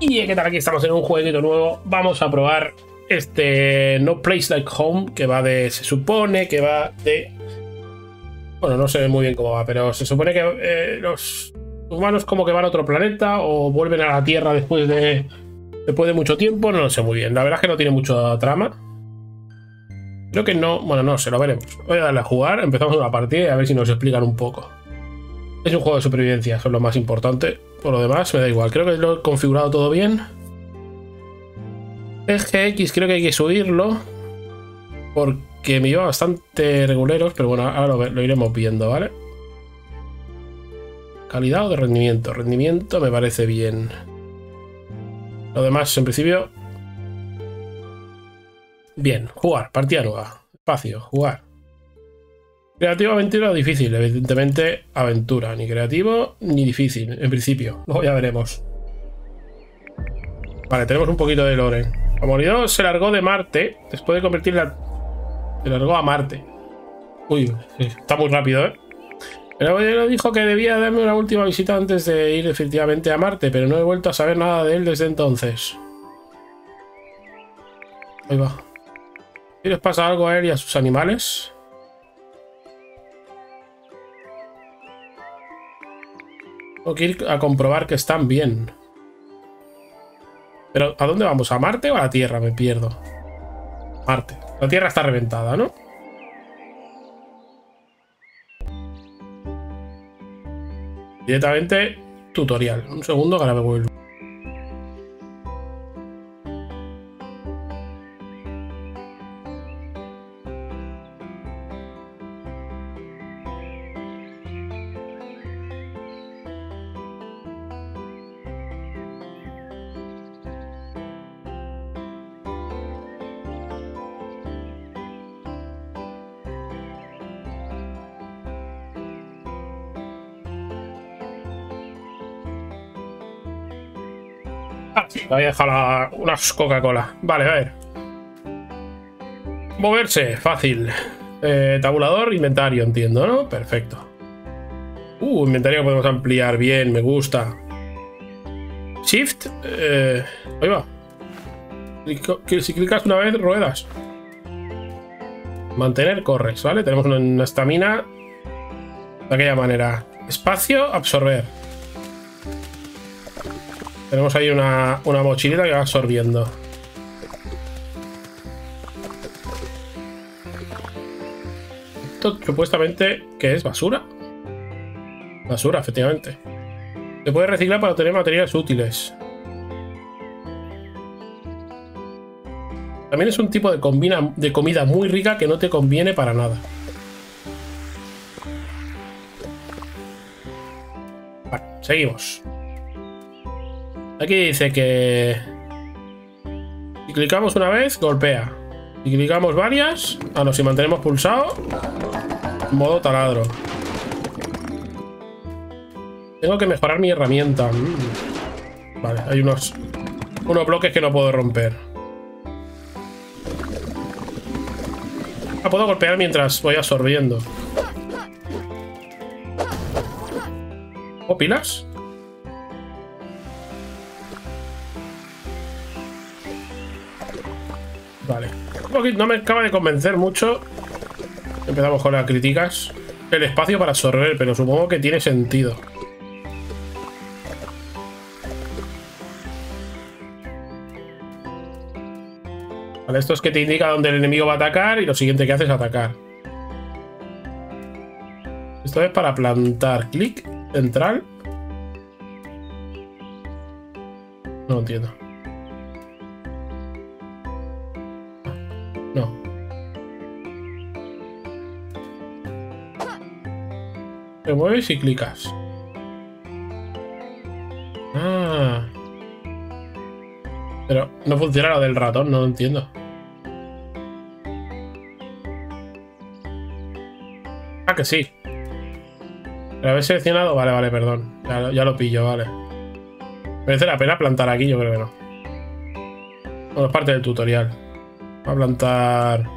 Y qué tal, aquí estamos en un jueguito nuevo. Vamos a probar este No Place Like Home, que va de. Se supone que va de. Bueno, no sé muy bien cómo va, pero se supone que eh, los humanos como que van a otro planeta o vuelven a la Tierra después de. Después de mucho tiempo, no lo sé muy bien. La verdad es que no tiene mucha trama. Creo que no. Bueno, no sé, lo veremos. Voy a darle a jugar, empezamos una partida y a ver si nos explican un poco. Es un juego de supervivencia, eso es lo más importante. Por lo demás, me da igual. Creo que lo he configurado todo bien. GX creo que hay que subirlo. Porque me lleva bastante reguleros, pero bueno, ahora lo, iremos viendo, ¿vale? Calidad o de rendimiento. Rendimiento me parece bien. Lo demás, en principio... Bien, jugar, partida nueva. Espacio, jugar. Creativo, aventura o difícil. Evidentemente, aventura. Ni creativo ni difícil, en principio. Luego ya veremos. Vale, tenemos un poquito de lore. Amoridor se largó de Marte después de convertirla... Se largó a Marte. Uy, está muy rápido, ¿eh? Pero dijo que debía darme una última visita antes de ir definitivamente a Marte, pero no he vuelto a saber nada de él desde entonces. Ahí va. ¿Y les pasa algo a él y a sus animales? Tengo que ir a comprobar que están bien. Pero, ¿a dónde vamos? ¿A Marte o a la Tierra? Me pierdo. Marte. La Tierra está reventada, ¿no? Directamente tutorial. Un segundo ahora me vuelvo. Ah, voy a unas Coca-Cola. Vale, a ver. Moverse, fácil. Eh, tabulador, inventario, entiendo, ¿no? Perfecto. Uh, inventario que podemos ampliar. Bien, me gusta. Shift. Eh, ahí va. Si clicas una vez, ruedas. Mantener, corres, ¿vale? Tenemos una estamina de aquella manera. Espacio, absorber. Tenemos ahí una, una mochilita que va absorbiendo. Esto supuestamente, ¿qué es? ¿Basura? Basura, efectivamente. Se puede reciclar para obtener materiales útiles. También es un tipo de, combina, de comida muy rica que no te conviene para nada. Seguimos. Aquí dice que... Si clicamos una vez, golpea. Si clicamos varias... Ah, no, si mantenemos pulsado... Modo taladro. Tengo que mejorar mi herramienta. Mm. Vale, hay unos... Unos bloques que no puedo romper. Ah, puedo golpear mientras voy absorbiendo. ¿O pilas? Vale. No me acaba de convencer mucho. Empezamos con las críticas. El espacio para absorber, pero supongo que tiene sentido. Vale, esto es que te indica dónde el enemigo va a atacar y lo siguiente que hace es atacar. Esto es para plantar. Clic, central. No entiendo. Te mueves y clicas. Ah. Pero no funciona lo del ratón, no lo entiendo. Ah, que sí. Pero haber seleccionado... Vale, vale, perdón. Ya, ya, lo pillo, vale. Merece la pena plantar aquí, yo creo que no. Bueno, es parte del tutorial a plantar...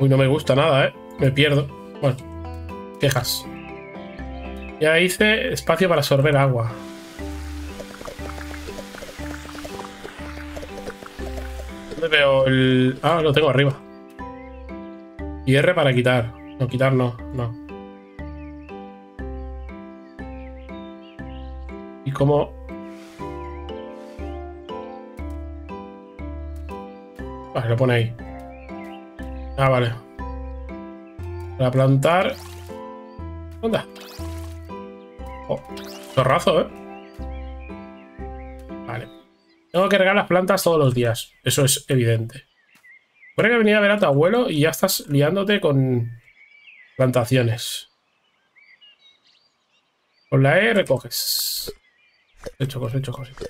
Uy, no me gusta nada, ¿eh? Me pierdo. Bueno, quejas. Ya hice espacio para absorber agua. ¿Dónde veo el...? Ah, lo tengo arriba. Y R para quitar. No, quitar no, no. ¿Y cómo Vale, lo pone ahí. Ah, vale. Para plantar... ¿Dónde? Oh, zorrazo, ¿eh? Vale. Tengo que regar las plantas todos los días. Eso es evidente. Puede que venía a ver a tu abuelo y ya estás liándote con plantaciones. Con la E recoges. Hecho, cosecho, cosecho.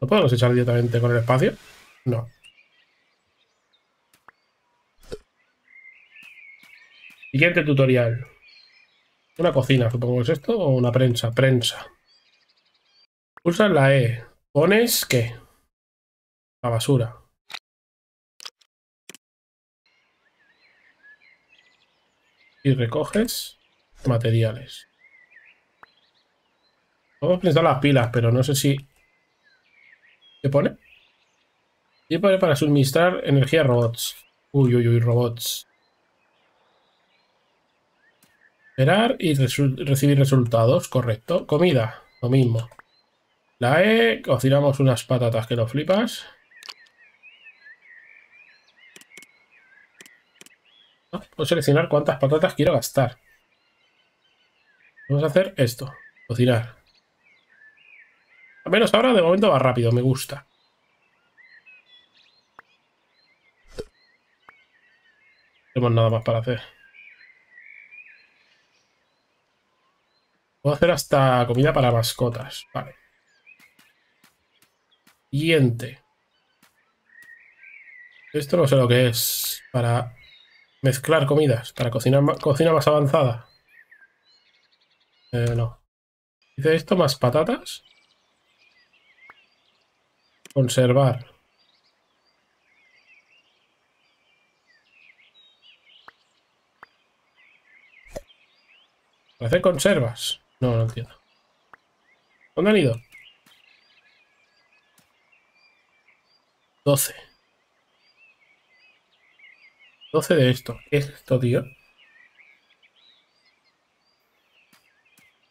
¿No podemos echar directamente con el espacio? No. Siguiente tutorial. Una cocina, supongo que es esto, o una prensa. Prensa. Pulsas la E. Pones ¿qué? La basura. Y recoges materiales. Podemos pensar las pilas, pero no sé si... ¿Qué pone? Y pone para suministrar energía a robots. Uy, uy, uy, robots. Esperar y recibir resultados. Correcto. Comida. Lo mismo. La E. Cocinamos unas patatas que no flipas. Ah, puedo seleccionar cuántas patatas quiero gastar. Vamos a hacer esto. Cocinar. Al menos ahora de momento va rápido. Me gusta. No tenemos nada más para hacer. Puedo hacer hasta comida para mascotas. Vale. Siguiente. Esto no sé lo que es. Para mezclar comidas. Para cocinar cocina más avanzada. Eh, no. Dice esto más patatas. Conservar. hacer conservas? No, no entiendo. ¿Dónde han ido? 12. 12 de esto. ¿Qué es esto, tío?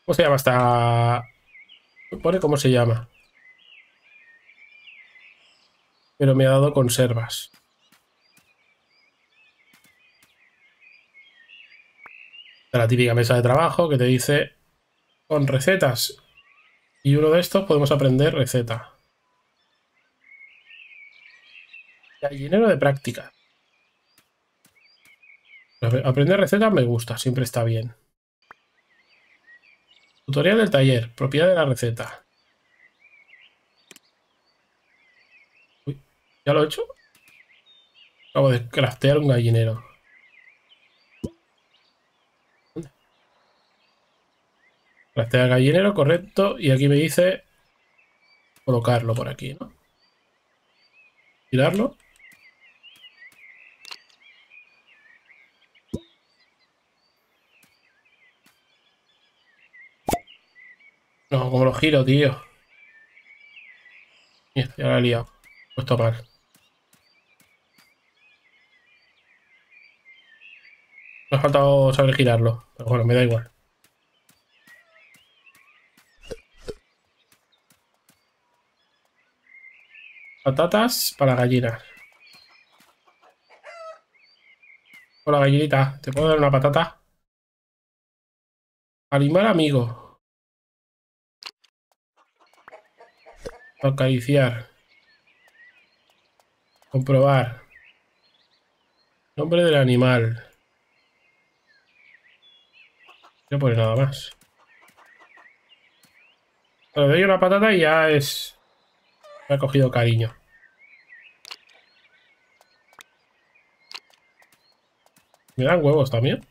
¿Cómo se llama esta...? Pone cómo se llama. Pero me ha dado conservas. La típica mesa de trabajo que te dice con recetas. Y uno de estos podemos aprender receta. Gallinero de práctica. Aprender recetas me gusta, siempre está bien. Tutorial del taller, propiedad de la receta. ¿Ya lo he hecho? Acabo de craftear un gallinero. Craftear gallinero, correcto. Y aquí me dice colocarlo por aquí, ¿no? Tirarlo. No, como lo giro, tío. Ya lo he liado. Puesto mal. Me ha faltado saber girarlo. Pero bueno, me da igual. Patatas para gallinas. Hola gallinita, ¿te puedo dar una patata? Animal amigo. Acariciar. Comprobar. Nombre del animal. No pone nada más. Le doy una patata y ya es... Me ha cogido cariño. ¿Me dan huevos también?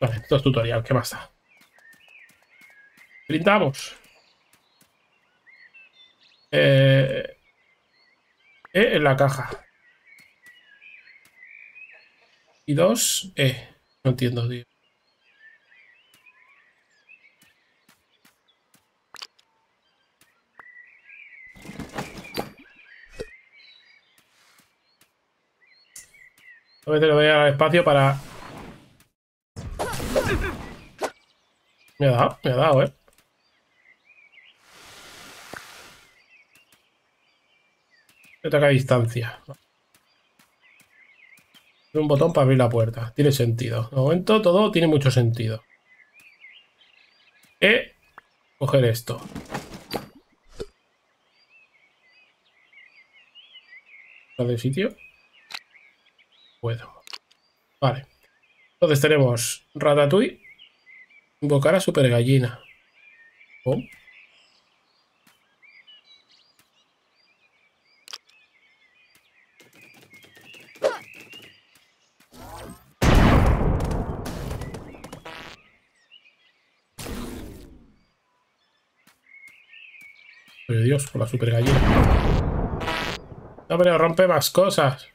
Vale, esto es tutorial, ¿qué más da? Brindamos. Eh, eh, en la caja. Y dos, E. No entiendo, tío. A veces le voy a dar espacio para... Me ha dado, me ha dado, eh. Ataca a distancia. Un botón para abrir la puerta. Tiene sentido. De momento todo tiene mucho sentido. E. Coger esto. de sitio? Puedo. Vale. Entonces tenemos Ratatouille. Invocar a Super Gallina. Pero Dios, con la super gallina. No, pero rompe más cosas.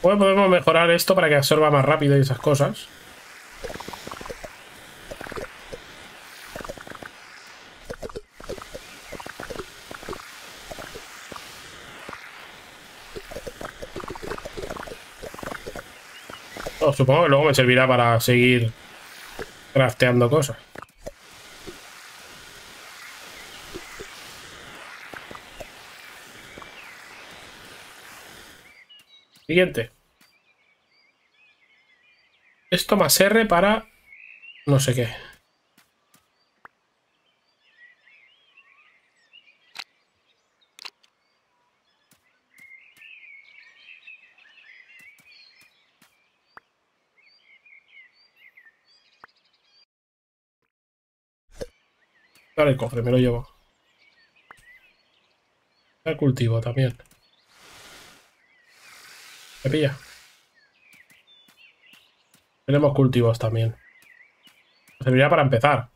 podemos mejorar esto para que absorba más rápido y esas cosas. Supongo que luego me servirá para seguir crafteando cosas. Siguiente. Esto más R para no sé qué. Dale el cofre, me lo llevo. El cultivo también. Me pilla. Tenemos cultivos también. Serviría para empezar.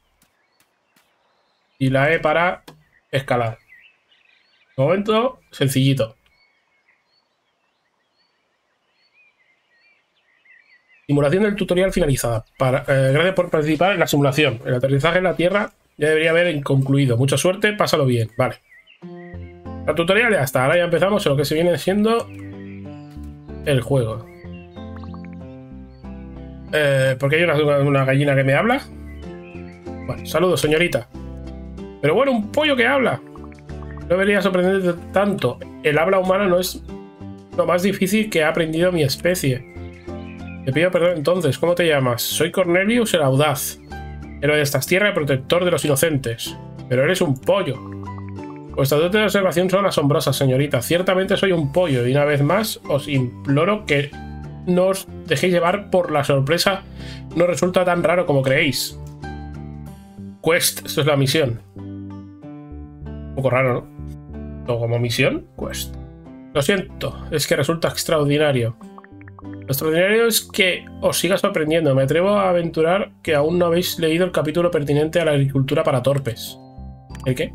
Y la E para escalar. Momento, sencillito. Simulación del tutorial finalizada. Para, eh, gracias por participar en la simulación. El aterrizaje en la Tierra ya debería haber concluido. Mucha suerte, pásalo bien. Vale. El tutorial ya está. Ahora ya empezamos en lo que se viene siendo el juego. Eh, ¿Por qué hay una, gallina que me habla? Bueno, saludos, señorita. Pero bueno, un pollo que habla. No debería sorprenderte tanto. El habla humana no es lo más difícil que ha aprendido mi especie. Te pido perdón entonces, ¿cómo te llamas? Soy Cornelius el Audaz héroe de estas tierras protector de los inocentes. Pero eres un pollo. Vuestras dotes de observación son asombrosas, señorita. Ciertamente soy un pollo y una vez más os imploro que no os dejéis llevar por la sorpresa. No resulta tan raro como creéis. Quest, esto es la misión. Un poco raro, ¿no? ¿O como misión? Quest. Lo siento, es que resulta extraordinario. Lo extraordinario es que os siga sorprendiendo. Me atrevo a aventurar que aún no habéis leído el capítulo pertinente a la agricultura para torpes. ¿El qué?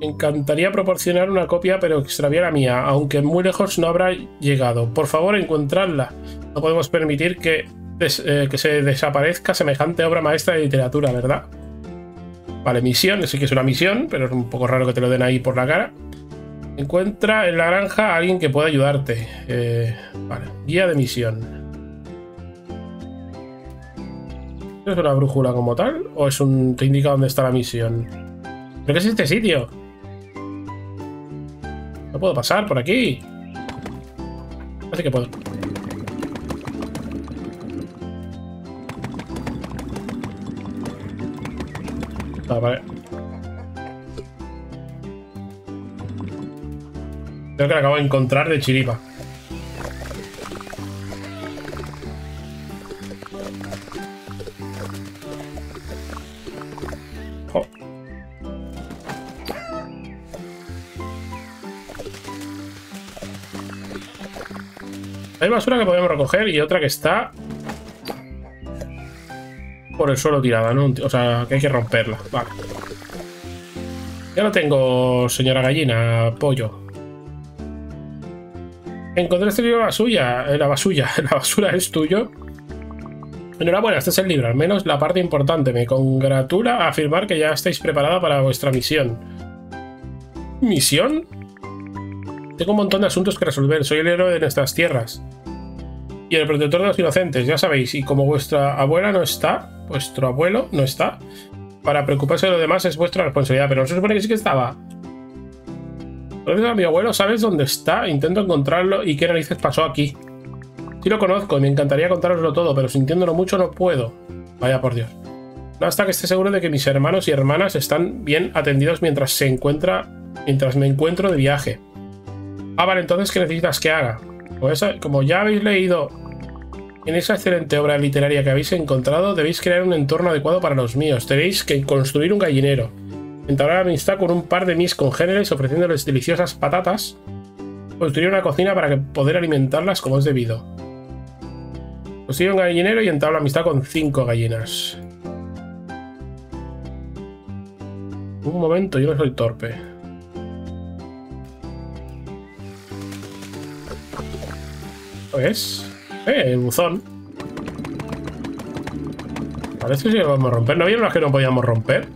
Encantaría proporcionar una copia, pero extraviar mía, aunque muy lejos no habrá llegado. Por favor, encontrarla. No podemos permitir que, eh, que se desaparezca semejante obra maestra de literatura, ¿verdad? Vale, misión. Sí que es una misión, pero es un poco raro que te lo den ahí por la cara. Encuentra en la granja a alguien que pueda ayudarte. Eh, vale, guía de misión. ¿Es una brújula como tal? ¿O es un. te indica dónde está la misión? ¿Pero qué es este sitio? No puedo pasar por aquí. Parece que puedo. Ah, vale. Creo que la acabo de encontrar de chiripa. Hay basura que podemos recoger y otra que está... por el suelo tirada, ¿no? O sea, que hay que romperla. Vale. Ya lo tengo, señora gallina, pollo. Encontré este libro suya, la basura, la basura es tuyo. Enhorabuena, este es el libro, al menos la parte importante. Me congratula afirmar que ya estáis preparada para vuestra misión. ¿Misión? Tengo un montón de asuntos que resolver, soy el héroe de nuestras tierras. Y el protector de los inocentes, ya sabéis, y como vuestra abuela no está, vuestro abuelo no está, para preocuparse de lo demás es vuestra responsabilidad, pero no se supone que sí que estaba. Mi abuelo, ¿sabes dónde está? Intento encontrarlo y qué narices pasó aquí. Sí lo conozco y me encantaría contároslo todo, pero sintiéndolo mucho no puedo. Vaya por Dios. No hasta que esté seguro de que mis hermanos y hermanas están bien atendidos mientras se encuentra. mientras me encuentro de viaje. Ah, vale, entonces ¿qué necesitas que haga? Pues como ya habéis leído en esa excelente obra literaria que habéis encontrado, debéis crear un entorno adecuado para los míos. Tenéis que construir un gallinero. Entablar amistad con un par de mis congéneres ofreciéndoles deliciosas patatas. Construir una cocina para poder alimentarlas como es debido. Construir un gallinero y entabla amistad con cinco gallinas. Un momento, yo no soy torpe. ¿Ves? Eh, el buzón. Parece que sí lo vamos a romper. ¿No había unas que no podíamos romper?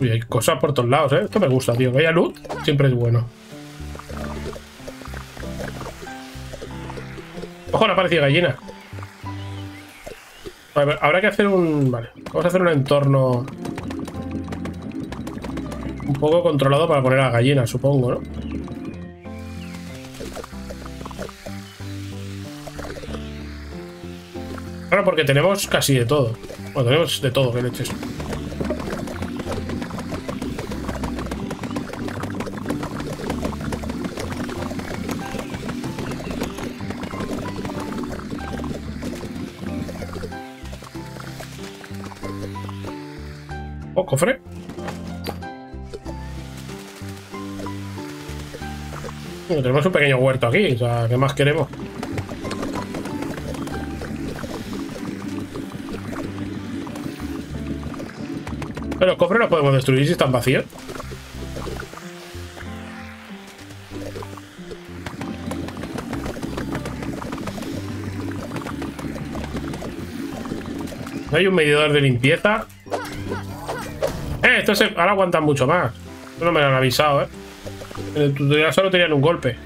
Uy, hay cosas por todos lados, ¿eh? Esto me gusta, tío. Haya luz siempre es bueno. Ojo, no aparecido gallina. Habrá que hacer un... Vale, vamos a hacer un entorno... Un poco controlado para poner a la gallina, supongo, ¿no? Claro, porque tenemos casi de todo. Bueno, tenemos de todo, que leches. Cofre. tenemos un pequeño huerto aquí, o sea, ¿qué más queremos? Pero los cofres los podemos destruir si están vacíos. hay un medidor de limpieza. Eh, esto se... ahora aguantan mucho más. no me lo han avisado, eh. En el tutorial solo tenían un golpe.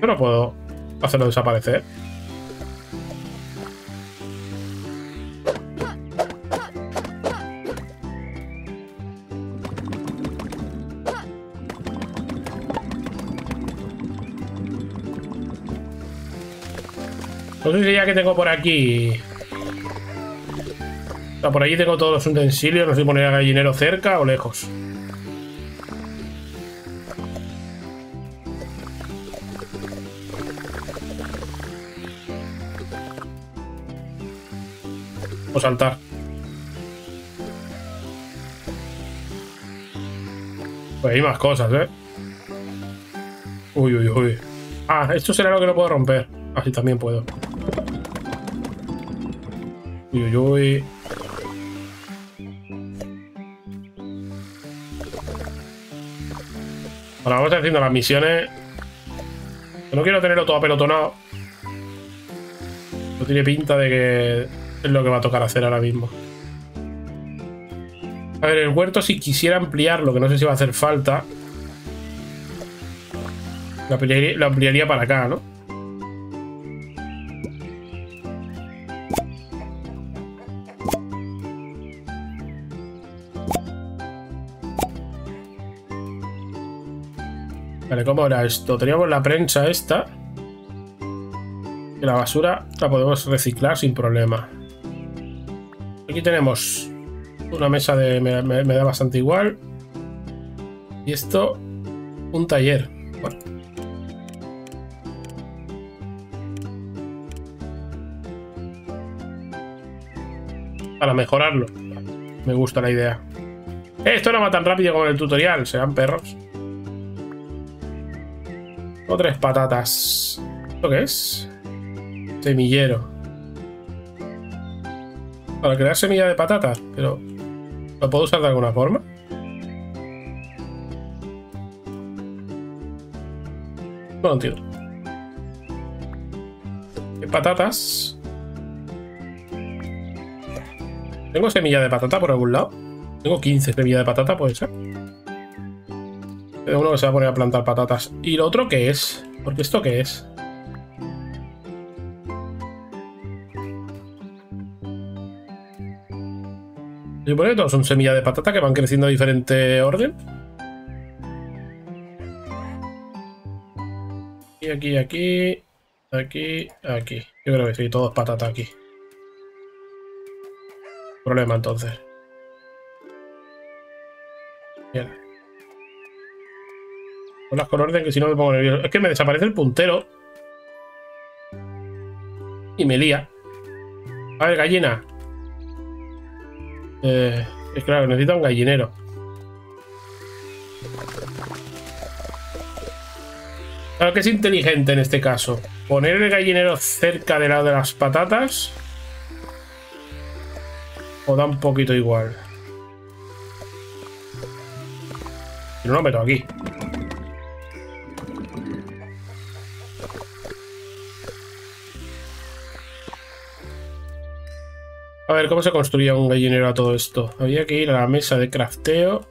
Yo no puedo hacerlo desaparecer. No sé si ya que tengo por aquí... Sea, por allí tengo todos los utensilios. No sé si poner a gallinero cerca o lejos. O saltar. Pues hay más cosas, ¿eh? Uy, uy, uy. Ah, esto será lo que no puedo romper. Así también puedo. Uy, uy, uy. Ahora vamos haciendo las misiones. No quiero tenerlo todo apelotonado. No tiene pinta de que es lo que va a tocar hacer ahora mismo. A ver, el huerto si quisiera ampliarlo, que no sé si va a hacer falta. lo ampliaría para acá, ¿no? Vale, ¿cómo era esto? Teníamos la prensa esta. Y la basura la podemos reciclar sin problema. Aquí tenemos una mesa de... Me, da bastante igual. Y esto, un taller. Para mejorarlo. Me gusta la idea. Esto no va tan rápido como en el tutorial, sean perros. O tres patatas. ¿Esto qué es? Semillero. Para crear semilla de patatas, pero ¿lo puedo usar de alguna forma? No lo entiendo. ¿Qué patatas? ¿Tengo semilla de patata por algún lado? Tengo 15 semillas de patata, puede ser. Uno que se va a poner a plantar patatas. ¿Y lo otro qué es? Porque esto qué es? Se supone que todos son semillas de patata que van creciendo a diferente orden. Y aquí, aquí, aquí, aquí. Yo creo que sí, todo es patata aquí. Problema entonces. Bien. Ponlas con orden que si no me pongo nervioso. Es que me desaparece el puntero. Y me lía. A ver, gallina. Eh, es claro, necesita un gallinero. Claro que es inteligente en este caso. Poner el gallinero cerca del lado de las patatas. O da un poquito igual. Si no lo meto aquí. A ver, ¿cómo se construía un gallinero a todo esto? Había que ir a la mesa de crafteo.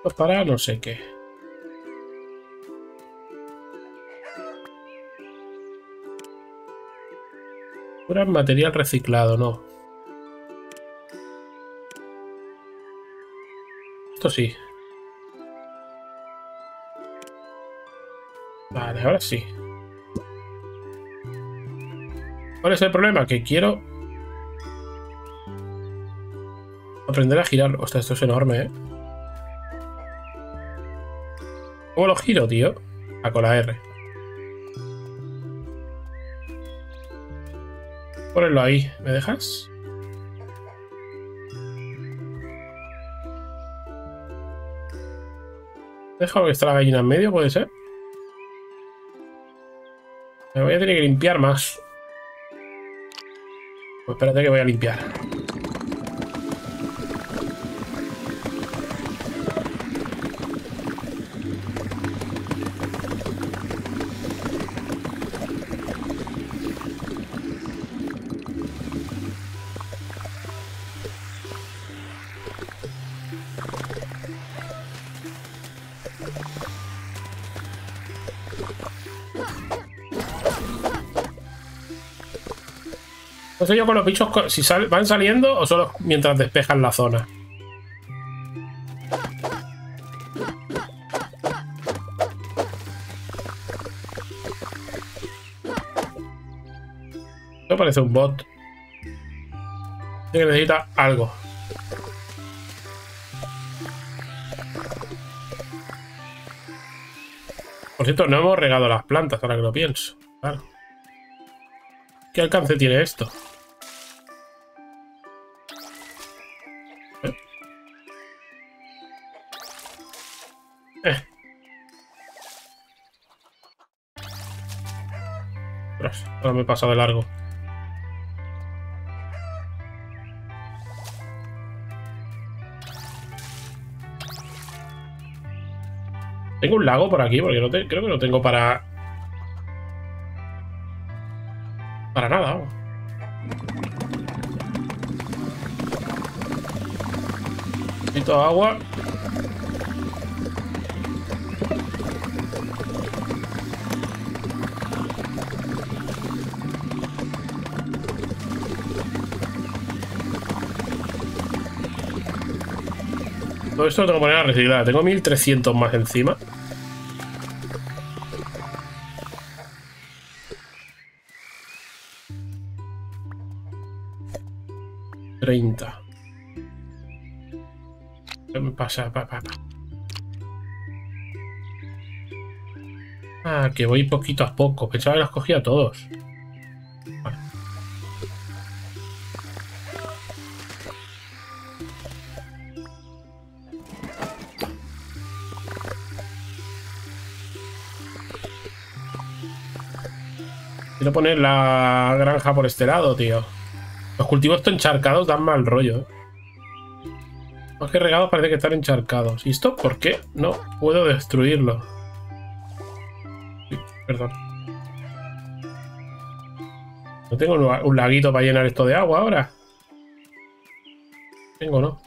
Pues para no sé qué. Pura material reciclado, no. Esto sí. Vale, ahora sí. ¿Cuál es el problema? Que quiero... Aprender a girar. Ostras, esto es enorme, ¿eh? ¿Cómo lo giro, tío? A con la R. Ponelo ahí. ¿Me dejas? Deja que está la gallina en medio, puede ser. Me voy a tener que limpiar más. Pues espérate que voy a limpiar. Sé yo con los bichos si van saliendo o solo mientras despejan la zona. Esto parece un bot. Que necesita algo. Por cierto, no hemos regado las plantas, ahora que lo pienso. ¿Qué alcance tiene esto? Ahora me he pasado de largo. Tengo un lago por aquí, porque no creo que no tengo para... Para nada. Necesito agua. Todo esto lo tengo que poner a reciclar. Tengo 1300 más encima. ¿Qué me pasa? Ah, que voy poquito a poco. Pensaba que los cogía todos. Quiero poner la granja por este lado, tío. Los cultivos encharcados dan mal rollo. ¿eh? Más que regados parece que están encharcados. ¿Y esto por qué no puedo destruirlo? perdón. No tengo un laguito para llenar esto de agua ahora. Tengo, ¿no?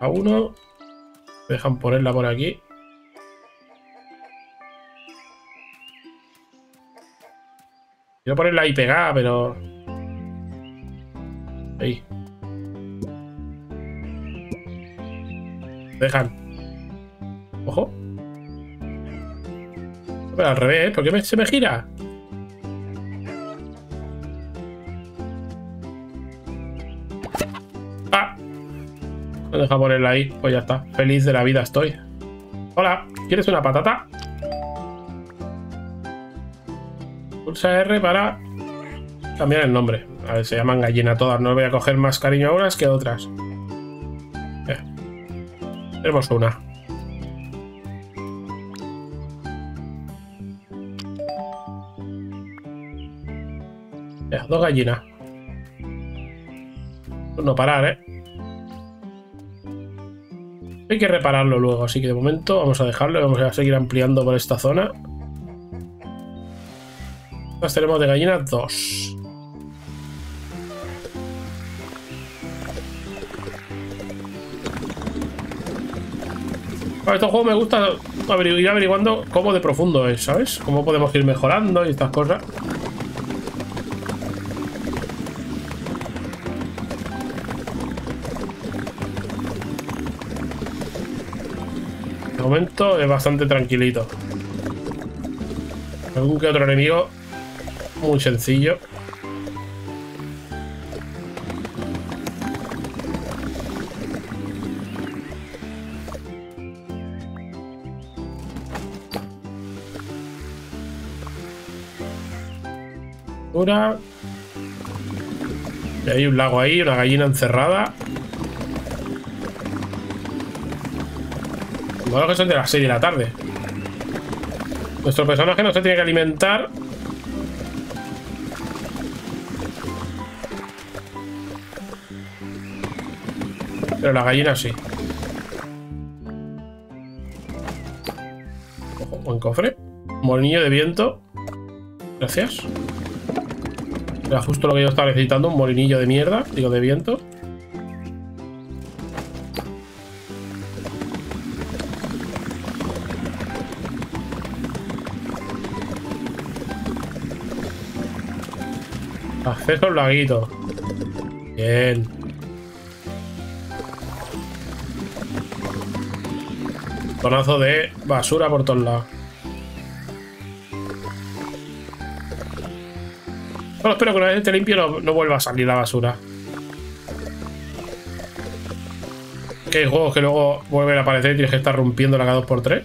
A uno. dejan ponerla por aquí. Quiero ponerla ahí pegada, pero... Ahí. Dejan. Ojo. Pero al revés, ¿por qué se me gira? ¡Ah! Me deja ponerla ahí. Pues ya está. Feliz de la vida estoy. Hola, ¿quieres una patata? Pulsa para cambiar el nombre. A ver, se llaman gallina todas. No voy a coger más cariño a unas que a otras. Eh. Tenemos una. Dos gallinas. No parar, ¿eh? Hay que repararlo luego, así que de momento vamos a dejarlo y vamos a seguir ampliando por esta zona. Las tenemos de gallinas dos. A este juego me gusta ir averiguando cómo de profundo es, ¿sabes? Cómo podemos ir mejorando y estas cosas. De momento es bastante tranquilito. Algún que otro enemigo muy sencillo. Y hay un lago ahí, una gallina encerrada. Bueno, que son de las 6 de la tarde. Nuestro personaje no se tiene que alimentar. Pero la gallina sí. Ojo, buen cofre. Molinillo de viento. Gracias. Era justo lo que yo estaba necesitando, un molinillo de mierda, digo, de viento. Acceso al laguito. Bien. Tonazo de basura por todos lados. Solo espero que una vez esté limpio no, vuelva a salir la basura. Que hay juegos que luego vuelven a aparecer y tienes que estar rompiendo la cada 2x3.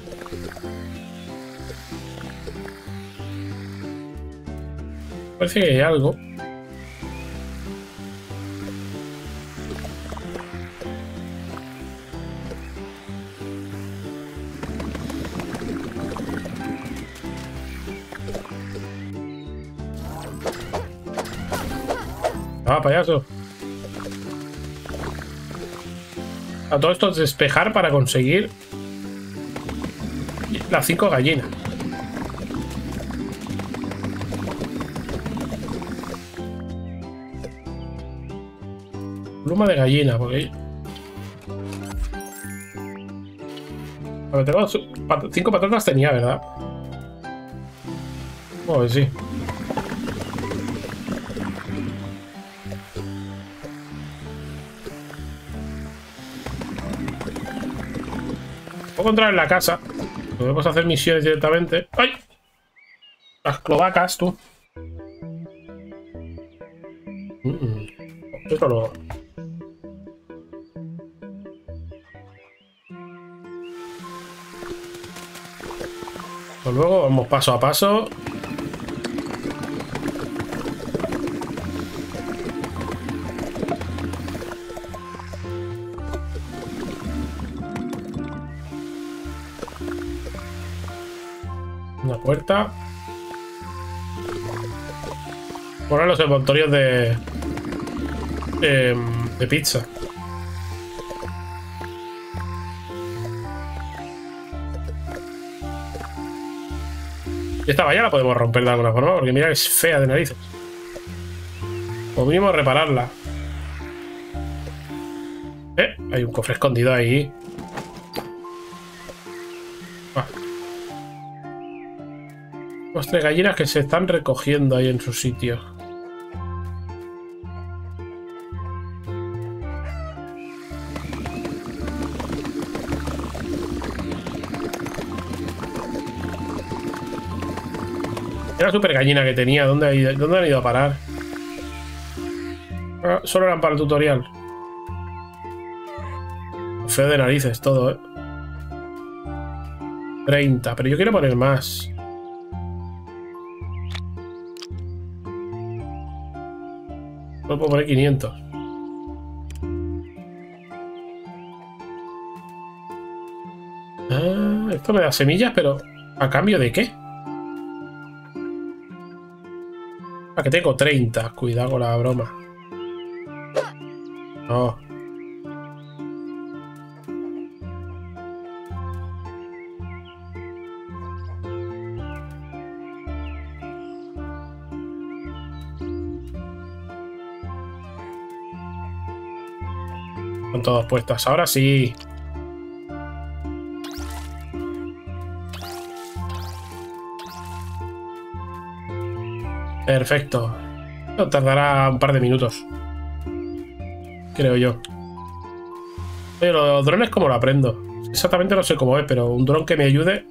Parece que hay algo. A todo esto es despejar para conseguir las cinco gallinas. Pluma de gallina, porque... Tengo cinco patatas tenía, ¿verdad? Pues sí. Encontrar en la casa. Podemos hacer misiones directamente. ¡Ay! Las clovacas, tú. Eso. Pues luego vamos paso a paso. Puerta. Poner los envoltorios de, de, de pizza. Y esta valla la podemos romper de alguna forma, porque mira que es fea de narices. O mínimo repararla. Eh, hay un cofre escondido ahí. Tres gallinas que se están recogiendo ahí en su sitio. Era super gallina que tenía. ¿Dónde, ha ido- ¿Dónde han ido a parar? Ah, solo eran para el tutorial. Feo de narices todo, ¿eh? 30, pero yo quiero poner más. Puedo poner 500. Ah, esto me da semillas, pero ¿a cambio de qué? Ah, que tengo 30. Cuidado con la broma. No. Todas puestas. Ahora sí. Perfecto. No tardará un par de minutos. Creo yo. Oye, los drones, ¿cómo lo aprendo? Exactamente no sé cómo es, pero un dron que me ayude.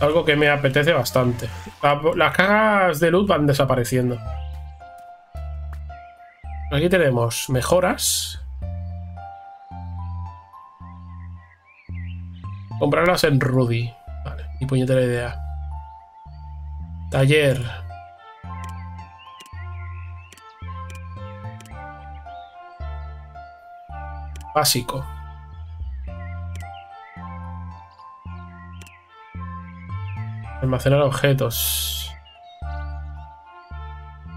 Algo que me apetece bastante. La- las cajas de luz van desapareciendo. Aquí tenemos mejoras. Comprarlas en Rudy. Vale, ni puñetera idea. Taller. Básico. Almacenar objetos.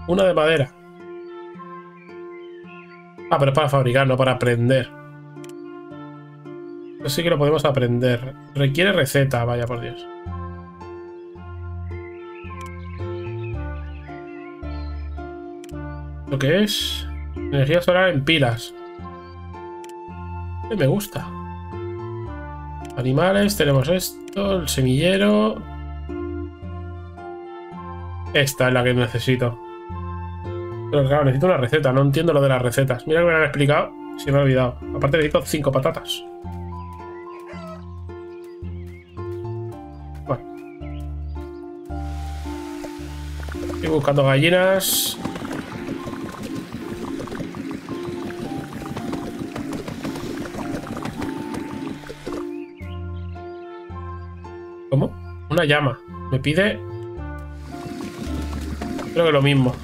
Una de madera. Ah, pero es para fabricar, no para aprender. Sí que lo podemos aprender. Requiere receta, vaya por Dios. ¿Lo que es? Energía solar en pilas. Me gusta. Animales, tenemos esto, el semillero. Esta es la que necesito. Pero claro, necesito una receta, no entiendo lo de las recetas. Mira que me han explicado, se me ha olvidado. Aparte necesito cinco patatas. Bueno. Estoy buscando gallinas. ¿Cómo? Una llama. Me pide... Creo que lo mismo.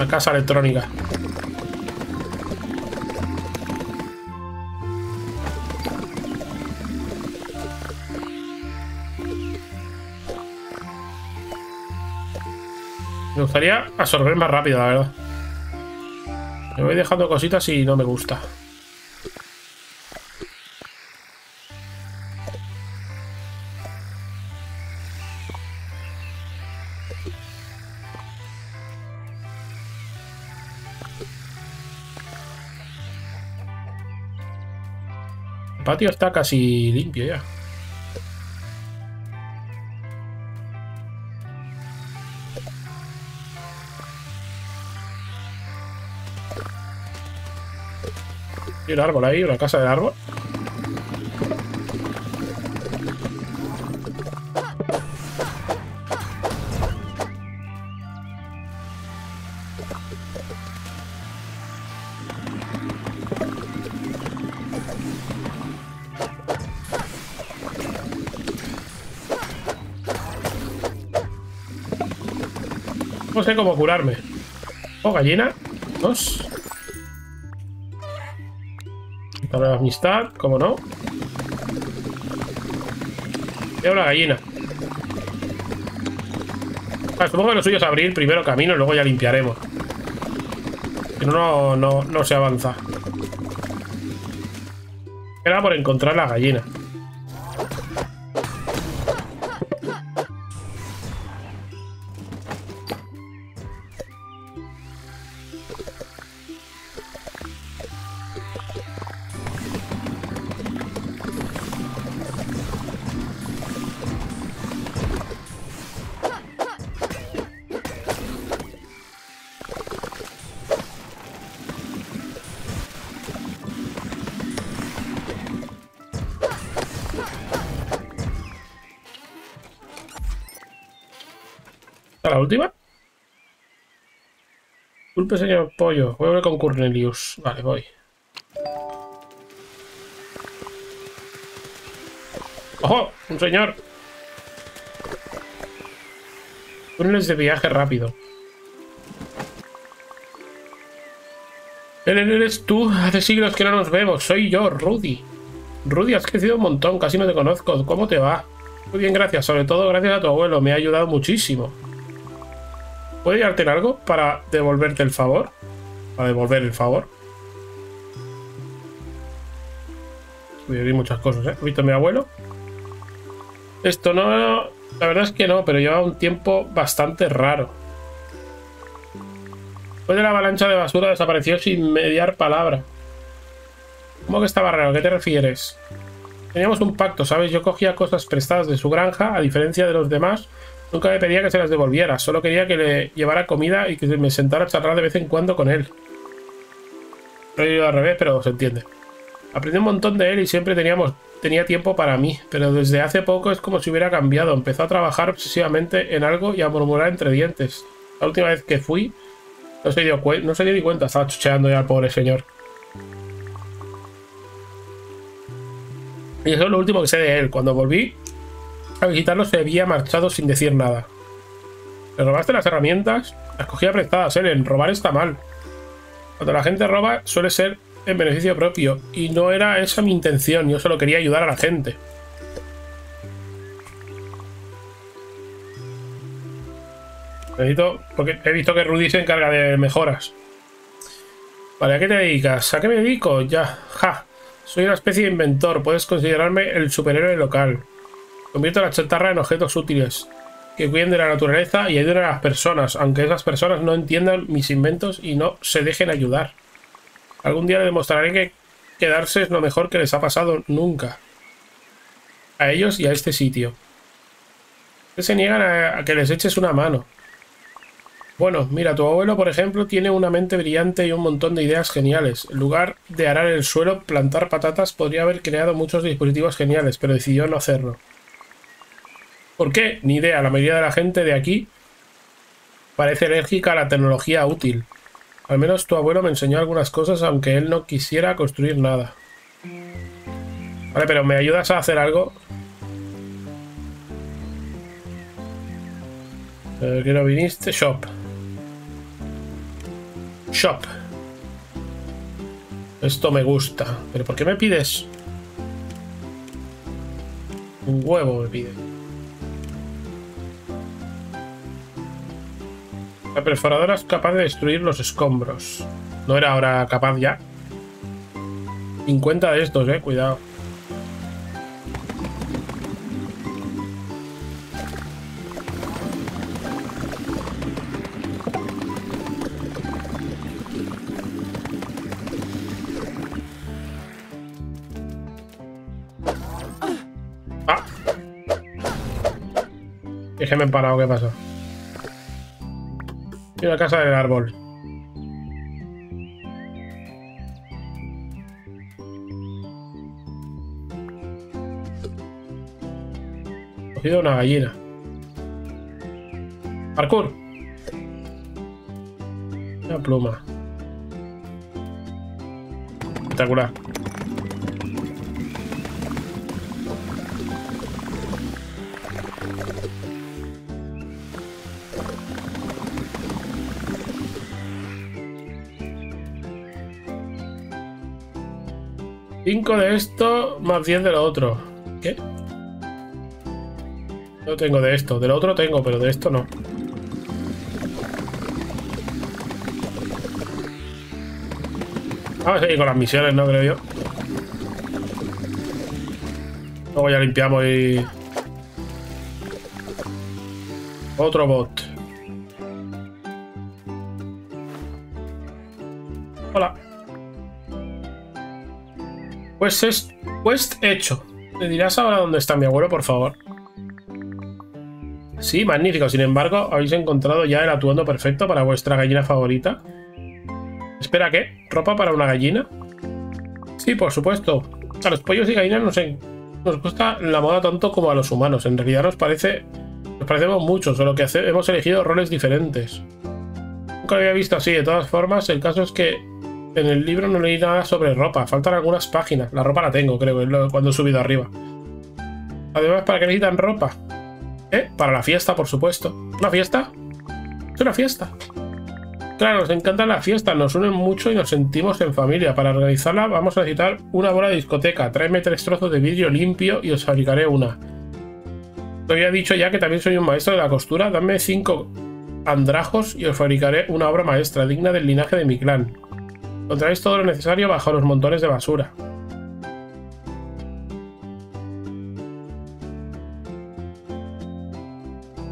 La casa electrónica. Me gustaría absorber más rápido, la verdad. Me voy dejando cositas y no me gusta. Patio está casi limpio ya. Un árbol ahí, una casa de árbol. pues sé como curarme. Oh, gallina. Dos. Para la amistad, como no. Y ahora gallina. Ah, supongo que lo suyo es abrir primero camino, luego ya limpiaremos. Si no, no, no se avanza. Era por encontrar la gallina. Disculpe, señor Pollo. Voy a ver con Cornelius. Vale, voy. ¡Ojo! ¡Un señor! Túneles de viaje rápido. ¿Eres tú? Hace siglos que no nos vemos. Soy yo, Rudy. Rudy, has crecido un montón. Casi no te conozco. ¿Cómo te va? Muy bien, gracias. Sobre todo gracias a tu abuelo. Me ha ayudado muchísimo. ¿Puedo en algo para devolverte el favor? Para devolver el favor. A muchas cosas, ¿eh? ¿He visto mi abuelo? Esto no... La verdad es que no, pero lleva un tiempo bastante raro. Después de la avalancha de basura desapareció sin mediar palabra. ¿Cómo que estaba raro? ¿A qué te refieres? Teníamos un pacto, ¿sabes? Yo cogía cosas prestadas de su granja, a diferencia de los demás, Nunca me pedía que se las devolviera, solo quería que le llevara comida y que me sentara a charlar de vez en cuando con él. Lo he ido al revés, pero se entiende. Aprendí un montón de él y siempre teníamos, tenía tiempo para mí, pero desde hace poco es como si hubiera cambiado. Empezó a trabajar obsesivamente en algo y a murmurar entre dientes. La última vez que fui, no se dio, no se dio ni cuenta, estaba chucheando ya al pobre señor. Y eso es lo último que sé de él. Cuando volví, a visitarlo se había marchado sin decir nada. ¿Le robaste las herramientas? Las cogía prestadas, Ellen. Robar está mal. Cuando la gente roba suele ser en beneficio propio. Y no era esa mi intención. Yo solo quería ayudar a la gente. Necesito... Porque he visto que Rudy se encarga de mejoras. Vale, ¿a qué te dedicas? ¿A qué me dedico? Ya. Ja. Soy una especie de inventor. Puedes considerarme el superhéroe local. Convierto la chatarra en objetos útiles que cuiden de la naturaleza y ayuden a las personas, aunque esas personas no entiendan mis inventos y no se dejen ayudar. Algún día le demostraré que quedarse es lo mejor que les ha pasado nunca. A ellos y a este sitio. Se niegan a, a que les eches una mano. Bueno, mira, tu abuelo, por ejemplo, tiene una mente brillante y un montón de ideas geniales. En lugar de arar el suelo, plantar patatas, podría haber creado muchos dispositivos geniales, pero decidió no hacerlo. ¿Por qué? Ni idea. La mayoría de la gente de aquí parece alérgica a la tecnología útil. Al menos tu abuelo me enseñó algunas cosas aunque él no quisiera construir nada. Vale, pero ¿me ayudas a hacer algo? Eh, ¿Qué no viniste? Shop. Shop. Esto me gusta. ¿Pero por qué me pides? Un huevo me pides. La perforadora es capaz de destruir los escombros. No era ahora capaz ya. 50 de estos, eh, cuidado. Ah. Déjeme parado, ¿qué pasa? Y la casa del árbol. Cogido una gallina. Parkour. Una pluma. Espectacular. 5 de esto, más 10 de lo otro. ¿Qué? No tengo de esto. De lo otro tengo, pero de esto no. Vamos a seguir con las misiones, ¿no? Creo yo. Luego ya limpiamos y... Otro bot. Pues es... Quest hecho. ¿Me dirás ahora dónde está mi abuelo, por favor? Sí, magnífico. Sin embargo, habéis encontrado ya el atuendo perfecto para vuestra gallina favorita. Espera, ¿qué? ¿Ropa para una gallina? Sí, por supuesto. A los pollos y gallinas nos, nos gusta la moda tanto como a los humanos. En realidad nos parece... Nos parecemos mucho, solo que hemos elegido roles diferentes. Nunca lo había visto así. De todas formas, el caso es que en el libro no leí nada sobre ropa. Faltan algunas páginas. La ropa la tengo, creo, cuando he subido arriba. Además, ¿para qué necesitan ropa? ¿Eh? Para la fiesta, por supuesto. ¿Una fiesta? Es una fiesta. Claro, nos encanta la fiesta, nos unen mucho y nos sentimos en familia. Para organizarla vamos a necesitar una bola de discoteca. Tráeme tres trozos de vidrio limpio y os fabricaré una. Te había dicho ya que también soy un maestro de la costura. Dame cinco andrajos y os fabricaré una obra maestra digna del linaje de mi clan. Encontraréis todo lo necesario bajo los montones de basura.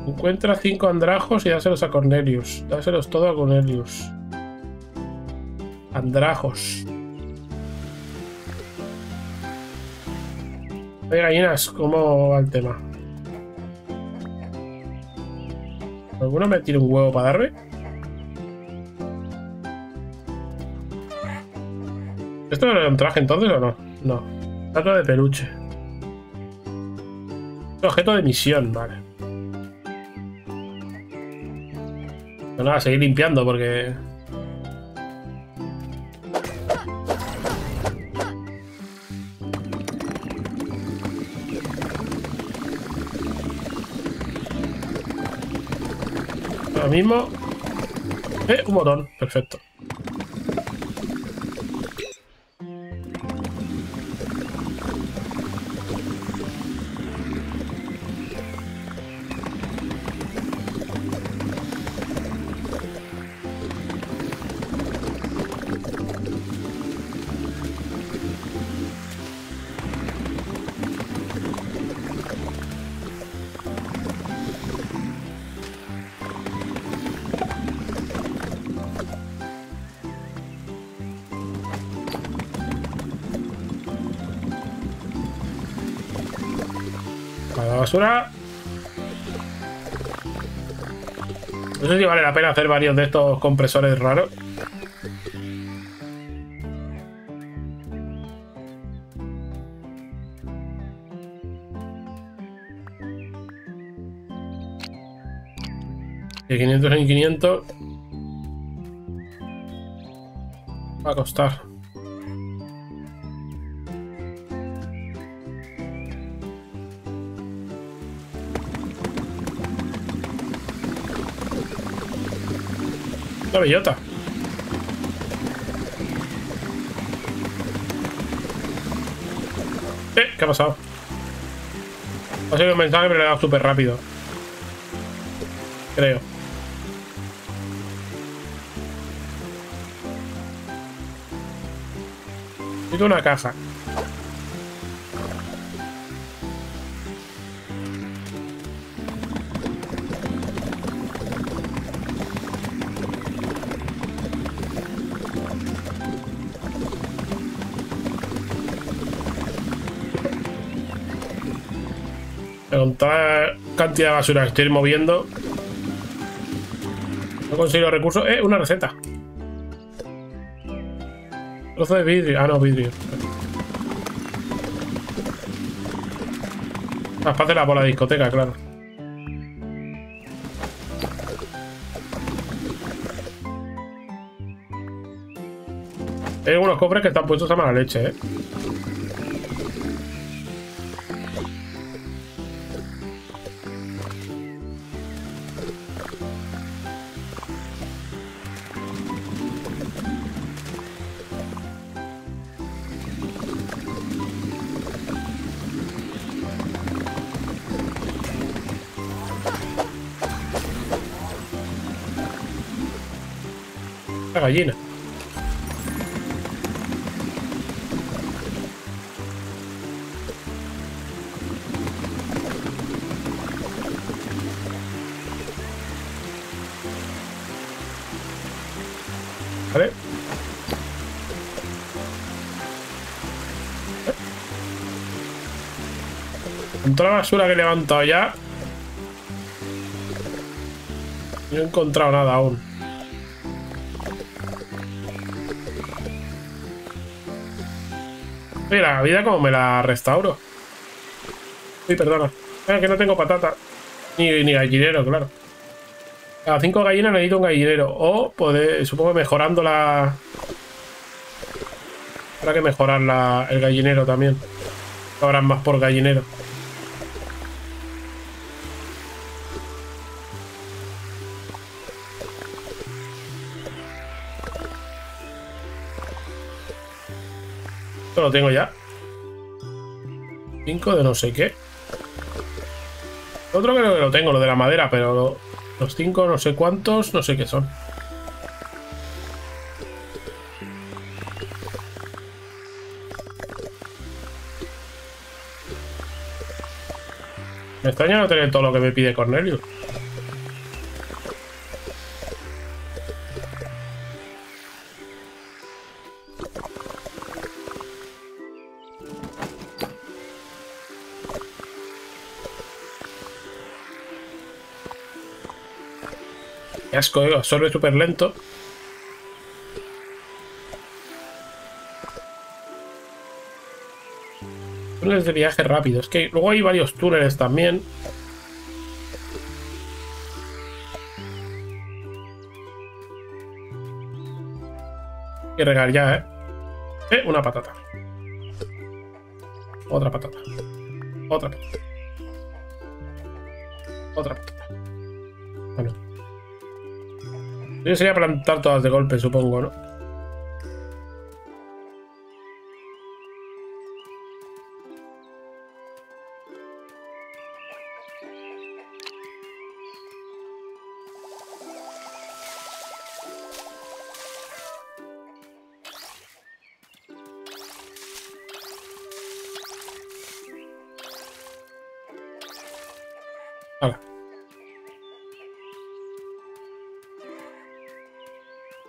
Encuentra cinco andrajos y dáselos a Cornelius. Dáselos todo a Cornelius. Andrajos. Oye, gallinas, ¿cómo va el tema? ¿Alguno me tiene un huevo para darme? ¿Esto era un traje entonces o no? No. Trato de peluche. Objeto de misión, vale. Pero nada, seguir limpiando porque... Ahora mismo... Eh, un botón, perfecto. No sé si vale la pena hacer varios de estos compresores raros. De 500 en 500 va a costar. La bellota. Eh, ¿qué ha pasado? Ha sido un mensaje, pero le he dado súper rápido. Creo. Necesito una caja. Cantidad de basura que estoy moviendo. No consigo recursos. ¡Eh! Una receta. Trozo de vidrio. Ah, no, vidrio. Más fácil la bola discoteca, claro. Hay algunos cofres que están puestos a mala leche, eh. gallina. Vale. Con toda basura que he levantado ya. No he encontrado nada aún. Mira, la vida como me la restauro. Uy, perdona. Es que no tengo patata. Ni, ni gallinero, claro. Cada cinco gallinas necesito un gallinero. O poder, supongo mejorando la... Habrá que mejorar la, el gallinero también. Habrán más por gallinero. Lo tengo ya. Cinco de no sé qué. Otro creo que lo tengo, lo de la madera, pero los cinco no sé cuántos, no sé qué son. Me extraña no tener todo lo que me pide Cornelius. Qué asco, eh, absorbe súper lento. Túneles de viaje rápido. Es que luego hay varios túneles también. Que regar ya, ¿eh? Eh, una patata. Otra patata. Otra patata. Otra patata. Sería plantar todas de golpe, supongo, ¿no?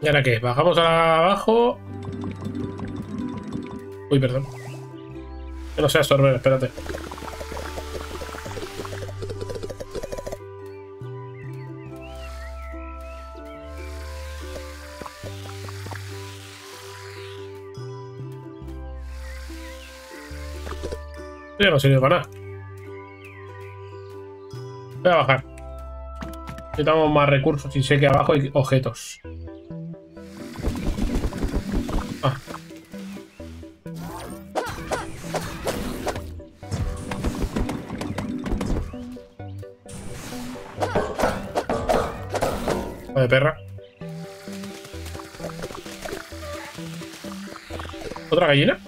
Ahora qué? ¿Bajamos abajo? Uy, perdón. Que no sea absorber, espérate. Ya no sirve para nada. Voy a bajar. Necesitamos más recursos y sé que abajo hay objetos. Perra. ¿Otra gallina?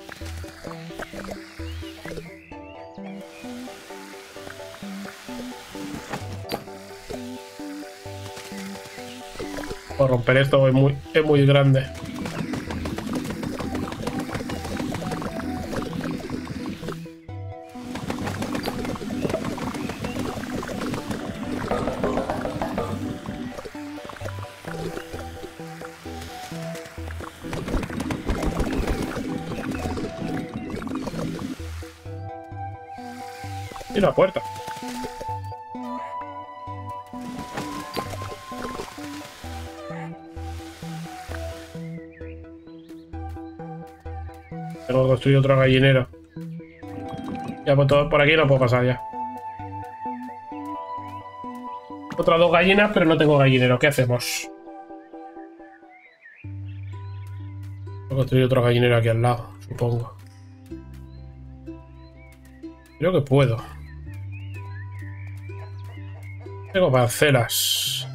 Por romper esto es muy, es muy grande. Puerta. Tengo que construir otro gallinero. Ya por, todo, por aquí no puedo pasar ya. Otras dos gallinas, pero no tengo gallinero. ¿Qué hacemos? Voy a construir otro gallinero aquí al lado, supongo. Creo que puedo. Tengo parcelas.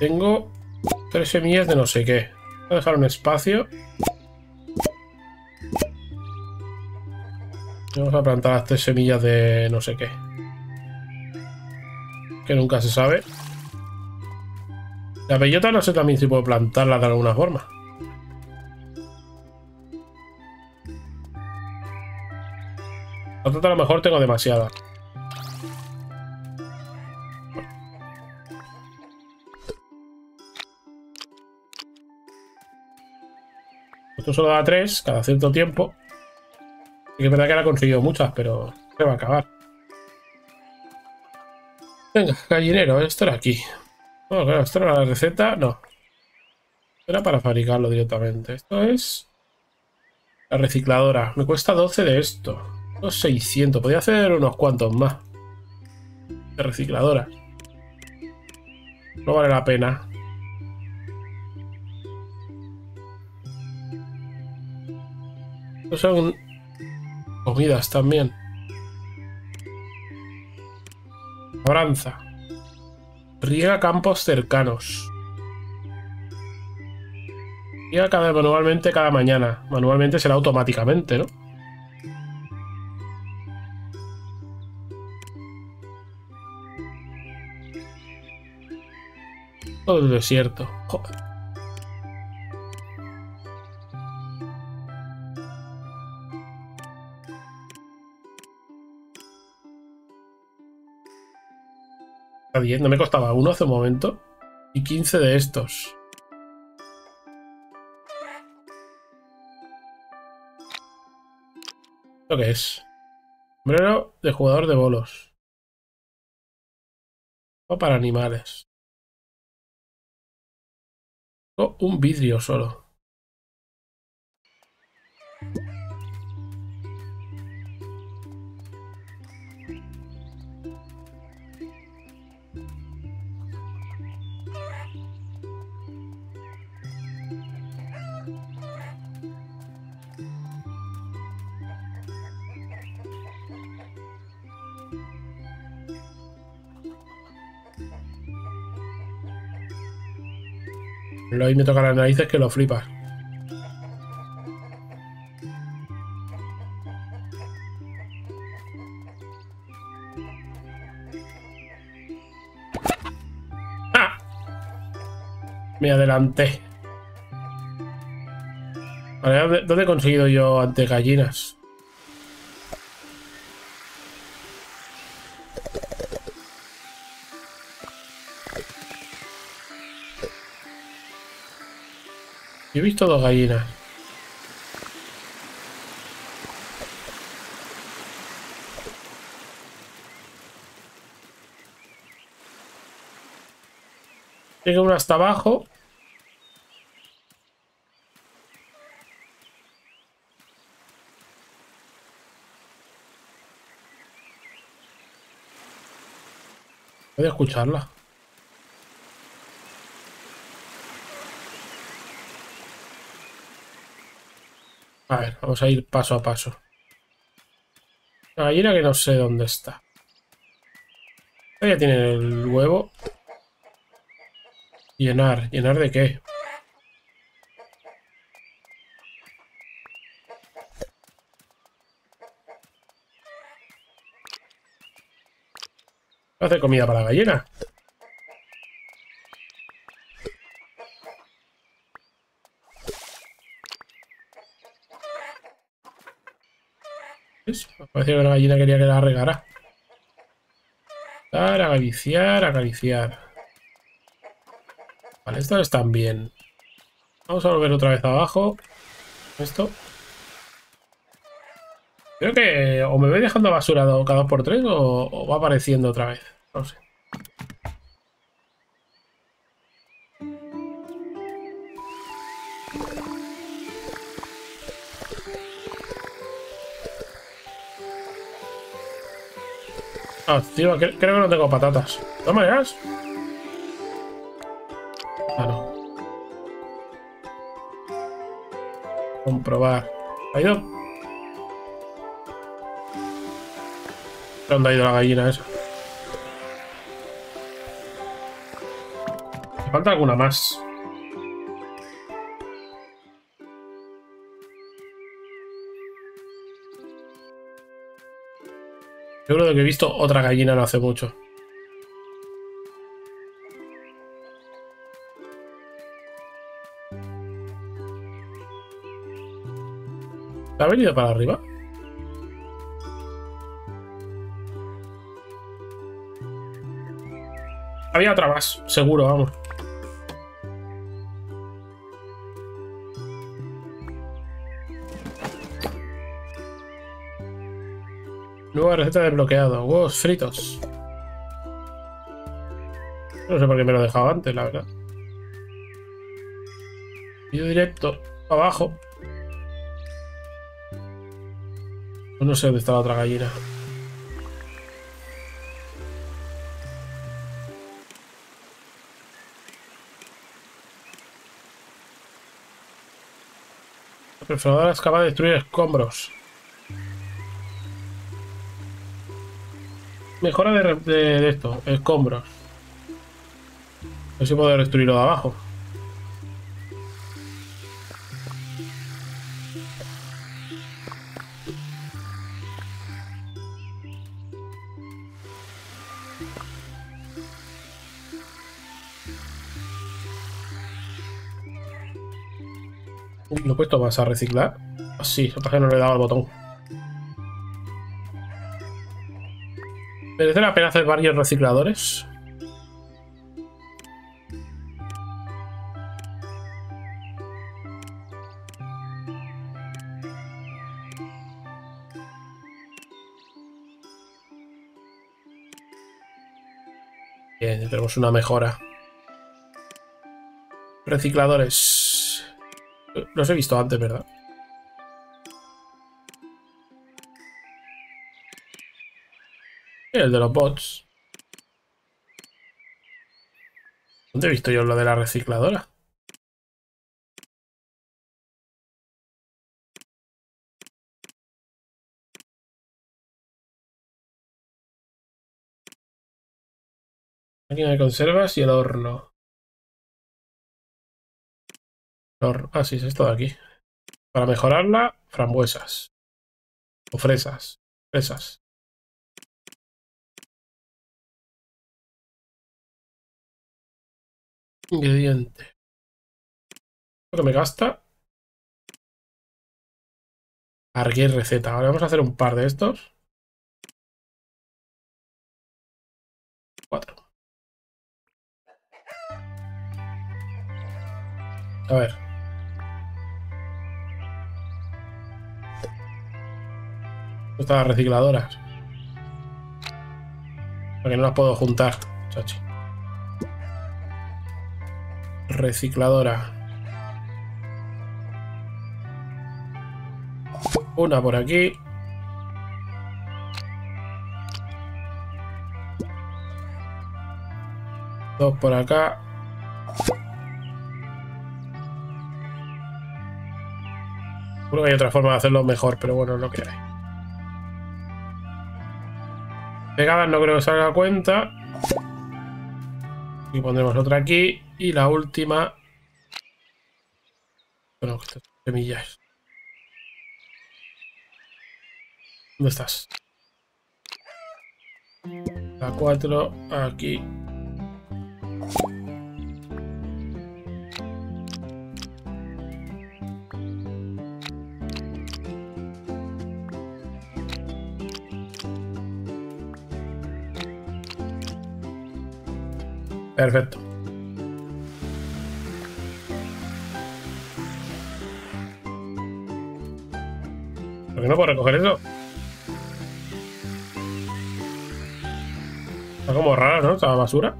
Tengo tres semillas de no sé qué. Voy a dejar un espacio. Vamos a plantar las tres semillas de no sé qué. Que nunca se sabe. La bellota no sé también si puedo plantarla de alguna forma. A lo mejor tengo demasiada. Esto solo da 3 cada cierto tiempo. Y que es verdad que ahora ha conseguido muchas, pero se va a acabar. Venga, gallinero, esto era aquí. Claro, esto era la receta. No. Era para fabricarlo directamente. Esto es... La recicladora. Me cuesta 12 de esto. Los 600. Podría hacer unos cuantos más. De recicladora. No vale la pena. Estos son comidas también. Labranza. Riega campos cercanos. Riega cada, manualmente cada mañana. Manualmente será automáticamente, ¿no? Todo el desierto. Joder. No me costaba uno hace un momento. Y 15 de estos. ¿Esto qué es? Sombrero de jugador de bolos. O para animales. O un vidrio solo. Lo ahí me toca las narices que lo flipas. ¡Ah! Me adelanté. ¿dónde he conseguido yo ante gallinas? He visto dos gallinas. Llega una hasta abajo. Voy a escucharla. A ver, vamos a ir paso a paso. La gallina que no sé dónde está. Ya tiene el huevo. Llenar. ¿Llenar de qué? Hace comida para la gallina. Parece que la gallina quería que la regara. Acariciar, acariciar. Vale, estos están bien. Vamos a volver otra vez abajo. Esto. Creo que o me voy dejando basura cada dos por tres o, o va apareciendo otra vez. No sé. Ah, creo que no tengo patatas. ¿De todas maneras? Ah, no. Comprobar. ¿Ha ido? ¿Dónde ha ido la gallina esa? Me falta alguna más. Yo creo que he visto otra gallina no hace mucho. ¿Ha venido para arriba? Había otra más, seguro, vamos. Nueva receta desbloqueado. Huevos fritos. No sé por qué me lo he dejado antes, la verdad. Vídeo directo. Abajo. No sé dónde está la otra gallina. La perforadora es capaz de destruir escombros. Mejora de, de, esto, escombros. A ver si puedo destruirlo de abajo. No he puesto más a reciclar. Sí, que no le he dado al botón. ¿Merece la pena hacer varios recicladores? Bien, tenemos una mejora. Recicladores. Los he visto antes, ¿verdad? El de los bots. ¿Dónde he visto yo lo de la recicladora? Máquina de conservas y el horno. Ah, sí, es esto de aquí. Para mejorarla, frambuesas. O fresas. Fresas. Ingrediente. Lo que me gasta. Arguir receta. Ahora vamos a hacer un par de estos. Cuatro. A ver. Estas recicladoras. Porque no las puedo juntar, chachi recicladora. Una por aquí. Dos por acá. Seguro que hay otra forma de hacerlo mejor, pero bueno, lo que hay. Pegadas no creo que salga a cuenta. Y pondremos otra aquí. Y la última... Bueno, semillas. ¿Dónde estás? La 4 aquí. Perfecto. ¿Por qué no puedo recoger eso? Está como raro, ¿no? Esta basura.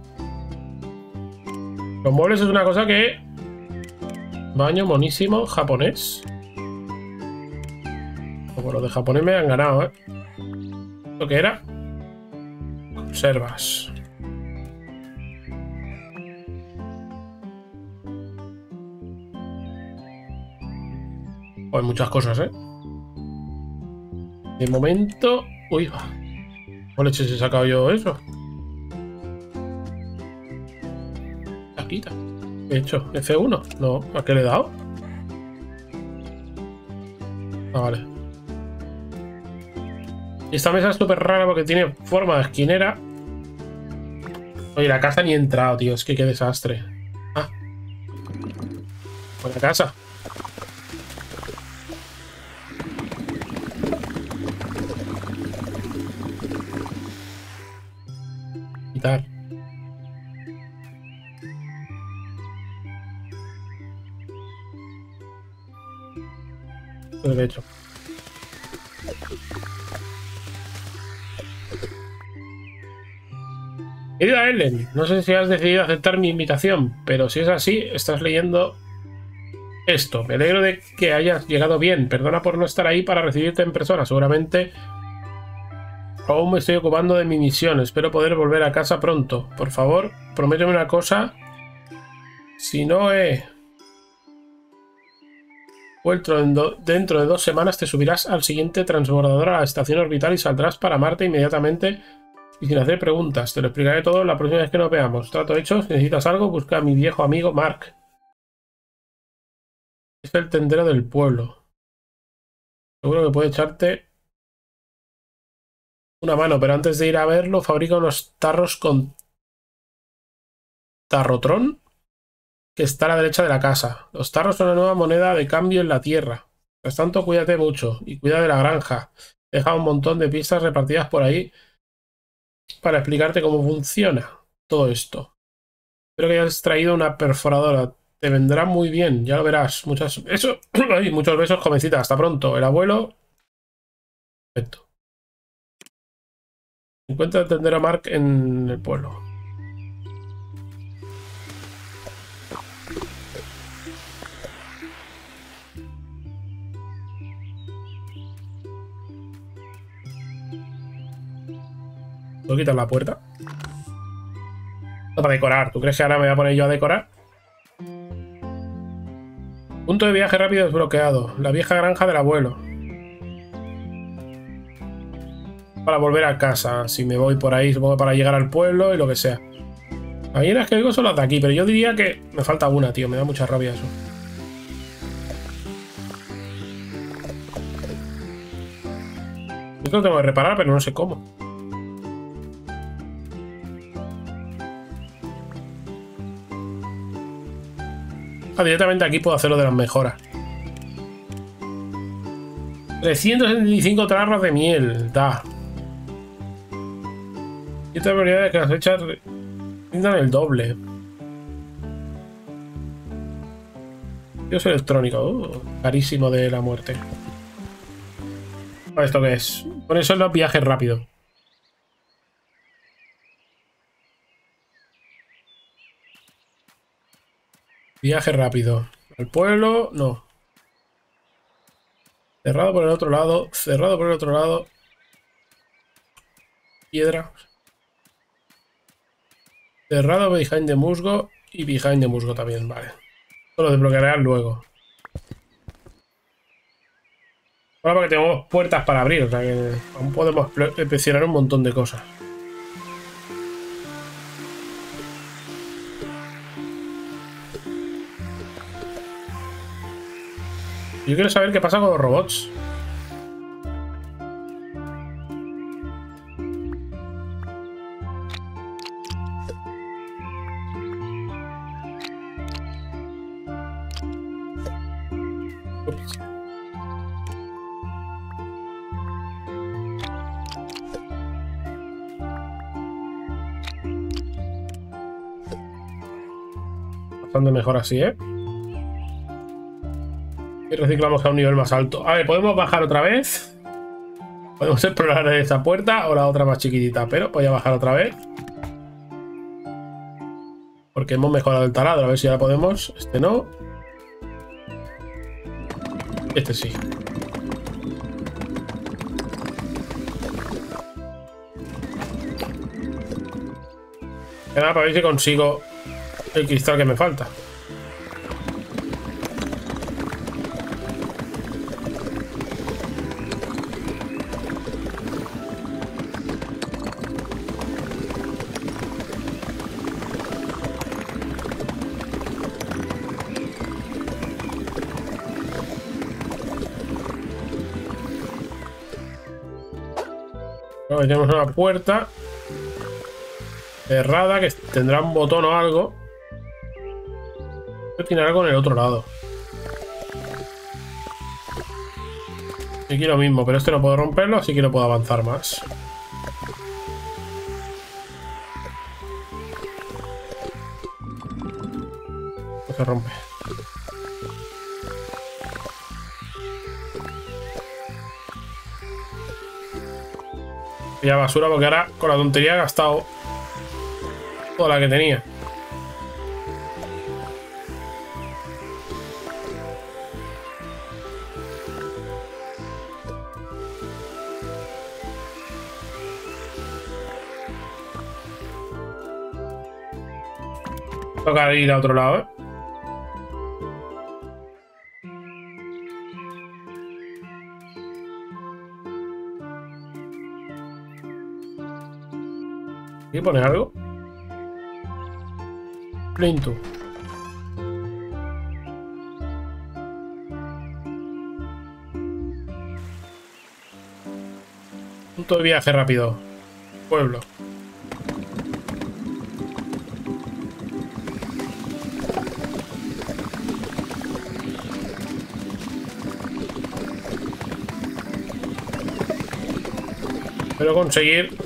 Los muebles es una cosa que... Baño monísimo japonés. Como los de japonés me han ganado, ¿eh? ¿Lo que era? Conservas. Pues muchas cosas, ¿eh? De momento... Uy, va. ¿Cómo leches he sacado yo eso? ¿Qué he hecho? ¿F1? No, ¿a qué le he dado? Ah, vale. Esta mesa es súper rara porque tiene forma de esquinera. Oye, la casa ni ha entrado, tío. Es que qué desastre. Ah. Buena casa. No sé si has decidido aceptar mi invitación, pero si es así, estás leyendo esto. Me alegro de que hayas llegado bien. Perdona por no estar ahí para recibirte en persona. Seguramente aún me estoy ocupando de mi misión. Espero poder volver a casa pronto. Por favor, prométeme una cosa. Si no he vuelto dentro de dos semanas, te subirás al siguiente transbordador a la estación orbital y saldrás para Marte inmediatamente y sin hacer preguntas. Te lo explicaré todo la próxima vez que nos veamos. Trato hecho. Si necesitas algo, busca a mi viejo amigo Mark. Es el tendero del pueblo. Seguro que puede echarte una mano, pero antes de ir a verlo, fabrica unos tarros con tarrotrón que está a la derecha de la casa. Los tarros son la nueva moneda de cambio en la tierra. Por tanto, cuídate mucho y cuida de la granja. Deja un montón de pistas repartidas por ahí para explicarte cómo funciona todo esto. Espero que hayas traído una perforadora. Te vendrá muy bien, ya lo verás. Muchas, eso, muchos besos, jovencita. Hasta pronto. El abuelo. Perfecto. Encuentra atender a Mark en el pueblo. ¿Puedo quitar la puerta? Para decorar. ¿Tú crees que ahora me voy a poner yo a decorar? Punto de viaje rápido desbloqueado. La vieja granja del abuelo. Para volver a casa. Si me voy por ahí, supongo para llegar al pueblo y lo que sea. es que digo son las de aquí, pero yo diría que me falta una, tío. Me da mucha rabia eso. Esto lo tengo que reparar, pero no sé cómo. Directamente aquí puedo hacerlo de las mejoras. 375 tarros de miel, da. Y otra probabilidad es que las flechas rindan el doble. Dios electrónico, uh, carísimo de la muerte. ¿Esto qué es? Con eso es los viajes rápidos. Viaje rápido. Al pueblo, no. Cerrado por el otro lado, cerrado por el otro lado. Piedra. Cerrado behind de musgo y behind de musgo también, vale. Solo desbloquearé luego. Ahora porque tenemos puertas para abrir, o sea que aún podemos presionar un montón de cosas. Yo quiero saber qué pasa con los robots. Bastante mejor así, ¿eh? Y reciclamos a un nivel más alto. A ver, ¿podemos bajar otra vez? Podemos explorar esta puerta o la otra más chiquitita, pero voy a bajar otra vez. Porque hemos mejorado el taladro, a ver si ya podemos. Este no. Este sí. Nada, para ver si consigo el cristal que me falta. Tenemos una puerta cerrada que tendrá un botón o algo. Tiene algo en el otro lado. Aquí lo mismo, pero este no puedo romperlo, así que no puedo avanzar más. No se rompe. Ya basura porque ahora con la tontería he gastado Toda la que tenía. Toca ir a otro lado, ¿eh? ¿Aquí pone algo? Lento. Punto de viaje rápido. Pueblo. Pero conseguir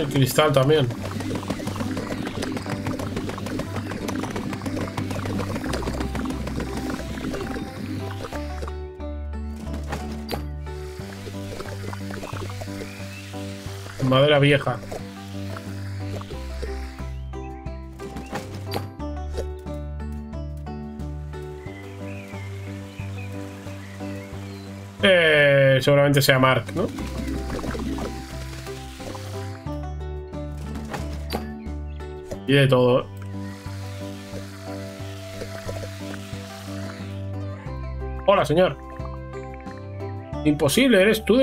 el cristal también. Madera vieja. Eh, seguramente sea Mark, ¿no? Y de todo. Hola, señor. Imposible, eres tú,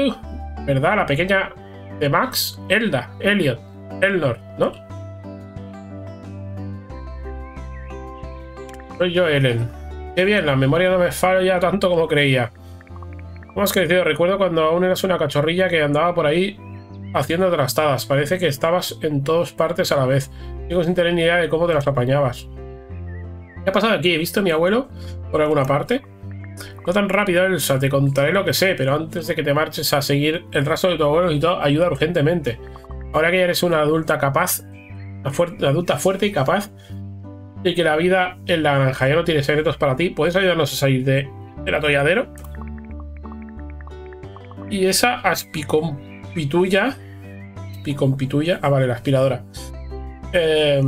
¿verdad? La pequeña de Max, Elda, Elliot, Elnor, ¿no? Soy yo, Ellen. Qué bien, la memoria no me falla tanto como creía. ¿Cómo has crecido? Recuerdo cuando aún eras una cachorrilla que andaba por ahí haciendo trastadas. Parece que estabas en todas partes a la vez. Sigo sin tener ni idea de cómo te las apañabas. ¿Qué ha pasado aquí? ¿He visto a mi abuelo por alguna parte? No tan rápido, Elsa, te contaré lo que sé, pero antes de que te marches a seguir el rastro de tu abuelo y todo, ayuda urgentemente. Ahora que ya eres una adulta capaz, una adulta fuerte y capaz, y que la vida en la granja ya no tiene secretos para ti, ¿puedes ayudarnos a salir de, del atolladero? Y esa aspicompituya. Aspicompituya. Ah, vale, la aspiradora. Eh,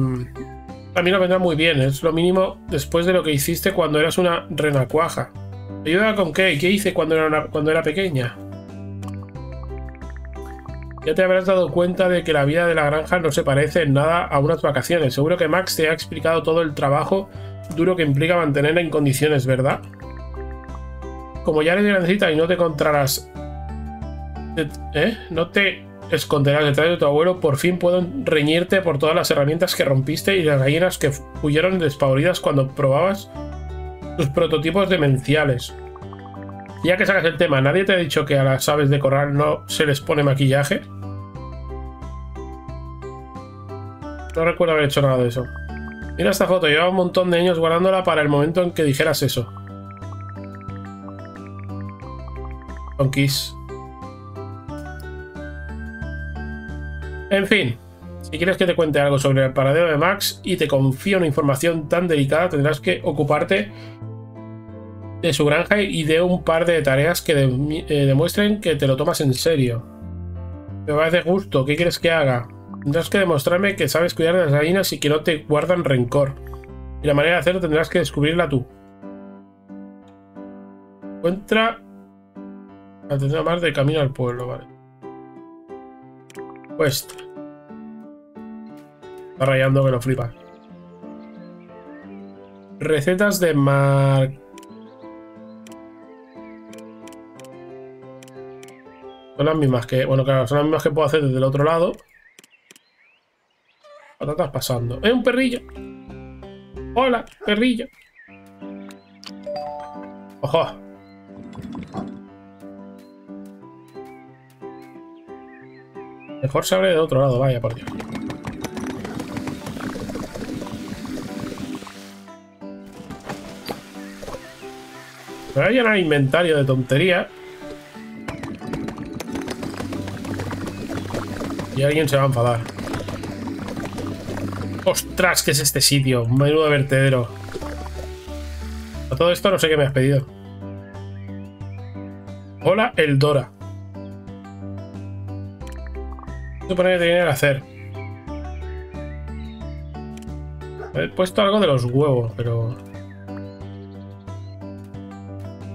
a mí no vendrá muy bien, es lo mínimo después de lo que hiciste cuando eras una renacuaja. ¿Ayuda con qué? ¿Qué hice cuando era, cuando era pequeña? Ya te habrás dado cuenta de que la vida de la granja no se parece en nada a unas vacaciones. Seguro que Max te ha explicado todo el trabajo duro que implica mantenerla en condiciones, ¿verdad? Como ya eres grandecita y no te encontrarás... ¿Eh? No te esconderás detrás de tu abuelo, por fin puedo reñirte por todas las herramientas que rompiste y las gallinas que huyeron despavoridas cuando probabas tus prototipos demenciales. Ya que sacas el tema, ¿nadie te ha dicho que a las aves de corral no se les pone maquillaje? No recuerdo haber hecho nada de eso. Mira esta foto, llevaba un montón de años guardándola para el momento en que dijeras eso. Kiss. En fin, si quieres que te cuente algo sobre el paradero de Max y te confío una información tan delicada, tendrás que ocuparte de su granja y de un par de tareas que eh, demuestren que te lo tomas en serio. Me parece justo, ¿qué quieres que haga? Tendrás que demostrarme que sabes cuidar de las gallinas y que no te guardan rencor. Y la manera de hacerlo tendrás que descubrirla tú. Encuentra... Atención más de camino al pueblo, vale. Pues. Está rayando que lo flipa. Recetas de mar... Son las mismas que... Bueno, claro, son las mismas que puedo hacer desde el otro lado. Patatas pasando. ¡Eh, un perrillo! ¡Hola, perrillo! ¡Ojo! Mejor se abre de otro lado, vaya por Dios. Me voy a llenar inventario de tontería. Y alguien se va a enfadar. ¡Ostras! ¿Qué es este sitio? Menudo vertedero. A todo esto no sé qué me has pedido. Hola, Eldora. Supone que tenía que hacer? He puesto algo de los huevos, pero...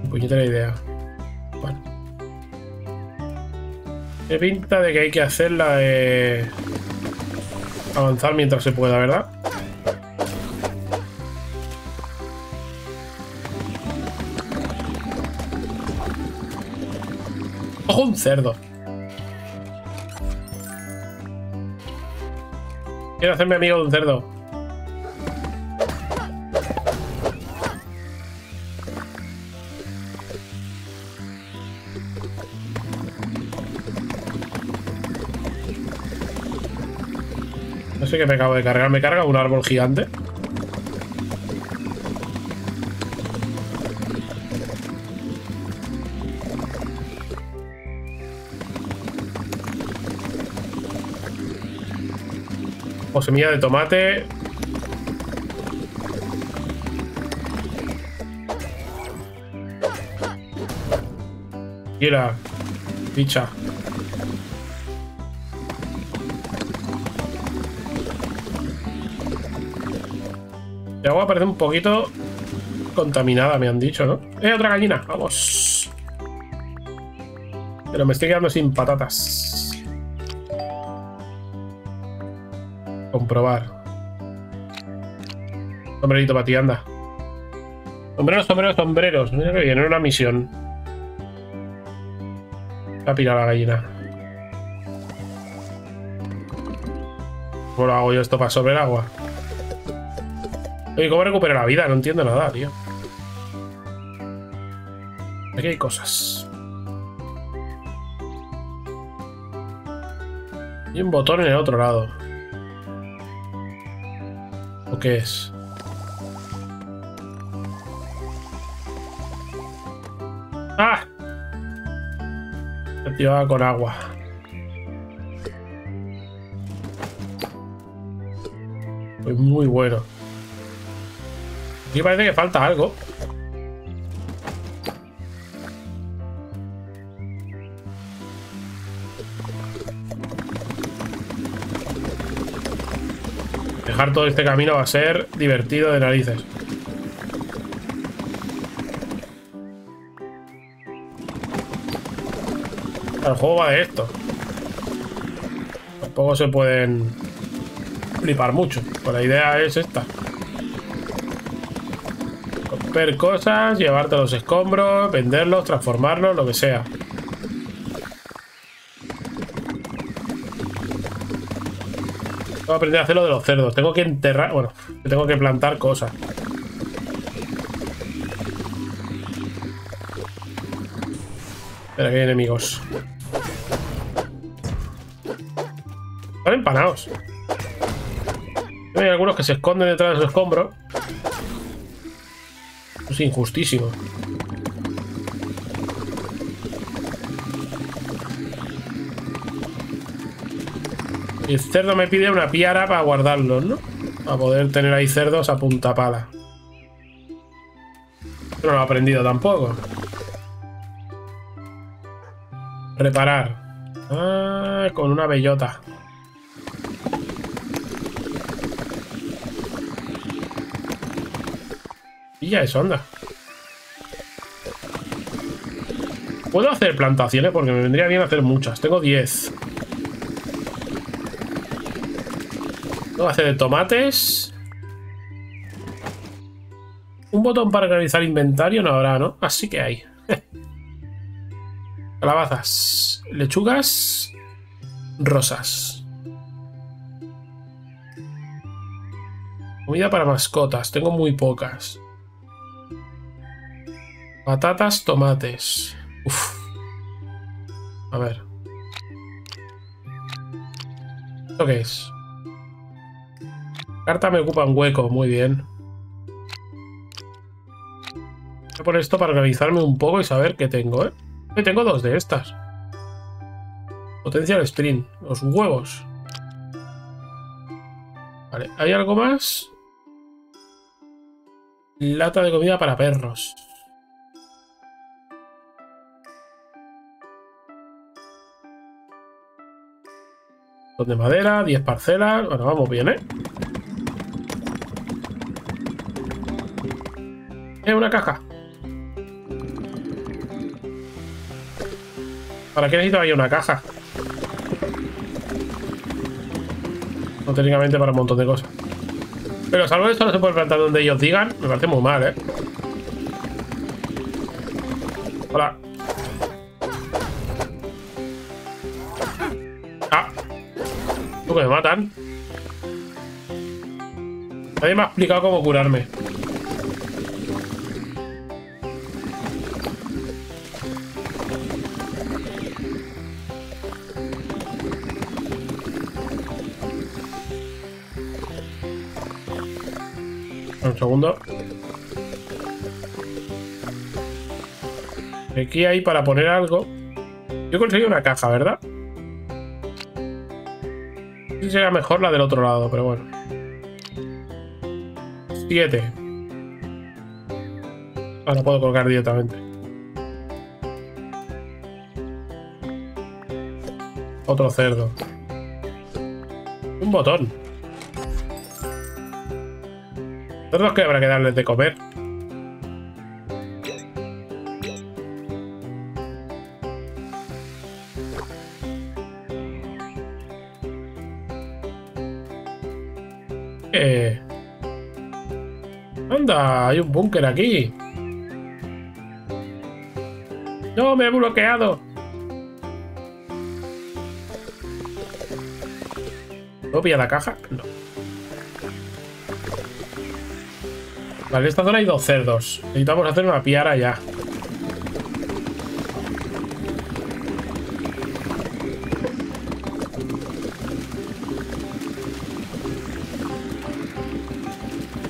Puñetera idea. Bueno. Tiene pinta de que hay que hacerla de... Avanzar mientras se pueda, ¿verdad? ¡Ojo, un cerdo! Quiero hacerme amigo de un cerdo. No sé qué me acabo de cargar. ¿Me carga un árbol gigante? Semilla de tomate. Mira, Picha. El agua parece un poquito contaminada, me han dicho, ¿no? ¡Eh, otra gallina! ¡Vamos! Pero me estoy quedando sin patatas. Comprobar. Sombrerito para ti, anda. Sombreros, sombreros, sombreros. Mira que viene una misión. Va a pirar la gallina. ¿Cómo lo hago yo esto para sobre el agua? Oye, ¿cómo recupero la vida? No entiendo nada, tío. Aquí hay cosas. Y un botón en el otro lado. ¿O qué es? ¡Ah! Se activaba con agua. Pues muy bueno. Aquí parece que falta algo. Todo este camino va a ser divertido de narices. El juego va de esto. Tampoco se pueden flipar mucho. Pues la idea es esta romper cosas, llevarte los escombros, venderlos, transformarlos, lo que sea. Tengo que aprender a hacer lo de los cerdos. Tengo que enterrar... Bueno, tengo que plantar cosas. Espera, que hay enemigos. Están empanados. Hay algunos que se esconden detrás de los escombros. Es injustísimo. El cerdo me pide una piara para guardarlos, ¿no? Para poder tener ahí cerdos a punta pala. No lo he aprendido tampoco. Reparar. Ah, con una bellota. Y ya eso, anda. Puedo hacer plantaciones porque me vendría bien hacer muchas. Tengo 10. Que hacer de tomates. Un botón para realizar inventario no habrá, ¿no? Así que hay. Calabazas. Lechugas. Rosas. Comida para mascotas. Tengo muy pocas. Patatas, tomates. Uf. A ver. ¿Esto qué es? Carta me ocupa un hueco, muy bien. Voy a poner esto para organizarme un poco y saber qué tengo, ¿eh? Tengo dos de estas. Potencial sprint. Los huevos. Vale, ¿hay algo más? Lata de comida para perros. montón de madera, 10 parcelas. Bueno, vamos bien, ¿eh? Es una caja. ¿Para qué necesito ahí una caja? No técnicamente para un montón de cosas. Pero salvo esto no se puede plantar donde ellos digan. Me parece muy mal, ¿eh? Hola. Ah. Tú que me matan. Nadie me ha explicado cómo curarme. Segundo. Aquí hay para poner algo. Yo conseguí una caja, ¿verdad? Sí sería mejor la del otro lado, pero bueno. Siete. Ahora puedo colgar directamente. Otro cerdo. Un botón. Cerdos que habrá que darles de comer. Eh... Anda, hay un búnker aquí. No, me he bloqueado. ¿Puedo pillar la caja? No. Vale, en esta zona hay dos cerdos. Necesitamos hacer una piara ya.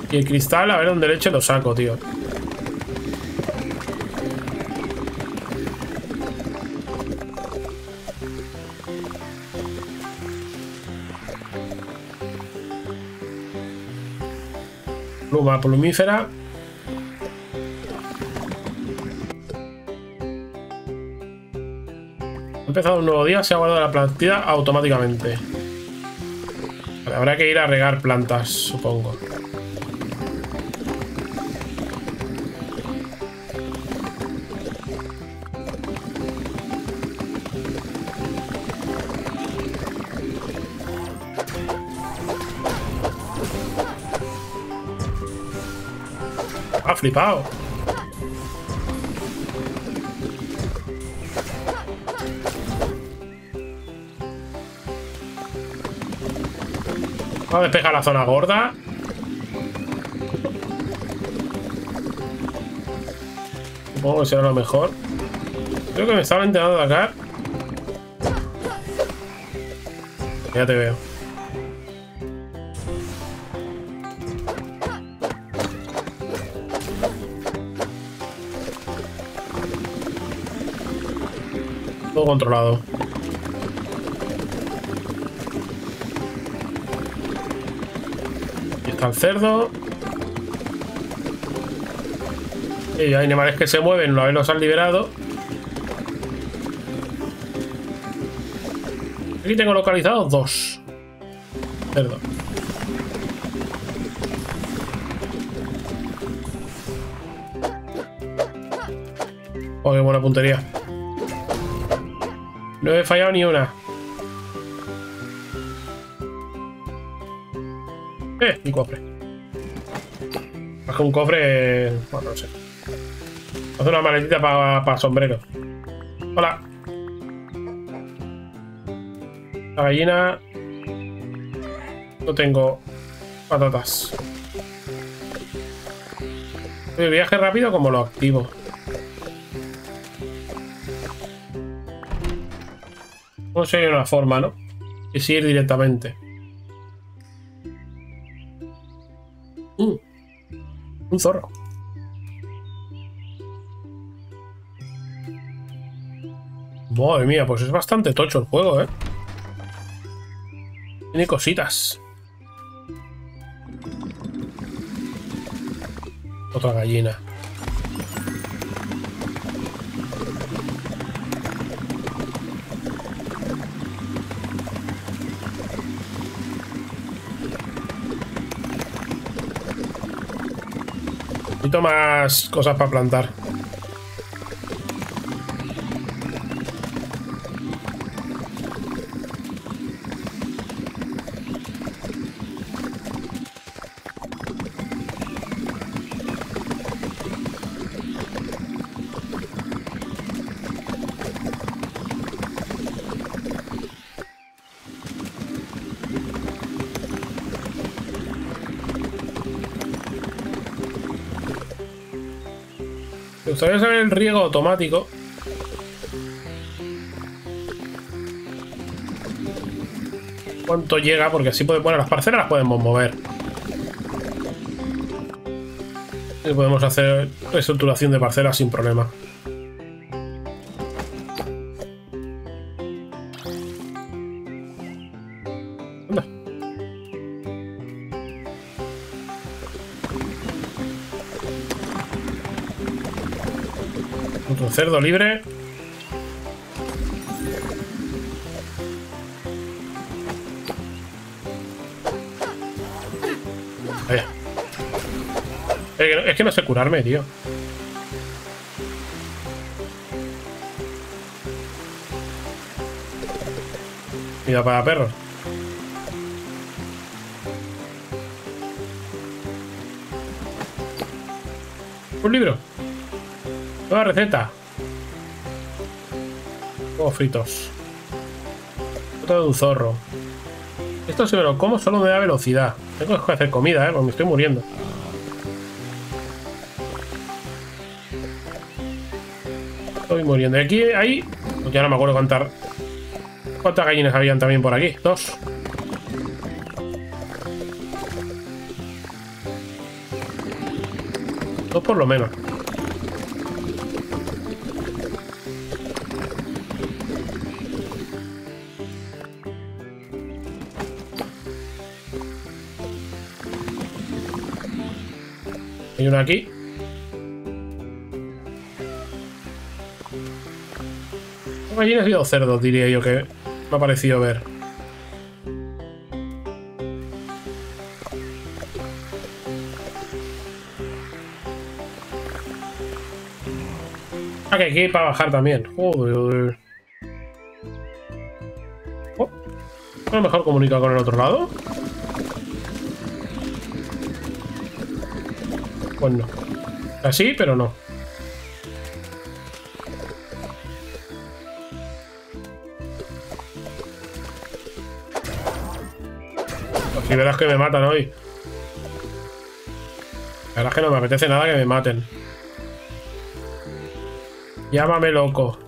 Y el cristal, a ver dónde le eche lo saco, tío. Pluma plumífera. Ha empezado un nuevo día, se ha guardado la plantilla automáticamente. Habrá que ir a regar plantas, supongo. Flipado. Vamos a despejar la zona gorda. Supongo que será lo mejor. Creo que me estaba intentando atacar. Ya te veo. Controlado. Aquí está el cerdo. Y hay animales que se mueven, los han liberado. Aquí tengo localizados dos. Cerdo. Oh, qué buena puntería. No he fallado ni una. Eh, un cofre. Más que un cofre... Bueno, no sé. Hace una maletita para sombrero. Hola. La gallina... No tengo patatas. El viaje rápido como lo activo. No sé una forma, ¿no? Es ir directamente. Un zorro. Madre mía, pues es bastante tocho el juego, ¿eh? Tiene cositas. Otra gallina. Más cosas para plantar. Riego automático. Cuánto llega, porque así puede poner las parcelas las podemos mover. Y podemos hacer reestructuración de parcelas sin problema. Libre. Vaya. Es que, no- es que no sé curarme, tío. Mira para perros. Un libro. Nueva receta. Fritos. Otra de un zorro. Esto si me lo como solo me da velocidad. Tengo que hacer comida, eh, porque me estoy muriendo. Estoy muriendo. Y aquí hay. Ya no me acuerdo contar. ¿Cuántas gallinas habían también por aquí? Dos. Dos por lo menos. Hay una aquí. Gallinas y dos cerdos, diría yo que me ha parecido ver. Ah, que aquí hay para bajar también. Joder. Oh, a lo mejor comunica con el otro lado. Pues no. Así, pero no. Si verás que me matan hoy. La verdad es que no me apetece nada que me maten. Llámame loco.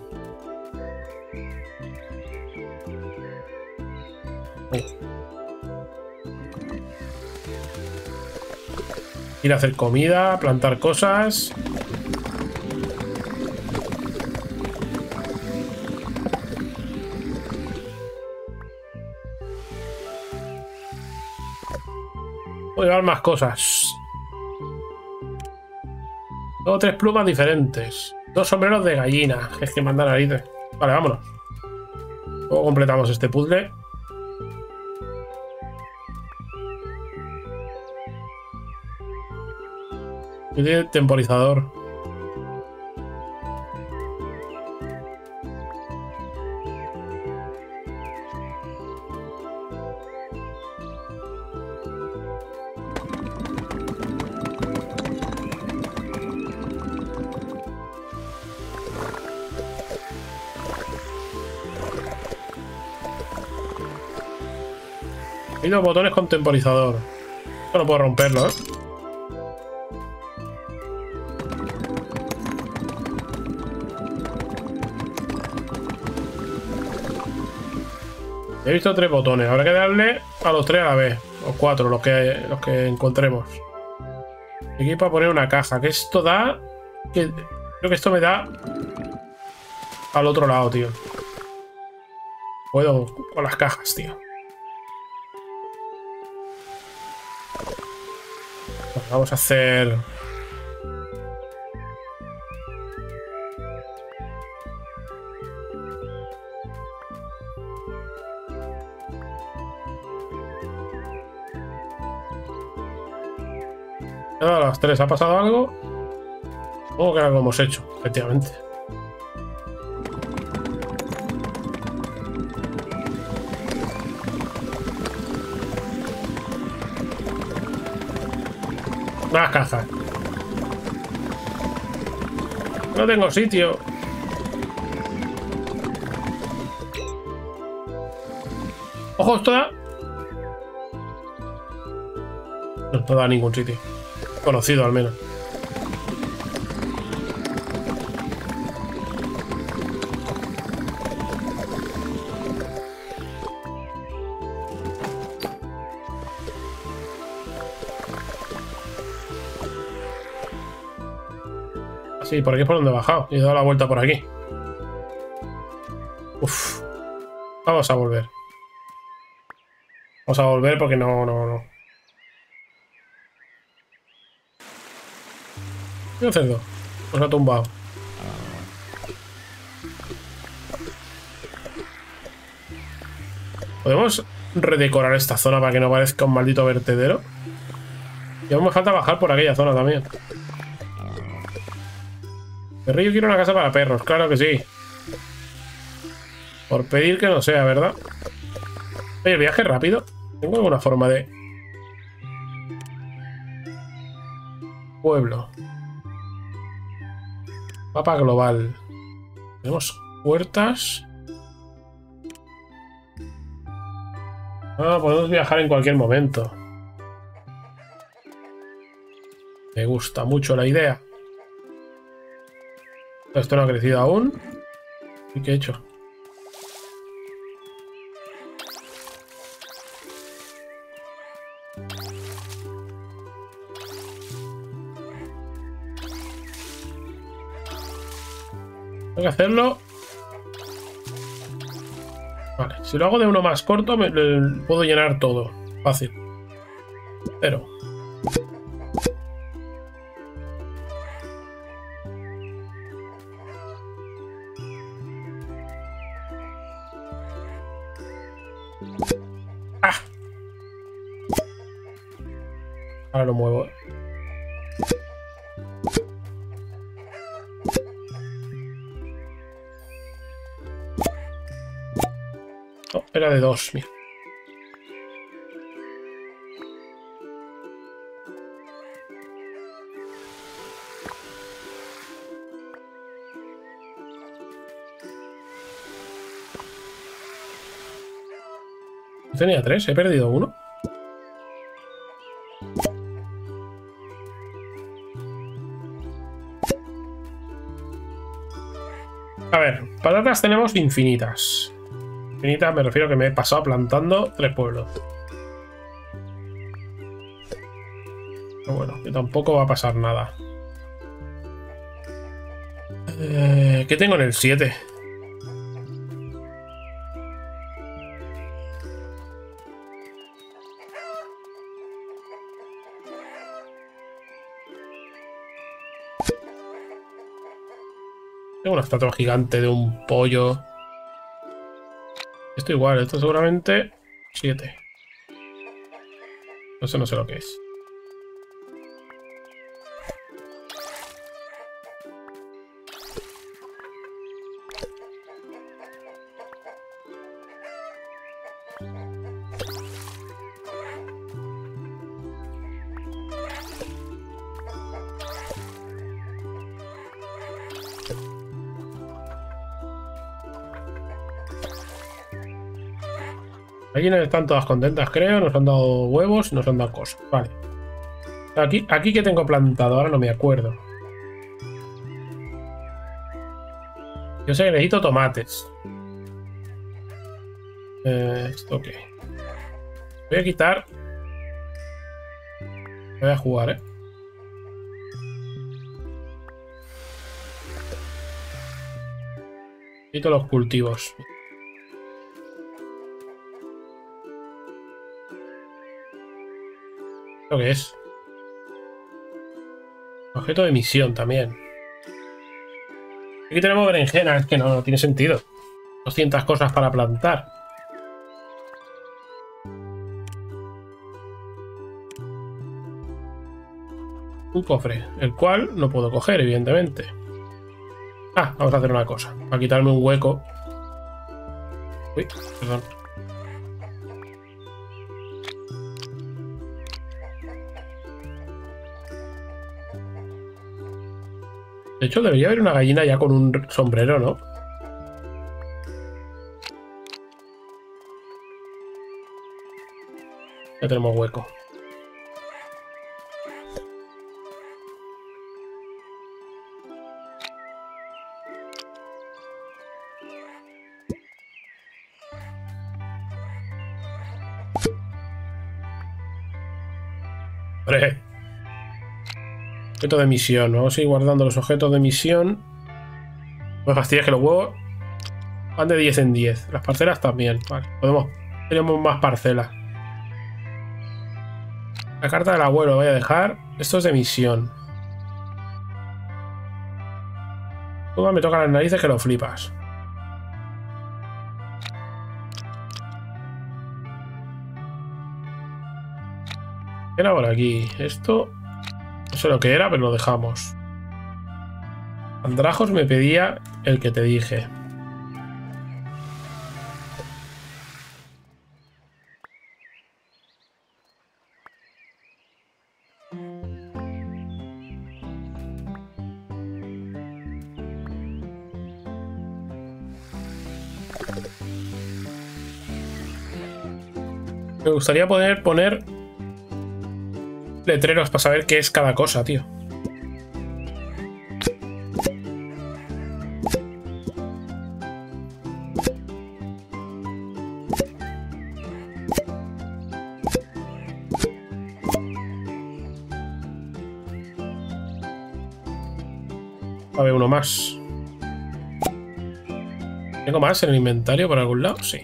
Ir a hacer comida, plantar cosas. Voy a llevar más cosas. Tengo tres plumas diferentes. Dos sombreros de gallina. Es que manda narices. Vale, vámonos. Luego completamos este puzzle. Tiene temporizador. Hay dos botones con temporizador. No puedo romperlo, ¿eh? He visto tres botones. Habrá que darle a los tres a la vez. Los cuatro, los que, los que encontremos. Aquí para poner una caja. Que esto da... Creo que esto me da... Al otro lado, tío. Puedo con las cajas, tío. Vamos a hacer... tres, ¿ha pasado algo? Supongo que lo hemos hecho, efectivamente. Más cajas. No tengo sitio. Ojo, esto. No, no da ningún sitio. Conocido al menos. Sí, por aquí es por donde he bajado. He dado la vuelta por aquí. Uf. Vamos a volver. Vamos a volver porque no, no, no. Un cerdo? Nos ha tumbado. ¿Podemos redecorar esta zona para que no parezca un maldito vertedero? Y aún me falta bajar por aquella zona también. Perrillo quiere una casa para perros, claro que sí. Por pedir que no sea, ¿verdad? Oye, el viaje rápido. ¿Tengo alguna forma de...? Pueblo. Mapa global. Tenemos puertas. Ah, podemos viajar en cualquier momento. Me gusta mucho la idea. Esto no ha crecido aún. ¿Y qué he hecho? Tengo que hacerlo. Vale, si lo hago de uno más corto, me, puedo llenar todo. Fácil. Pero... Tenía tres, he perdido uno. Patatas tenemos infinitas. Infinitas me refiero a que me he pasado plantando tres pueblos. Pero bueno, que tampoco va a pasar nada. Eh, ¿Qué tengo en el 7? Tengo una estatua gigante de un pollo. Esto igual, esto seguramente 7. Eso no sé lo que es. Aquí están todas contentas, creo. Nos han dado huevos nos han dado cosas. Vale. Aquí, aquí que tengo plantado, ahora no me acuerdo. Yo sé que necesito tomates. Eh, ¿Esto qué? Voy a quitar... Voy a jugar, ¿eh? Quito los cultivos. ¿Lo que es? Objeto de misión también. Aquí tenemos berenjena, es que no, no tiene sentido. 200 cosas para plantar. un cofre, el cual no puedo coger, evidentemente. Ah, vamos a hacer una cosa. Para quitarme un hueco. Uy, perdón. De hecho, debería haber una gallina ya con un sombrero, ¿no? Ya tenemos hueco. Objeto de misión. Vamos a ir guardando los objetos de misión. No fastidies que los huevos van de 10 en 10. Las parcelas también. Vale, podemos. Tenemos más parcelas. La carta del abuelo voy a dejar. Esto es de misión. me toca las narices que lo flipas. ¿Qué era por aquí? Esto... Sé lo que era, pero lo dejamos. Andrajos me pedía el que te dije. Me gustaría poder poner letreros para saber qué es cada cosa, tío. A ver, uno más. ¿Tengo más en el inventario por algún lado? Sí.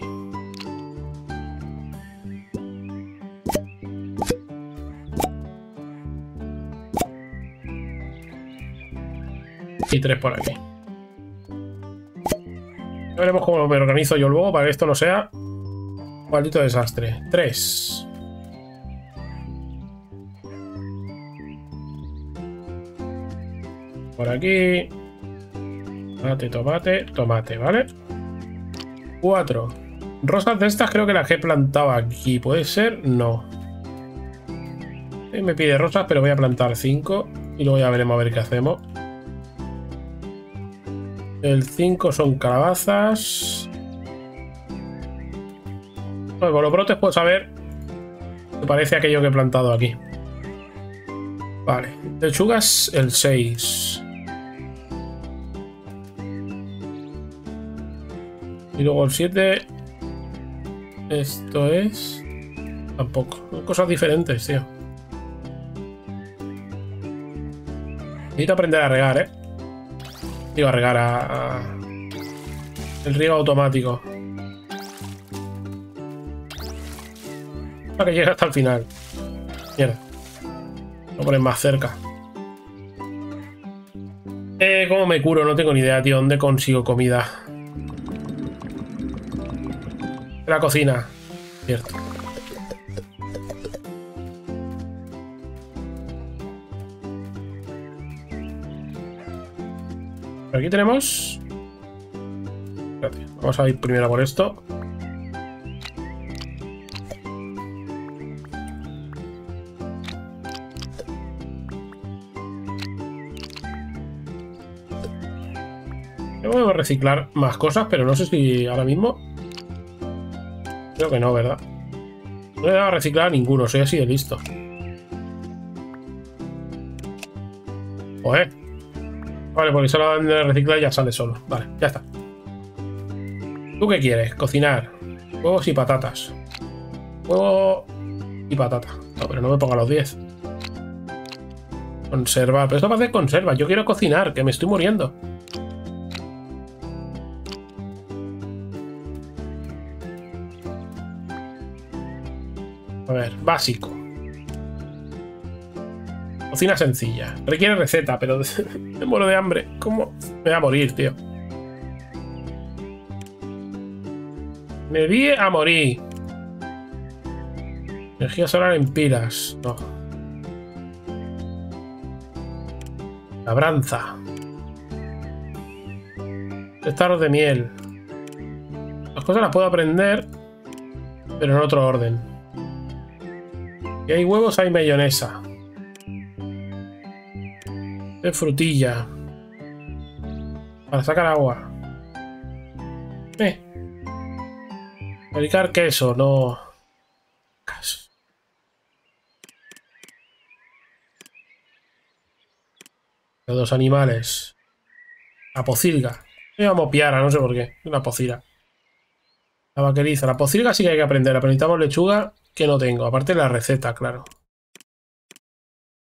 Y tres por aquí. veremos cómo me organizo yo luego para que esto no sea un maldito desastre. Tres. Por aquí. Tomate, tomate, tomate, ¿vale? Cuatro. Rosas de estas creo que las he plantado aquí. ¿Puede ser? No. Me pide rosas, pero voy a plantar cinco. Y luego ya veremos a ver qué hacemos. El 5 son calabazas. Bueno, con los brotes puedo saber que parece aquello que he plantado aquí. Vale. Lechugas el 6. Y luego el 7. Esto es... Tampoco. Son cosas diferentes, tío. Necesito aprender a regar, ¿eh? Iba a regar a, El riego automático. Para que llegue hasta el final. Mierda. Voy a poner más cerca. Eh, ¿Cómo me curo? No tengo ni idea, tío. ¿Dónde consigo comida? La cocina. Aquí tenemos... vamos a ir primero por esto. Que reciclar más cosas, pero no sé si ahora mismo... Creo que no, ¿verdad? No he dado a reciclar ninguno, soy así de listo. Vale, porque solo de reciclar ya sale solo. Vale, ya está. ¿Tú qué quieres? Cocinar. Huevos y patatas. Huevo y patata. No, pero no me ponga los 10. Conserva. Pero esto hacer conserva. Yo quiero cocinar, que me estoy muriendo. A ver, básico. Cocina sencilla. Requiere receta, pero me muero de hambre. ¿Cómo? Me voy a morir, tío. Me vi a morir. Energía solar en pilas. No. Labranza. Estaros de miel. Las cosas las puedo aprender, pero en otro orden. Y hay huevos, hay mayonesa. De frutilla. Para sacar agua. Eh. Fabricar queso, no. Los dos animales. La pocilga. Me llamo Piara, no sé por qué. Una pocilga. La vaqueriza. La pocilga sí que hay que aprender. Pero necesitamos lechuga que no tengo. Aparte la receta, claro.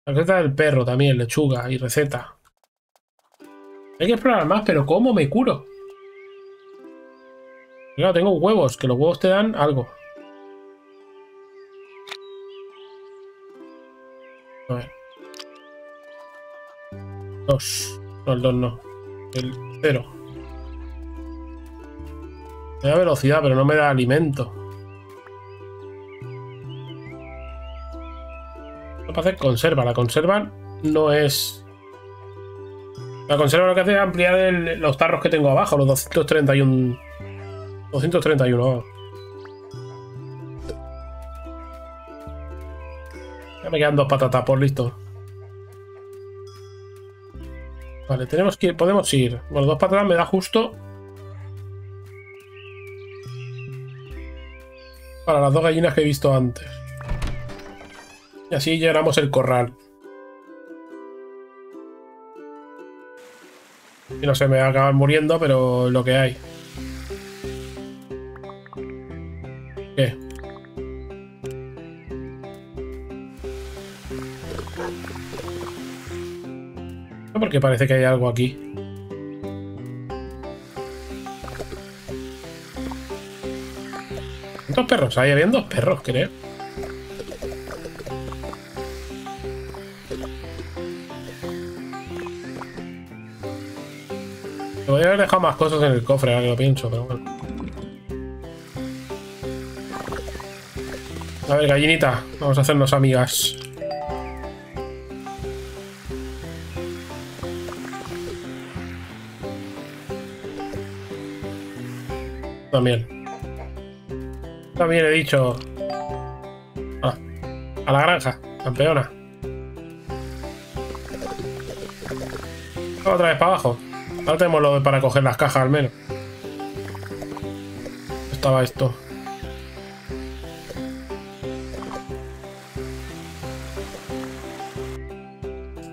Receta del perro también, lechuga y receta. Hay que explorar más, pero ¿cómo me curo? Claro, tengo huevos, que los huevos te dan algo. A ver. Dos. No, el dos no. El cero. Me da velocidad, pero no me da alimento. No para hacer conserva. La conserva no es... La conserva lo que hace es ampliar los tarros que tengo abajo, los 231... 231. Ya me quedan dos patatas por listo. Vale, tenemos que ir, podemos ir. Bueno, dos patatas me da justo. Para las dos gallinas que he visto antes. Y así llenamos el corral. Y no sé, me acaban muriendo, pero lo que hay. ¿Qué? porque parece que hay algo aquí. ¿Cuántos perros hay? Habían dos perros, creo. Podría haber dejado más cosas en el cofre, ahora que lo pienso, pero bueno. A ver, gallinita, vamos a hacernos amigas. También. También he dicho. Ah, a la granja, campeona. Otra vez para abajo. Ahora tenemos lo de para coger las cajas al menos. Estaba esto.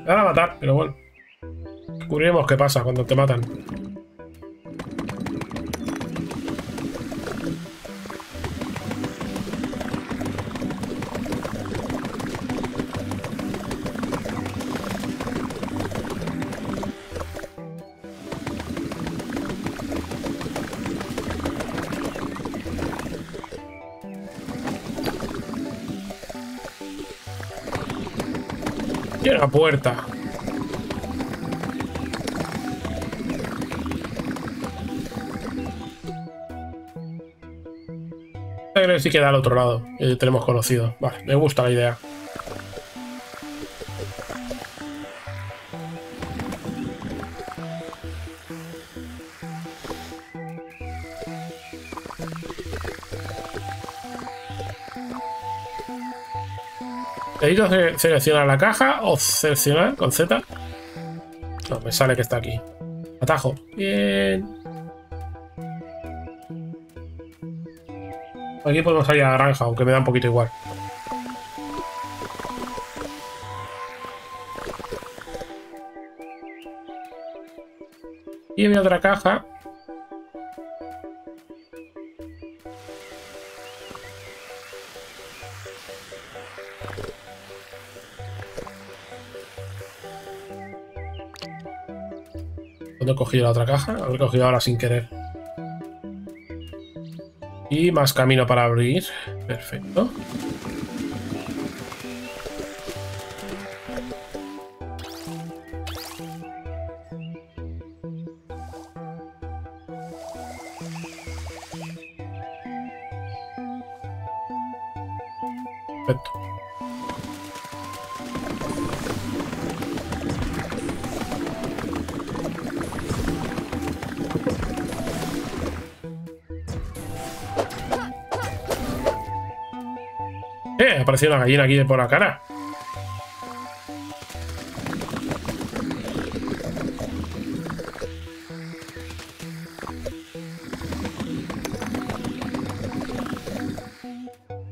Me van a matar, pero bueno. Descubriremos qué pasa cuando te matan. La puerta. Creo que sí queda al otro lado. tenemos conocido. Vale, me gusta la idea. Necesito seleccionar la caja o seleccionar con Z. No, me sale que está aquí. Atajo. Bien. Aquí podemos salir a la granja, aunque me da un poquito igual. Y había otra caja cogido la otra caja? Haber cogido ahora sin querer. Y más camino para abrir. Perfecto. Perfecto. Ha aparecido una gallina aquí por la cara.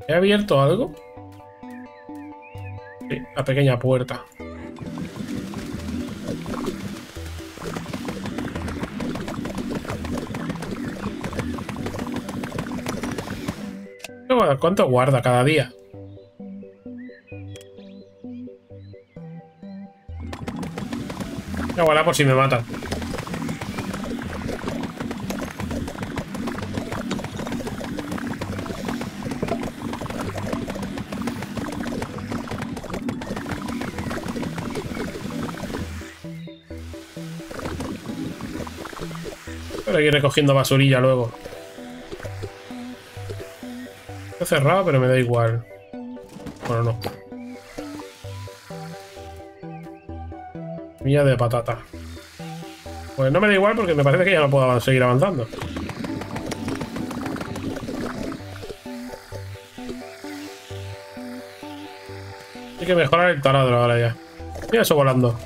¿He abierto algo? Sí, la pequeña puerta. ¿Cuánto guarda cada día? Guardar por si me matan. Pero ir recogiendo basurilla luego. Está cerrado, pero me da igual. Bueno, no. Milla de patata. Pues no me da igual porque me parece que ya no puedo seguir avanzando. Hay que mejorar el taladro ahora ya. Mira eso volando.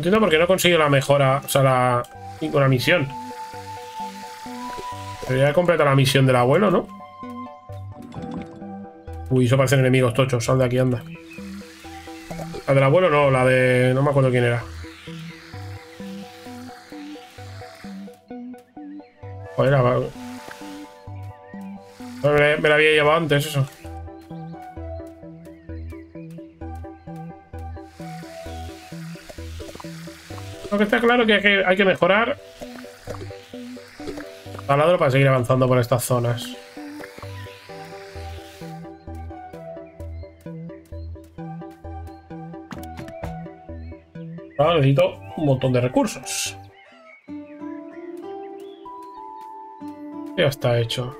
Entiendo por qué no consigo la mejora, o sea, la, la misión. Debería completar la misión del abuelo, ¿no? Uy, eso parecen enemigos tochos. Sal de aquí, anda. La del abuelo no, la de... No me acuerdo quién era. Joder, me, me la había llevado antes, eso. Que está claro es que hay que, mejorar taladro para seguir avanzando por estas zonas. Ahora necesito un montón de recursos. Ya está hecho.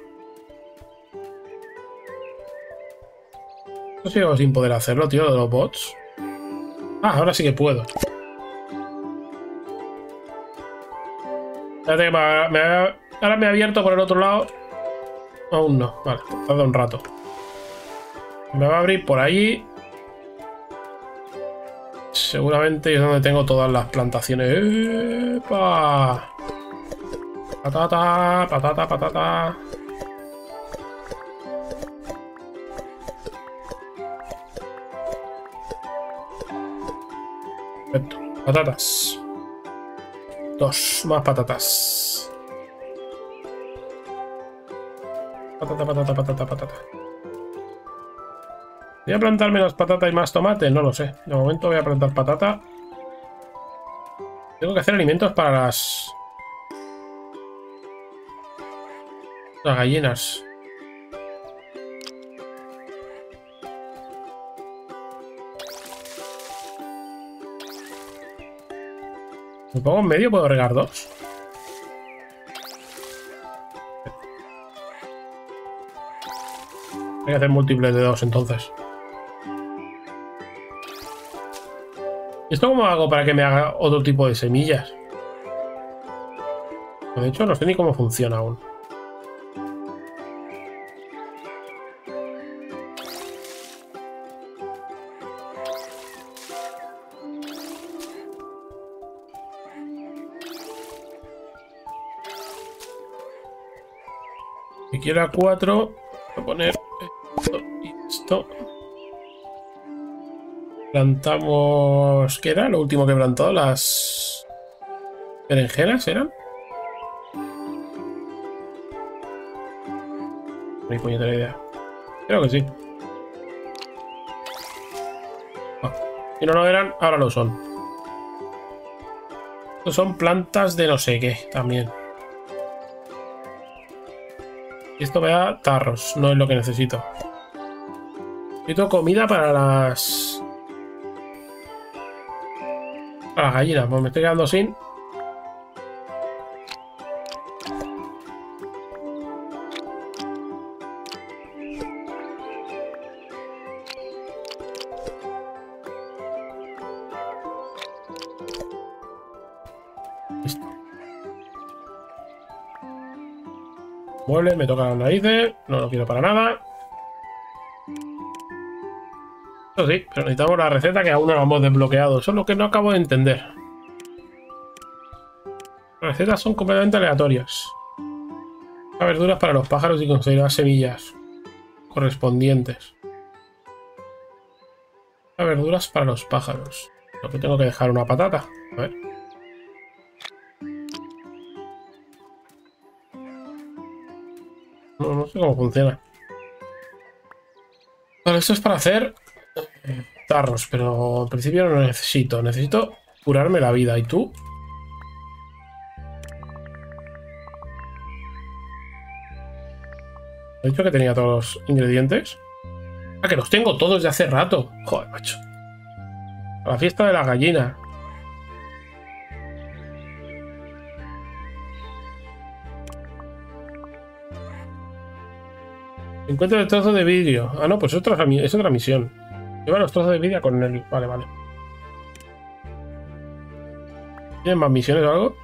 No sigo sin poder hacerlo, tío, de los bots. Ah, ahora sí que puedo. Ahora me ha abierto por el otro lado. Aún no. Vale, tarda un rato. Me va a abrir por allí. Seguramente es donde tengo todas las plantaciones. ¡Epa! Patata, patata, patata. Perfecto. Patatas. Dos, más patatas. Patata, patata, patata, patata. ¿Voy a plantar menos patata y más tomate? No lo sé. De momento voy a plantar patata. Tengo que hacer alimentos para las... Las gallinas. ¿Me pongo en medio? ¿Puedo regar dos? Hay que hacer múltiples de dos entonces. ¿Y esto cómo hago para que me haga otro tipo de semillas? De hecho, no sé ni cómo funciona aún. Quiero a 4, voy a poner esto y esto. Plantamos... ¿Qué era? Lo último que he plantado, las... ¿Berenjenas eran? No hay puñetera idea. Creo que sí. Ah, si no lo eran, ahora lo son. Estos son plantas de no sé qué también. Esto me da tarros, no es lo que necesito. Necesito comida para las... Para las gallinas, pues me estoy quedando sin... Me toca las narices. No lo quiero para nada. Eso sí, pero necesitamos la receta que aún no la hemos desbloqueado. Eso es lo que no acabo de entender. Las recetas son completamente aleatorias. verduras para los pájaros y conseguir las semillas correspondientes. verduras para los pájaros. Lo que tengo que dejar una patata. Sé cómo funciona. Vale, esto es para hacer tarros, pero en principio no lo necesito. Necesito curarme la vida. ¿Y tú? ¿He dicho que tenía todos los ingredientes? Ah, que los tengo todos de hace rato. Joder, macho. La fiesta de la gallina. Encuentra el trozo de vídeo. Ah, no, pues es otra, es otra misión. Lleva los trozos de vídeo con él. Vale, vale. ¿Tienen más misiones o algo?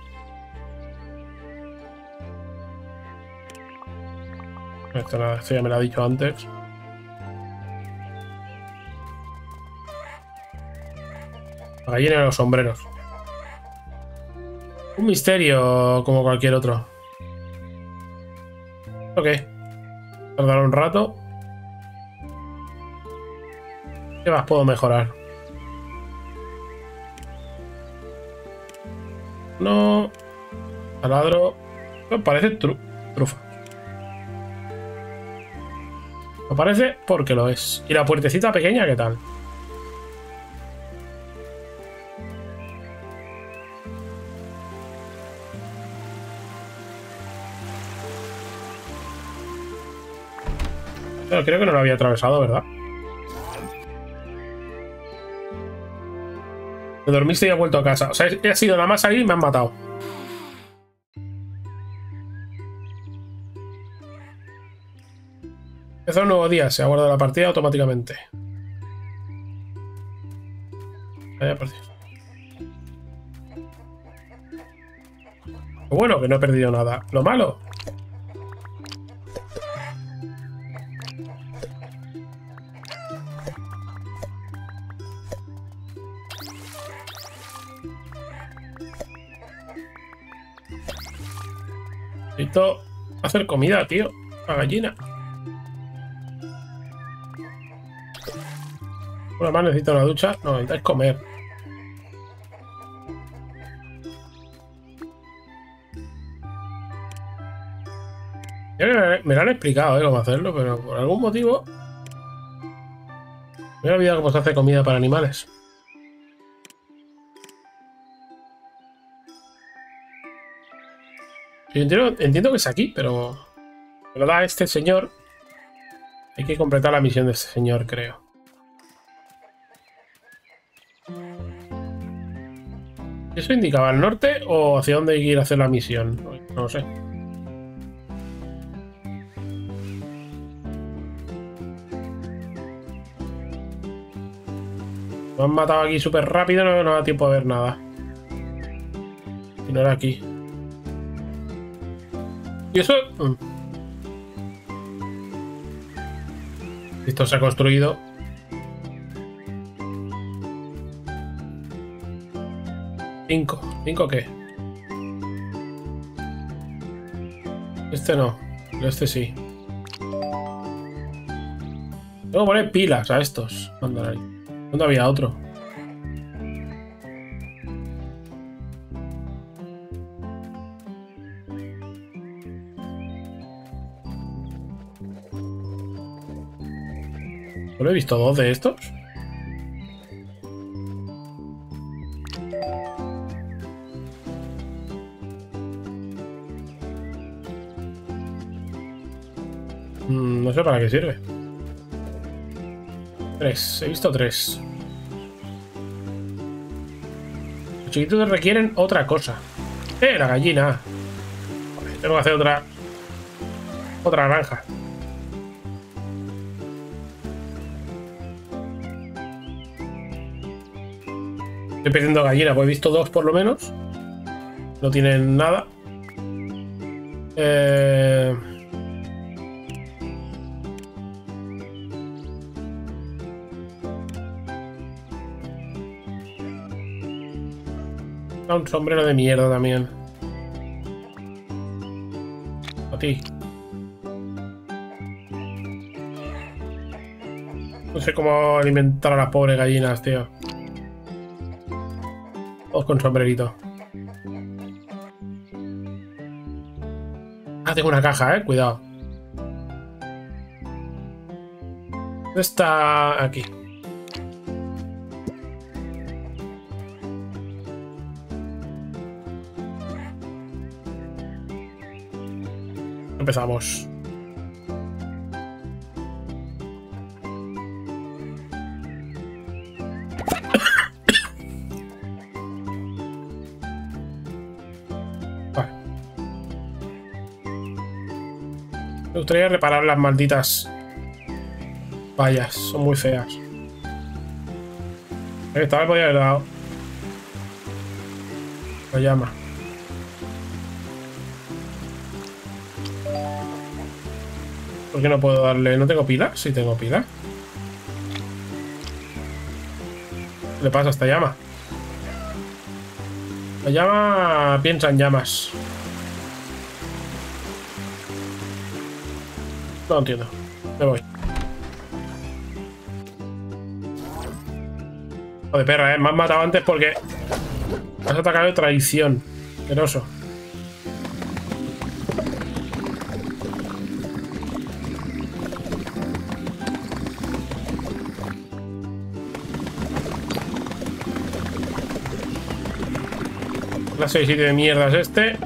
Esto, nada, esto ya me lo ha dicho antes. La gallina de los sombreros. Un misterio como cualquier otro. Ok. Tardará un rato. ¿Qué más puedo mejorar? No. Taladro. Me parece trufa. Me parece porque lo es. ¿Y la puertecita pequeña qué tal? Creo que no lo había atravesado, ¿verdad? Me dormiste y he vuelto a casa. O sea, he sido nada más salir y me han matado. Empezó un nuevo día. Se ha guardado la partida automáticamente. Vaya Dios. Lo bueno, que no he perdido nada. Lo malo, hacer comida, tío. La gallina. Una más necesito una ducha. No, necesitáis comer. Me lo han explicado, ¿eh? Cómo hacerlo, pero por algún motivo... Me he olvidado cómo se hace comida para animales. Entiendo, que es aquí, pero... Me lo da este señor. Hay que completar la misión de este señor, creo. ¿Eso indicaba al norte o hacia dónde hay que ir a hacer la misión? No lo sé. Me han matado aquí súper rápido, no, no da tiempo a ver nada. Y no era aquí. Y eso... Mm. Esto se ha construido. Cinco. ¿Cinco qué? Este no. Este sí. Tengo que poner pilas a estos. ¿Dónde había otro? He visto dos de estos? Mm, no sé para qué sirve. Tres, he visto tres. Los chiquitos requieren otra cosa. ¡Eh, la gallina! tengo que hacer otra... Otra granja. Estoy perdiendo gallina, pues he visto dos por lo menos. No tienen nada. Eh... Un sombrero de mierda también. A ti. No sé cómo alimentar a las pobres gallinas, tío. Con sombrerito. Ah, tengo una caja, eh. Cuidado. Está aquí. Empezamos. Reparar las malditas vallas, son muy feas. Esta vez podía haber dado. La llama. ¿Por qué no puedo darle? ¿No tengo pila? Sí tengo pila. ¿Qué le pasa a esta llama? La llama piensa en llamas. No entiendo. Me voy. Joder, perra, ¿eh? Me has matado antes porque... has atacado de traición. Peroso. Clase de sitio de mierda es este.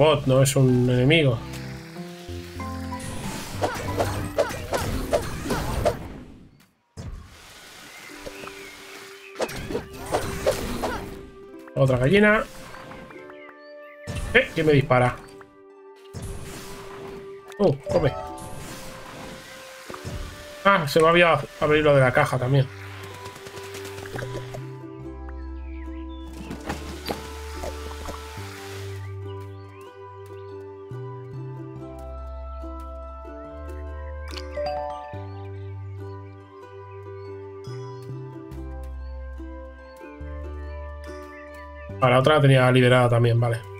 Robot, no es un enemigo. Otra gallina. Eh, ¿quién me dispara? Oh, come. Ah, se me había abrir lo de la caja también. La tenía liberada también, vale.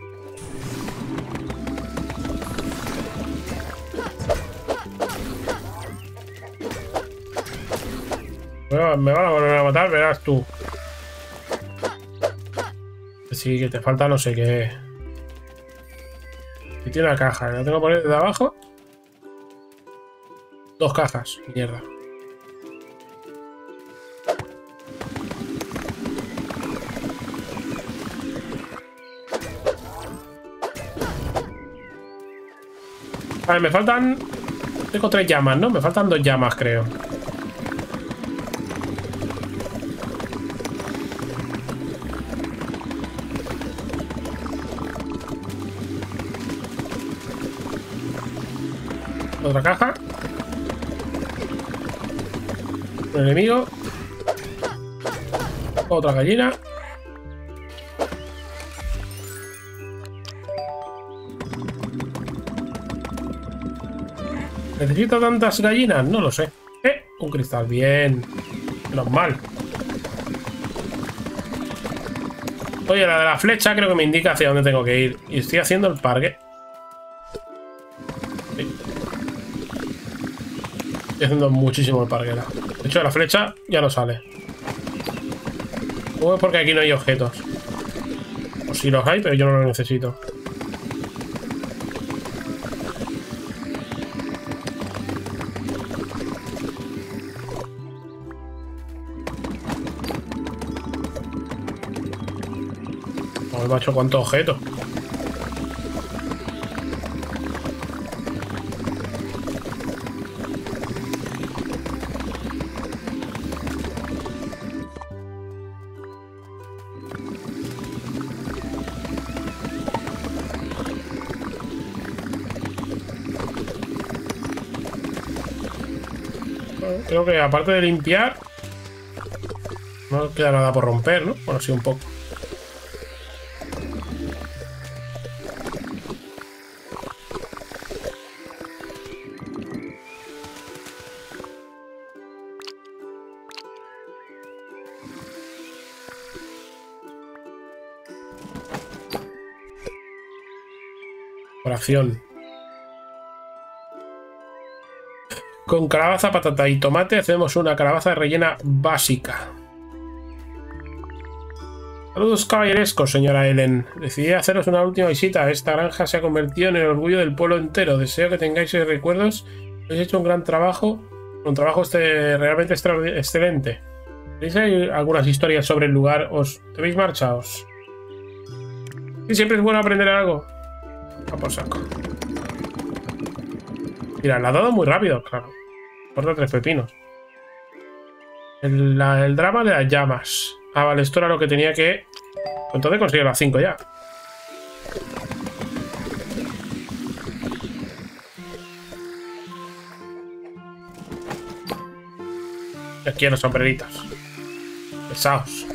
me van a volver a matar, verás tú. Sí, que te falta no sé qué. Y tiene una caja, ¿la tengo que poner de abajo? Dos cajas, mierda. Vale, me faltan... Tengo tres llamas, ¿no? Me faltan dos llamas, creo. Otra caja. Un enemigo. Otra gallina. ¿Necesito tantas gallinas? No lo sé. Eh, un cristal. Bien. Menos mal. Oye, la de la flecha creo que me indica hacia dónde tengo que ir. Y estoy haciendo el parque. Estoy haciendo muchísimo el parque. De hecho, la flecha ya no sale. O es porque aquí no hay objetos. O si los hay, pero yo no los necesito. Macho, cuántos objetos. Creo que aparte de limpiar, no queda nada por romper, ¿no? Bueno, sí, un poco. Con calabaza, patata y tomate hacemos una calabaza rellena básica. Saludos caballerescos, señora Ellen. Decidí haceros una última visita. Esta granja se ha convertido en el orgullo del pueblo entero. Deseo que tengáis recuerdos. Habéis hecho un gran trabajo. Un trabajo este realmente excelente. ¿Tenéis algunas historias sobre el lugar? ¿Os debéis marchaos? Y siempre es bueno aprender algo. Vamos saco. Mira, la ha dado muy rápido, claro. Corta tres pepinos. El, drama de las llamas. Ah, vale, esto era lo que tenía que... Entonces conseguir las 5 ya. Aquí a los sombreritos. Pesados.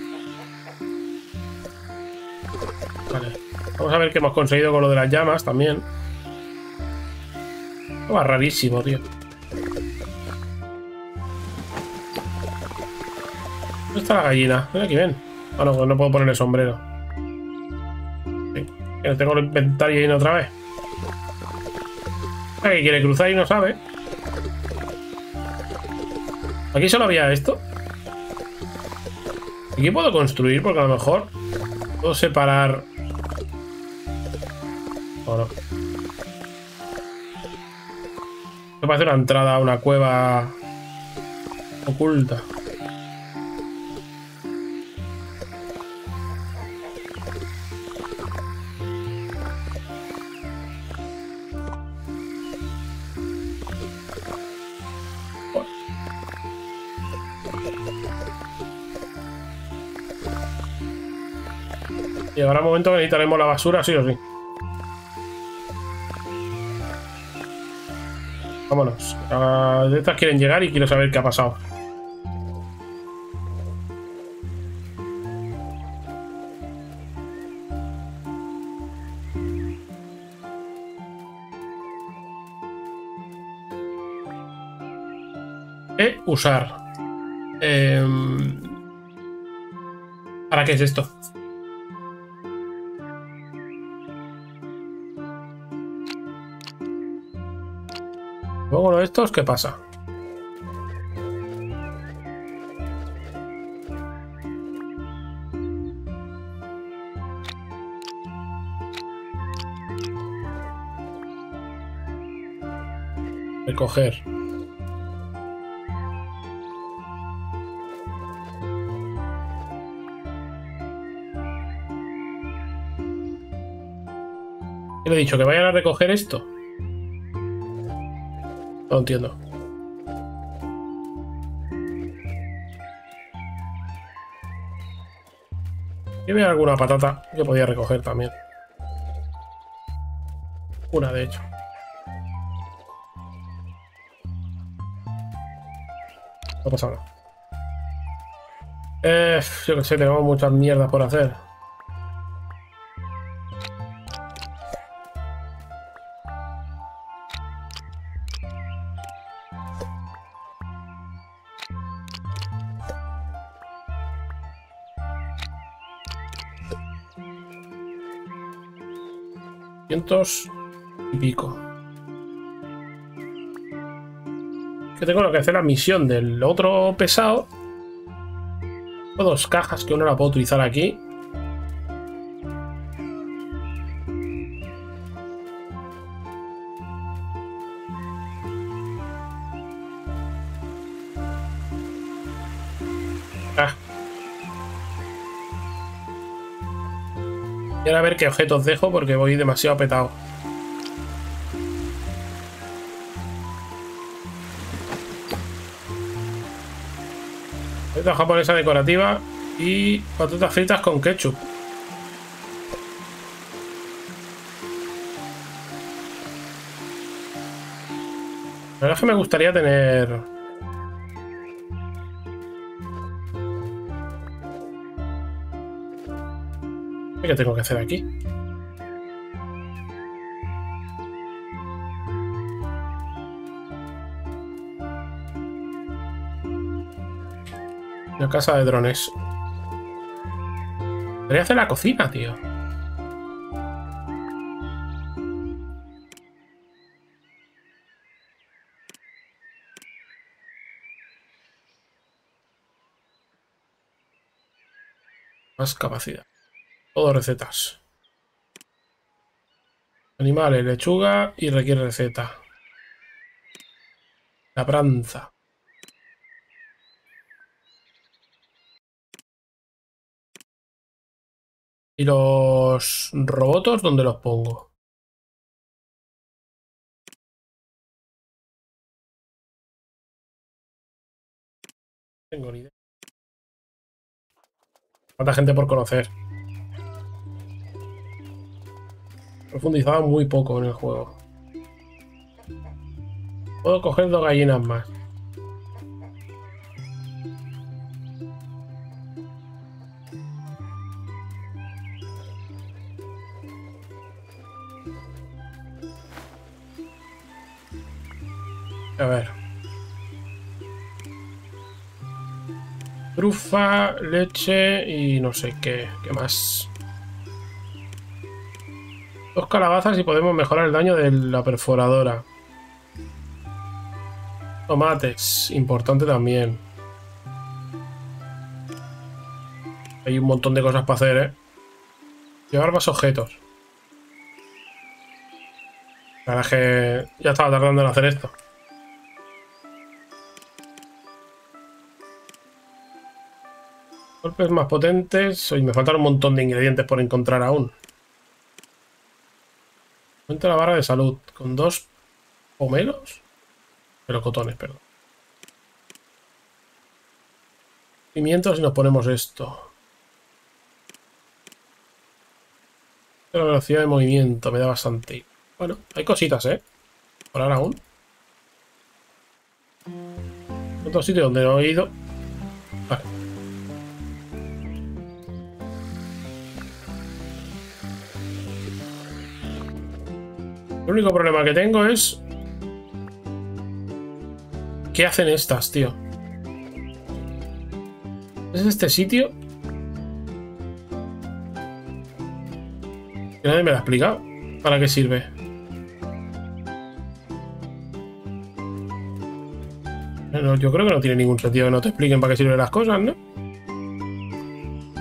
Vale. Vamos a ver qué hemos conseguido con lo de las llamas también. Va rarísimo, tío. ¿Dónde está la gallina? Ven aquí, ven. Ah, no, no puedo poner el sombrero. Sí. tengo el inventario lleno otra vez. ¿Qué quiere cruzar y no sabe? ¿Aquí solo había esto? Aquí puedo construir porque a lo mejor puedo separar ¿O Me parece una entrada a una cueva oculta. Llegará un momento que necesitaremos la basura, sí o sí. Vámonos. Uh, de estas quieren llegar y quiero saber qué ha pasado. E usar. Eh, ¿Para qué es esto? Luego de estos, ¿qué pasa? Recoger. le he dicho? ¿Que vayan a recoger esto? No entiendo. Y veo alguna patata que podía recoger también. Una, de hecho. No pasa nada. Eh, yo que sé, tenemos muchas mierdas por hacer. Y pico. Que tengo que hacer la misión del otro pesado. Tengo dos cajas que uno la puedo utilizar aquí. Qué objetos dejo porque voy demasiado petado. Esta japonesa decorativa y patatas fritas con ketchup. La verdad es que me gustaría tener ¿Qué tengo que hacer aquí? La casa de drones. Podría hacer la cocina, tío. Más capacidad. Todo recetas. Animales, lechuga y requiere receta. Labranza. ¿Y los robots dónde los pongo? Tengo ni idea. Gente por conocer. Profundizaba muy poco en el juego. Puedo coger dos gallinas más. A ver. Trufa, leche y no sé qué, qué más. Dos calabazas y podemos mejorar el daño de la perforadora. Tomates, importante también. Hay un montón de cosas para hacer, ¿eh? Llevar más objetos. La verdad es que ya estaba tardando en hacer esto. Golpes más potentes. Hoy me faltan un montón de ingredientes por encontrar aún. Aumenta la barra de salud con dos pomelos. cotones, perdón. Pimientos y nos ponemos esto. La velocidad de movimiento me da bastante. Bueno, hay cositas, ¿eh? Por ahora aún. Otro sitio donde no he ido. Vale. El único problema que tengo es... ¿Qué hacen estas, tío? ¿Es este sitio? Que nadie me lo ha explicado. ¿Para qué sirve? yo creo que no tiene ningún sentido que no te expliquen para qué sirven las cosas, ¿no?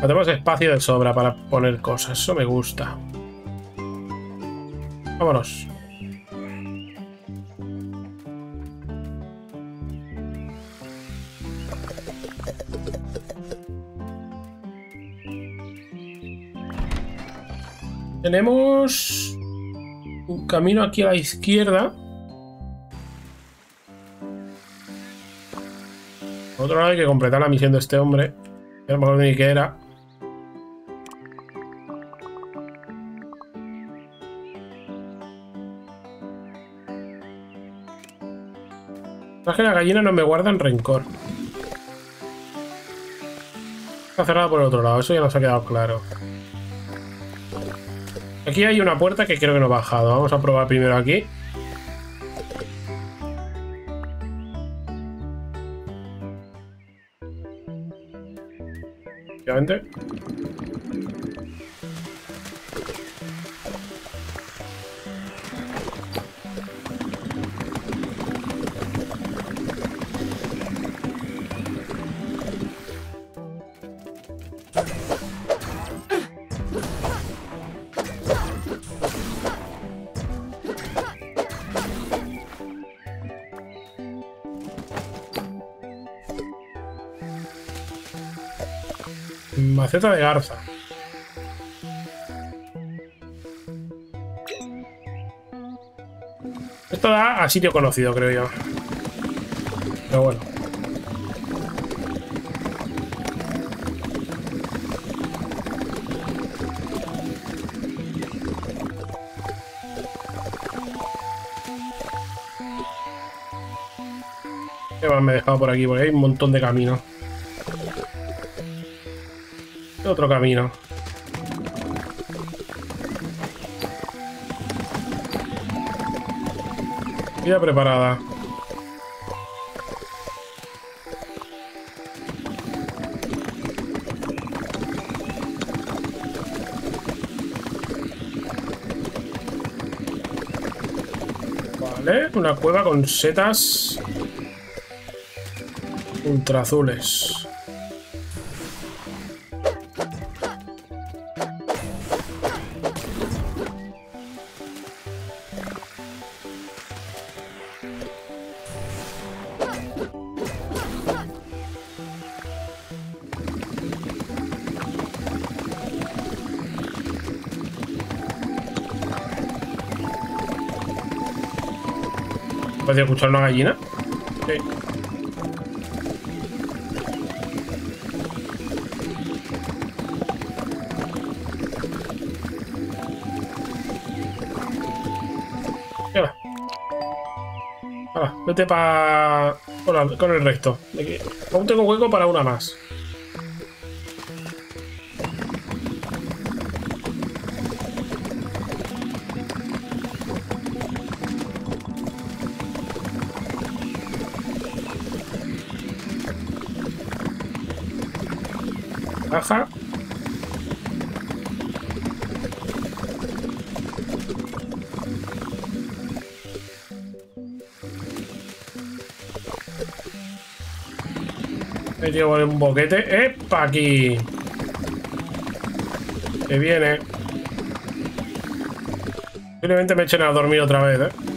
Tenemos espacio de sobra para poner cosas. Eso me gusta. Vámonos. Tenemos un camino aquí a la izquierda. Por otro lado hay que completar la misión de este hombre. No me acuerdo ni qué era. Es que las gallinas no me guardan rencor. Está cerrada por el otro lado, eso ya nos ha quedado claro. Aquí hay una puerta que creo que no ha bajado. Vamos a probar primero aquí. Obviamente. Maceta de garza. Esto da a sitio conocido, creo yo. Pero bueno. ¿Qué más me he dejado por aquí? Porque hay un montón de caminos otro camino. Ya preparada. Vale, una cueva con setas ultra azules. ¿Puedes escuchar una gallina? Sí. Venga. Hala, vete para... Con, el resto. Aún tengo hueco para una más. Baja. Me con un boquete. ¡Epa! Aquí. Que viene. Simplemente me echen a dormir otra vez, ¿eh?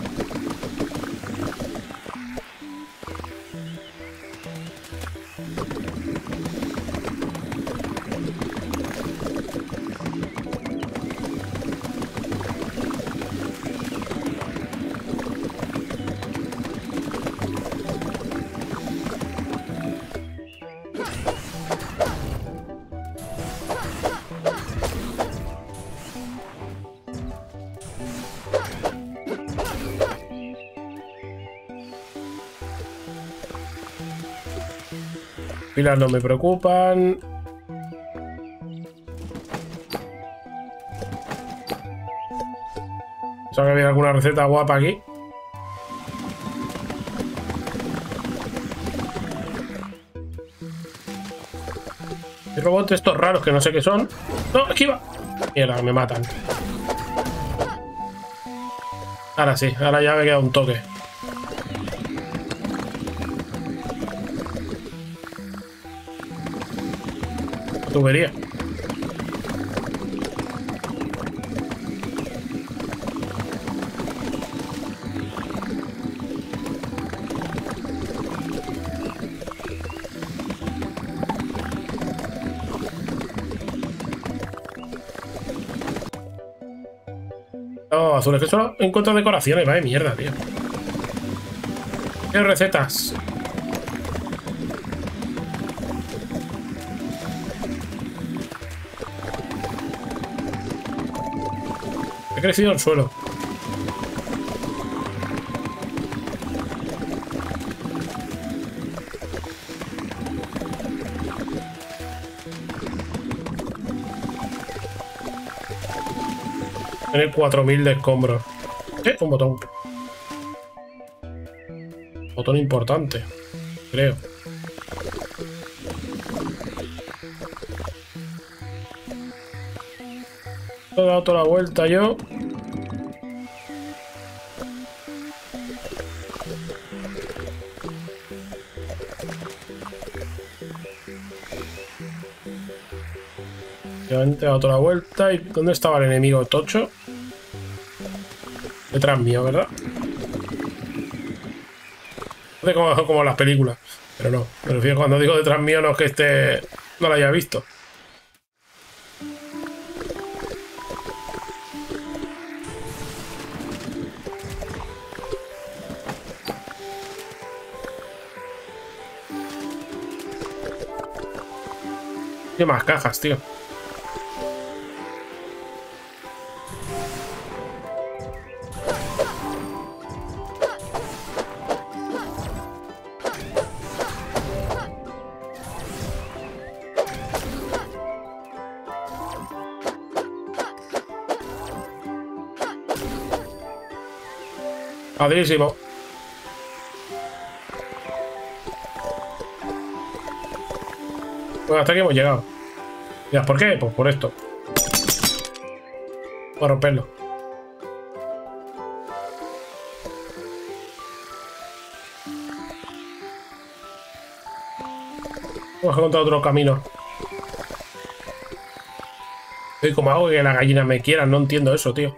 No me preocupan. ¿Sabes que había alguna receta guapa aquí? Hay robots estos raros que no sé qué son. ¡No, esquiva! Mierda, me matan. Ahora sí, ahora ya me queda un toque. Tubería. Oh, azules, que solo encuentro decoraciones, vaya mierda, tío. ¿Qué recetas? Crecido el suelo. Tiene 4000 de escombros. Eh, un botón. Botón importante, creo. He dado toda la vuelta yo. Ya he dado toda la vuelta. ¿Y dónde estaba el enemigo tocho? Detrás mío, ¿verdad? Como, como las películas. Pero no, me refiero cuando digo detrás mío no es que esté... no lo haya visto. ¿Qué más cajas, tío? Buenísimo. Bueno, hasta aquí hemos llegado. ¿Ya por qué? Pues por esto. Para romperlo. Vamos a encontrar otro camino. Soy como hago que las gallinas me quieran, no entiendo eso, tío.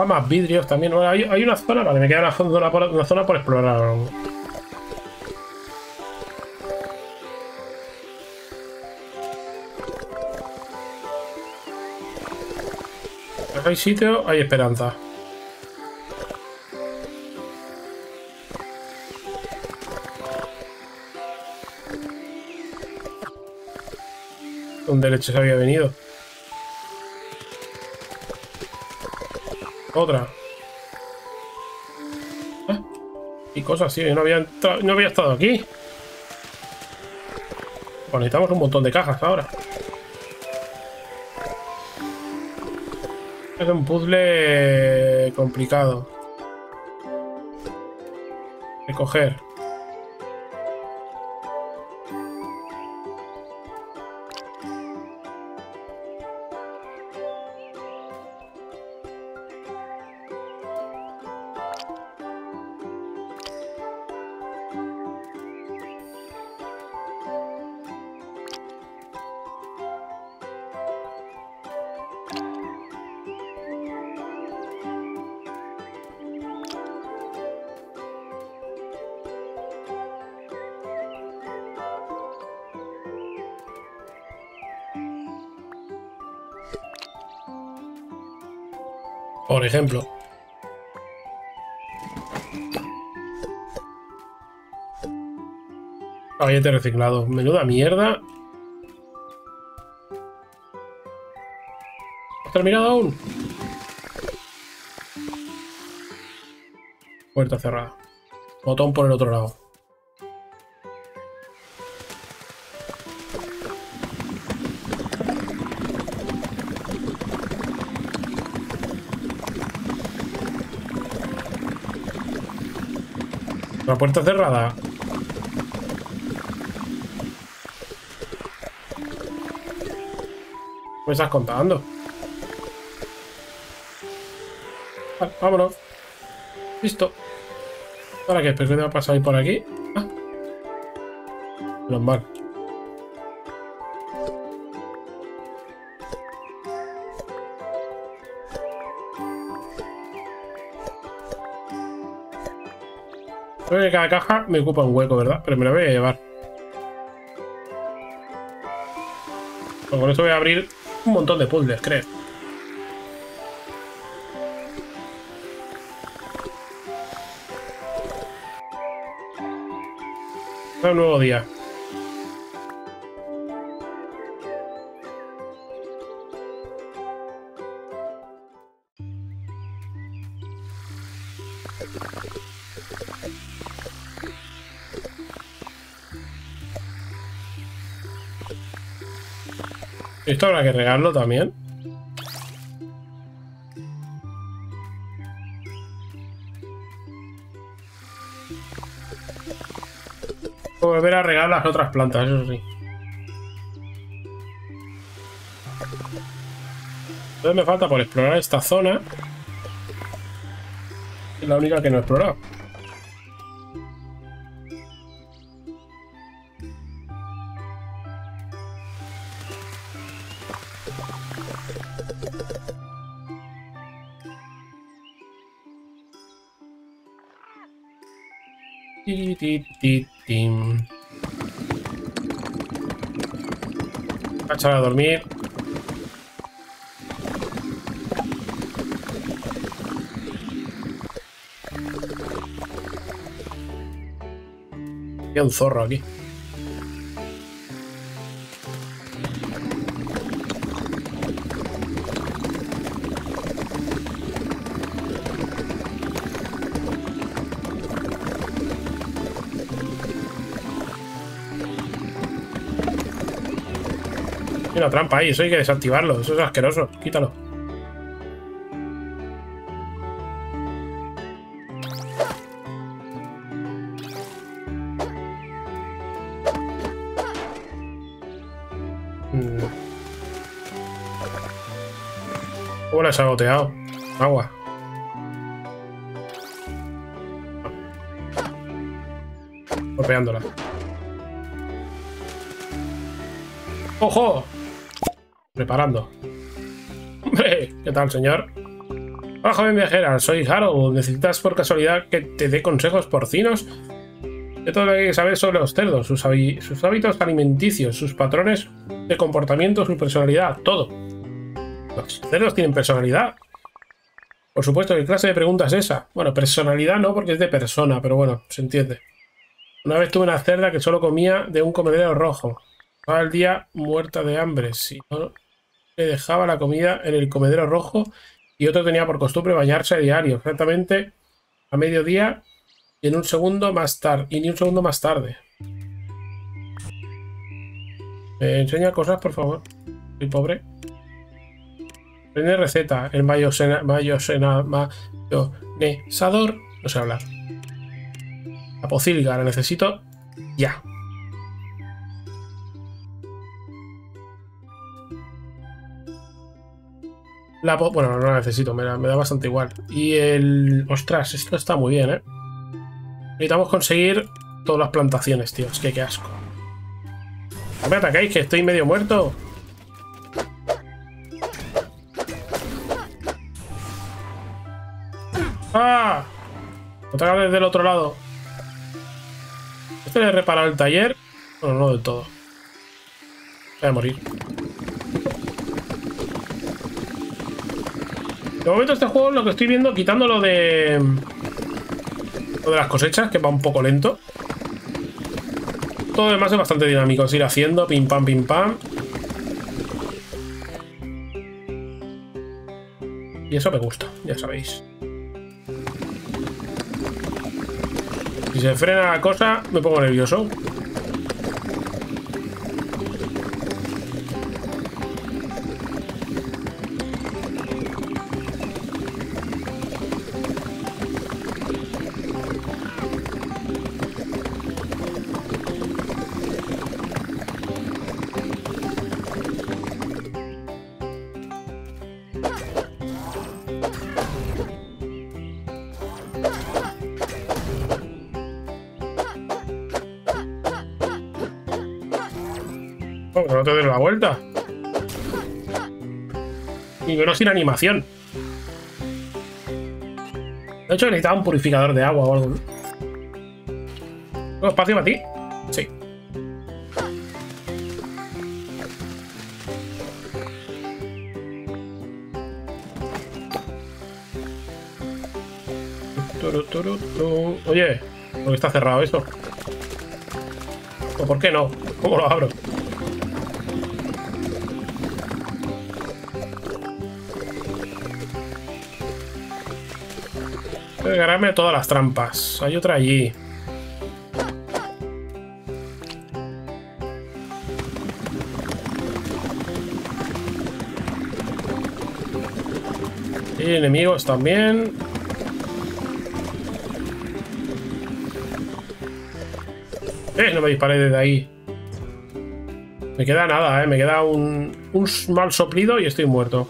Ah, más vidrios también. hay, una zona, vale, me queda una zona por, una zona por explorar. Hay sitio, hay esperanza. ¿Dónde leche se había venido? Otra. ¿Eh? Y cosas así, no había, no había estado aquí. Pues necesitamos un montón de cajas ahora. Es un puzzle complicado. De Por ejemplo. Caballete reciclado. Menuda mierda. ¿Has terminado aún? Puerta cerrada. Botón por el otro lado. Puerta cerrada. me estás contando? Vale, vámonos. Listo. ¿Ahora qué? ¿Pero qué va a pasar por aquí? Ah. Creo que cada caja me ocupa un hueco, ¿verdad? Pero me la voy a llevar. con esto voy a abrir un montón de puzzles, creo. un nuevo día. Esto habrá que regarlo también. volver a regar las otras plantas, eso sí. Entonces me falta por explorar esta zona. Es la única que no he explorado. Echar a dormir. Hay un zorro aquí. Trampa ahí, eso hay que desactivarlo, eso es asqueroso, quítalo. ¿Cómo la has agoteado? Agua. Golpeándola. ¡Ojo! Preparando. ¿qué tal, señor? Hola, joven viajera. Soy Harold. ¿Necesitas por casualidad que te dé consejos porcinos? De todo lo que hay que saber sobre los cerdos, sus, sus hábitos alimenticios, sus patrones de comportamiento, su personalidad, todo. ¿Los cerdos tienen personalidad? Por supuesto, ¿qué clase de pregunta es esa? Bueno, personalidad no, porque es de persona, pero bueno, se entiende. Una vez tuve una cerda que solo comía de un comedero rojo. Estaba el día muerta de hambre. Si no le dejaba la comida en el comedero rojo y otro tenía por costumbre bañarse a diario, exactamente a mediodía y en un segundo más tarde. Y ni un segundo más tarde. ¿Me enseña cosas, por favor? Soy pobre. Aprende receta. El mayosena, mayosena. No sé hablar. La pocilga, la necesito ya. La bueno, no la necesito, me, me, da bastante igual. Y el... Ostras, esto está muy bien, ¿eh? Necesitamos conseguir todas las plantaciones, tío. Es que qué asco. No me atacáis, que estoy medio muerto. ¡Ah! Otra vez desde el otro lado. Este le he reparado el taller. Bueno, no del todo. Voy a morir. De momento este juego lo que estoy viendo, quitándolo de... Lo de las cosechas, que va un poco lento. Todo lo demás es bastante dinámico. Es ir haciendo, pim pam, pim pam. Y eso me gusta, ya sabéis. Si se frena la cosa, me pongo nervioso. No te des la vuelta. Y menos sin animación. De hecho, necesitaba un purificador de agua o algo. ¿Tengo espacio para ti? Sí. Oye, ¿por qué está cerrado esto? ¿O por qué no? ¿Cómo lo abro? A ganarme todas las trampas. Hay otra allí. Y enemigos también. Eh, no me disparé desde ahí. Me queda nada, eh. Me queda un, un mal soplido y estoy muerto.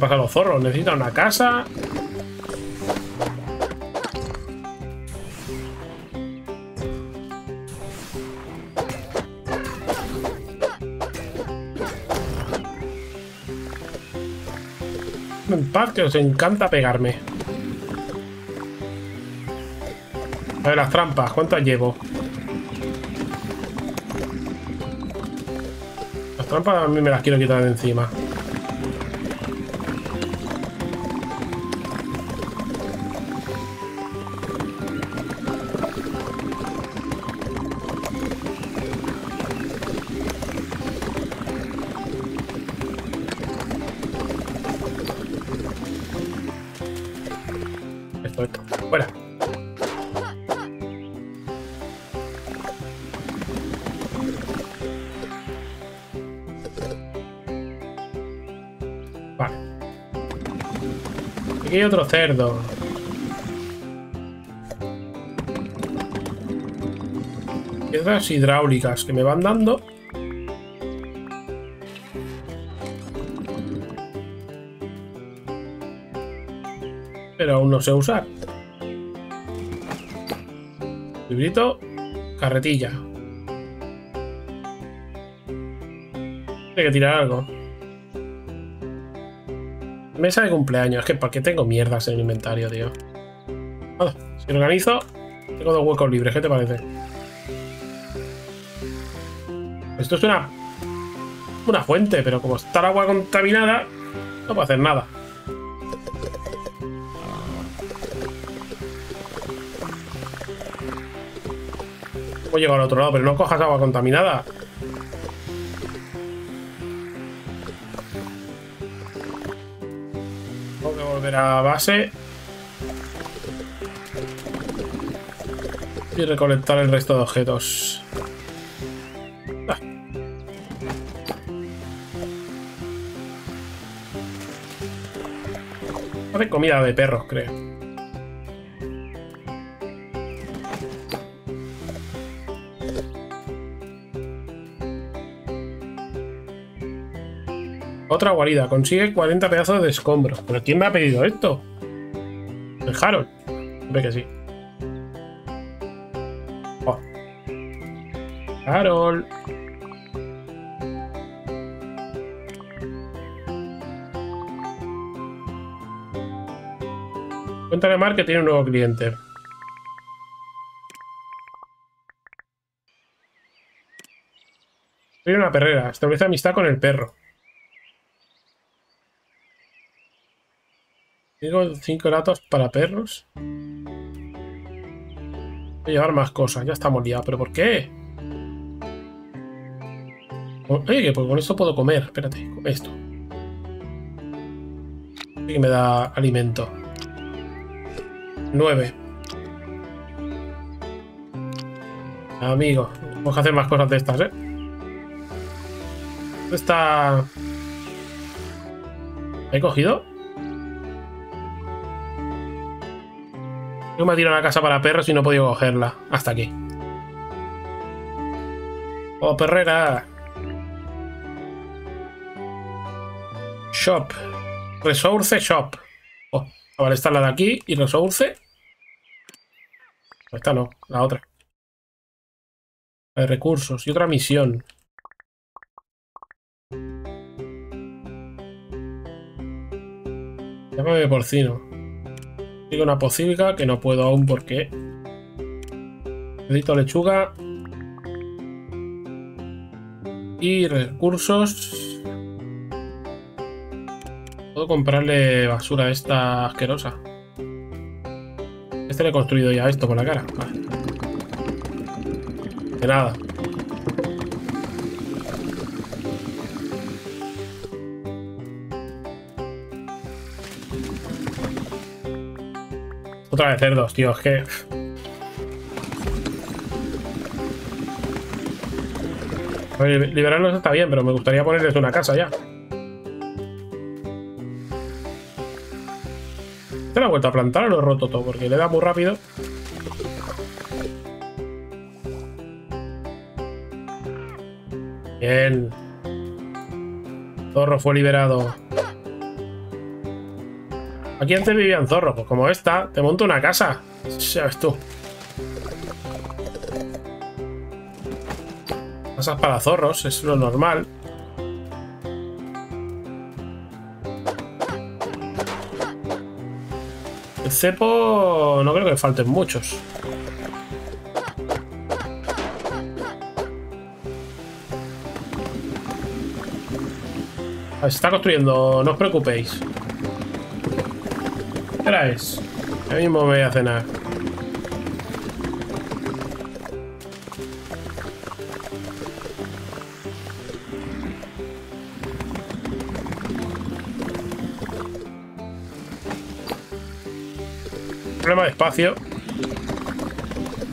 Pasa los zorros? Necesita una casa. En paz, que os encanta pegarme. A ver, las trampas, ¿cuántas llevo? Las trampas a mí me las quiero quitar de encima. Hay otro cerdo. Piedras hidráulicas que me van dando. Pero aún no sé usar. Librito. Carretilla. Hay que tirar algo. Mesa de cumpleaños. Es que ¿para qué tengo mierdas en el inventario, tío? Nada, si organizo, tengo dos huecos libres. ¿Qué te parece? Esto es una... Una fuente, pero como está el agua contaminada, no puedo hacer nada. Voy a llegar al otro lado, pero no cojas agua contaminada. Tengo que volver a base. Y recolectar el resto de objetos. Ah. Hace comida de perros, creo. Otra guarida. Consigue 40 pedazos de escombros. ¿Pero quién me ha pedido esto? El Harold. Ve que sí. Oh. Harold. Cuéntale a Mark que tiene un nuevo cliente. Soy una perrera. Establece amistad con el perro. Tengo cinco gatos para perros. Voy a llevar más cosas. Ya estamos liados. ¿Pero por qué? Oye, que pues con esto puedo comer. Espérate, esto. que me da alimento. Nueve. Amigo, vamos a hacer más cosas de estas, ¿eh? ¿Dónde está...? ¿He cogido? Yo me tiro a la casa para perros y no he podido cogerla. Hasta aquí. Oh, perrera. Shop. Resource Shop. Oh, vale, esta la de aquí. ¿Y Resource? Esta no, la otra. De recursos. Y otra misión. Llámame porcino. Digo una pocilga que no puedo aún porque necesito lechuga y recursos. Puedo comprarle basura a esta asquerosa. Este le he construido ya esto con la cara. De nada. Otra vez cerdos, tío, es que... liberarlos está bien, pero me gustaría ponerles una casa ya. ¿Te la he vuelto a plantar o lo he roto todo? Porque le da muy rápido. Bien. Zorro fue liberado. Aquí antes vivían zorros, pues como esta, te monto una casa. Sabes tú. Casas para zorros, es lo normal. El cepo no creo que falten muchos. Se está construyendo, no os preocupéis. ¿Qué hora es? Ya mismo voy a cenar. Problema de espacio.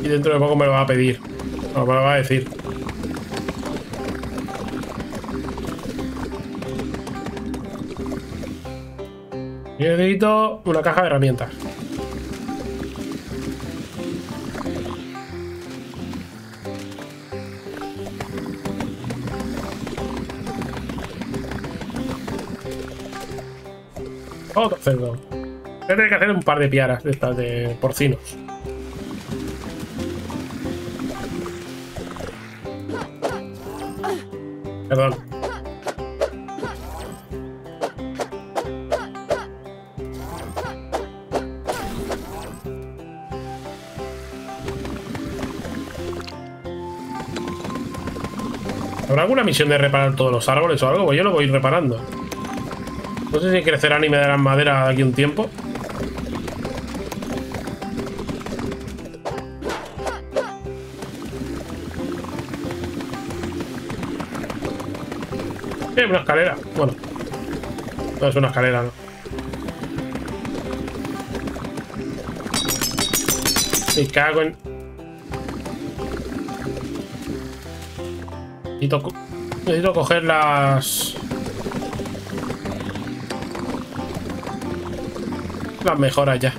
Y dentro de poco me lo va a pedir. O me lo va a decir. Yo necesito una caja de herramientas. Otro cerdo. Voy a tener que hacer un par de piaras de estas de porcinos. Perdón. Alguna misión de reparar todos los árboles o algo? Pues yo lo voy a ir reparando. No sé si crecerán y me darán madera de aquí un tiempo. Eh, una escalera. Bueno. No es una escalera, ¿no? Me cago en... Necesito, co- necesito coger las... Las mejoras ya.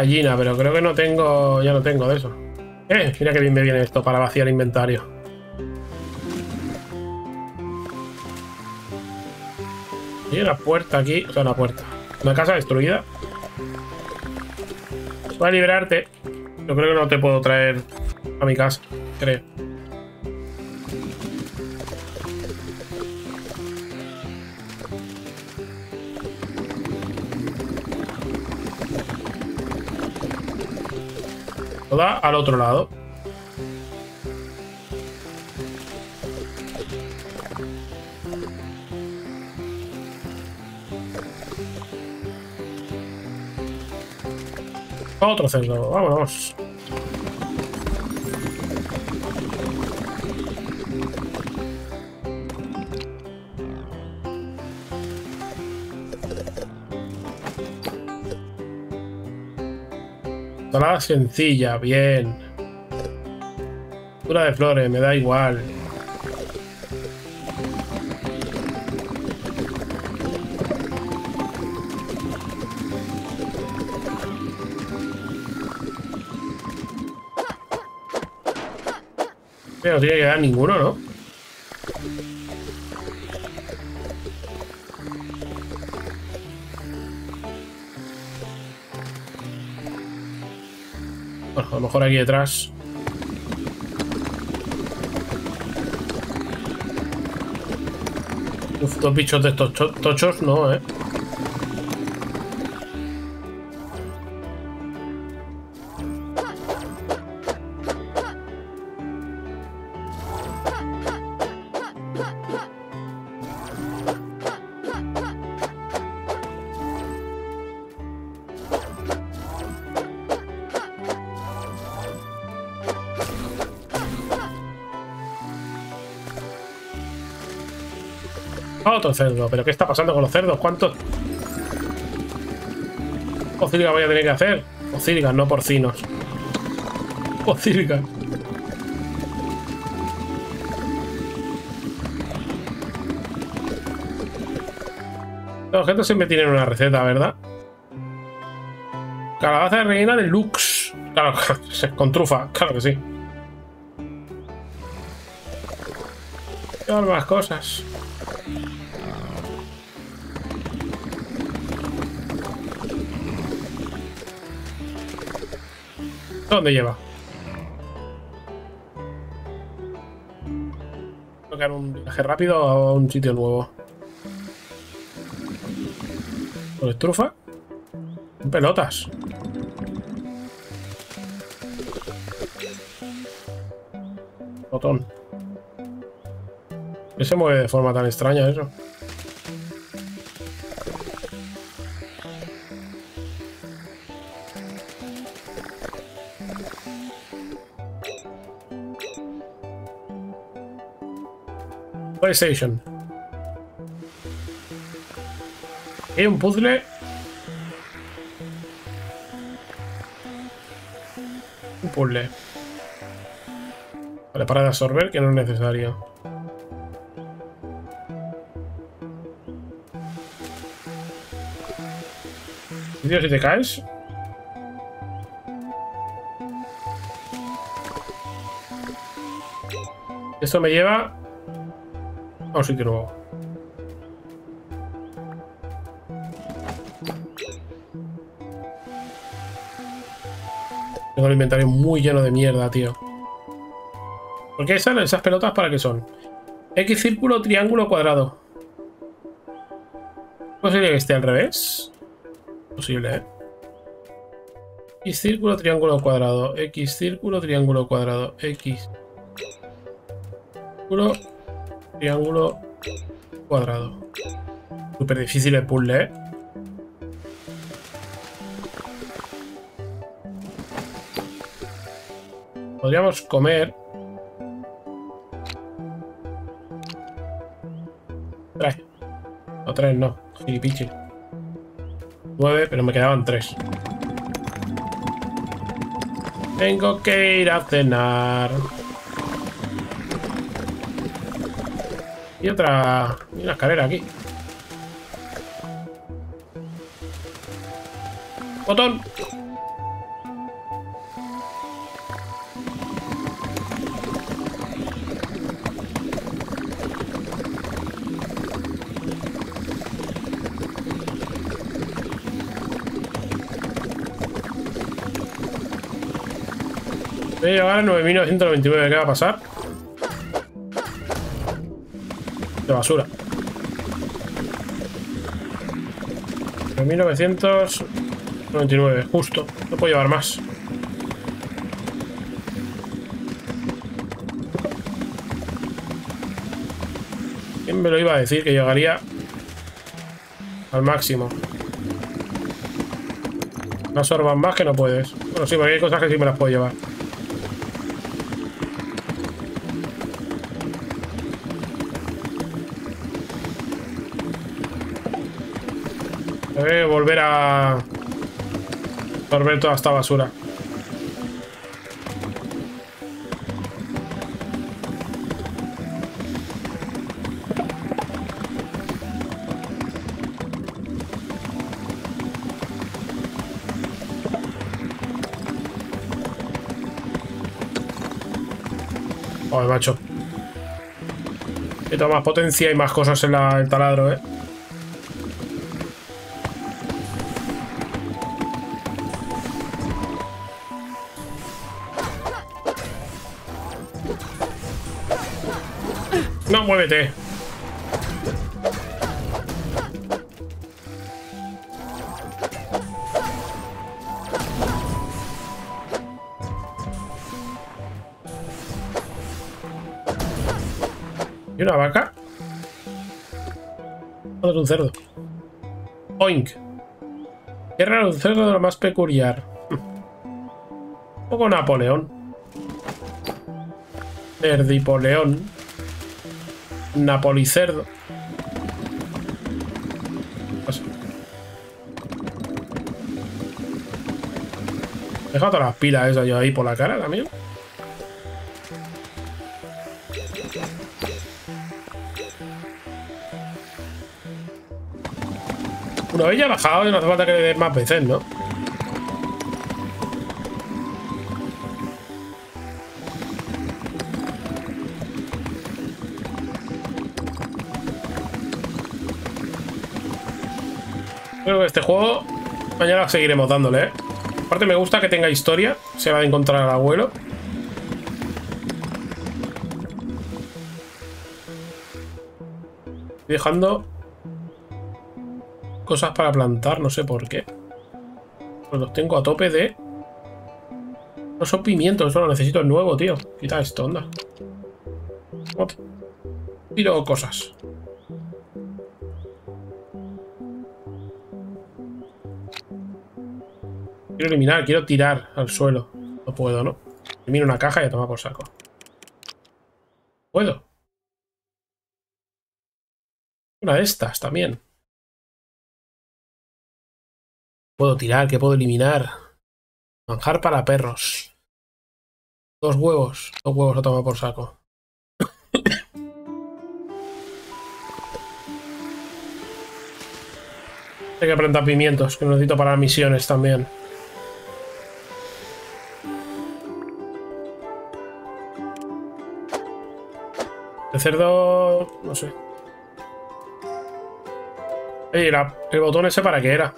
Gallina, pero creo que no tengo... Ya no tengo de eso. Eh, mira que bien me viene esto para vaciar inventario. Hay una puerta aquí, o sea, una puerta. Una casa destruida. Voy a liberarte. Yo creo que no te puedo traer a mi casa, creo. Toda al otro lado. Otro cerdo, vámonos. Ensalada sencilla, bien. Cura de flores, me da igual. No tiene que dar ninguno, ¿no? Mejor aquí detrás. Uf, dos bichos de estos cho- tochos, no, eh. Otro cerdo. ¿Pero qué está pasando con los cerdos? ¿Cuántos? Ocílica voy a tener que hacer. Ocílicas, no porcinos. Ocílicas. Los objetos siempre tienen una receta, ¿verdad? Calabaza rellena de Lux. Claro, con trufa, claro que sí. Llevar más cosas. ¿Dónde lleva? Tocar un viaje rápido a un sitio nuevo. ¿Con estrufa? Pelotas. Botón. ¿Qué se mueve de forma tan extraña eso? PlayStation. Hay un puzzle. Un puzzle. Vale, para de absorber, que no es necesario. Tío, si te caes. Esto me lleva a un sitio nuevo. Tengo el inventario muy lleno de mierda, tío. ¿Por qué están esas pelotas para qué son? X círculo, triángulo, cuadrado. ¿Posible que esté al revés? Posible, ¿eh? X círculo, triángulo, cuadrado. X círculo, triángulo, cuadrado. X. Círculo, triángulo, cuadrado. Súper difícil el puzzle, ¿eh? Podríamos comer. Trae. O tres, no. Gilipiche. Nueve, pero me quedaban tres. Tengo que ir a cenar. Y otra... Y una escalera aquí. Botón. Voy a llegar a 9999. ¿Qué va a pasar? Basura. 1999, justo. No puedo llevar más. ¿Quién me lo iba a decir? Que llegaría al máximo. No sorban más que no puedes. Bueno, sí, porque hay cosas que sí me las puedo llevar. Voy volver a absorber toda esta basura. Joder, macho. Necesito más potencia y más cosas en la, el taladro, eh. ¿Y una vaca? es un cerdo. Oink. Qué raro, un cerdo de lo más peculiar. Un poco Napoleón. Cerdipoleón. Napolicerdo. Deja todas las pilas esas yo ahí por la cara también. Una vez ya bajado no hace falta que le des más veces, ¿no? Este juego mañana seguiremos dándole, ¿eh? Aparte me gusta que tenga historia. Se va a encontrar al abuelo. Dejando cosas para plantar, no sé por qué. Pues los tengo a tope de... No son pimientos, eso lo necesito nuevo, tío. Quita esto, onda. Tiro cosas. Quiero eliminar, quiero tirar al suelo. No puedo, ¿no? Elimino una caja y a tomar por saco. ¿Puedo? Una de estas también. Puedo tirar, que puedo eliminar. Manjar para perros. Dos huevos. Dos huevos a tomar por saco. Hay que plantar pimientos, que necesito para misiones también. El cerdo... no sé. Ey, el botón ese para qué era.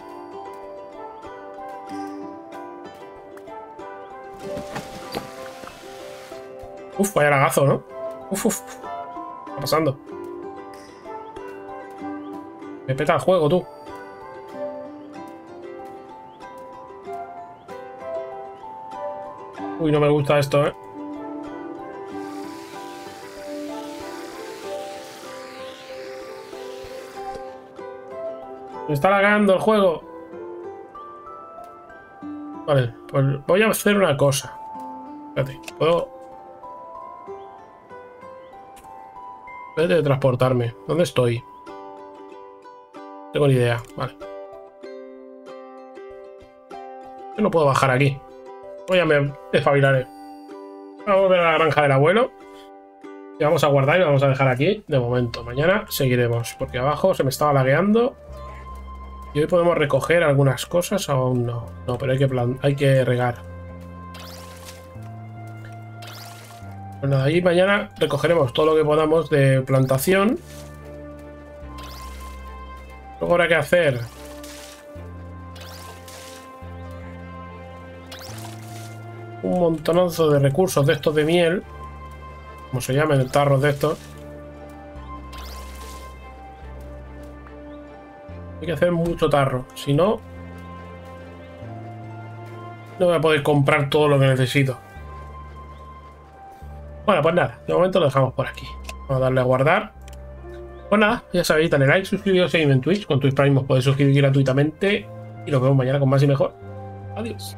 Uf, vaya lagazo, ¿no? Uf, uf. ¿Qué está pasando? Me peta el juego, tú. Uy, no me gusta esto, ¿eh? Me está lagando el juego. Vale, pues voy a hacer una cosa. Espérate, puedo... Puedo transportarme. ¿Dónde estoy? Tengo ni idea. Vale. Yo no puedo bajar aquí. Voy a me despabilaré. Vamos a volver a la granja del abuelo. Y vamos a guardar y lo vamos a dejar aquí de momento. Mañana seguiremos. Porque abajo se me estaba lagueando. Y hoy podemos recoger algunas cosas, aún no. No, pero hay que, hay que regar. Bueno, ahí mañana recogeremos todo lo que podamos de plantación. Luego habrá que hacer... Un montonazo de recursos de estos de miel. Como se llaman, tarros de estos. Hay que hacer mucho tarro. Si no, no voy a poder comprar todo lo que necesito. Bueno, pues nada, de momento lo dejamos por aquí. Vamos a darle a guardar. Pues nada, ya sabéis, dale like, suscribiros, seguidme en Twitch. Con Twitch Prime os podéis suscribir gratuitamente. Y nos vemos mañana con más y mejor. Adiós.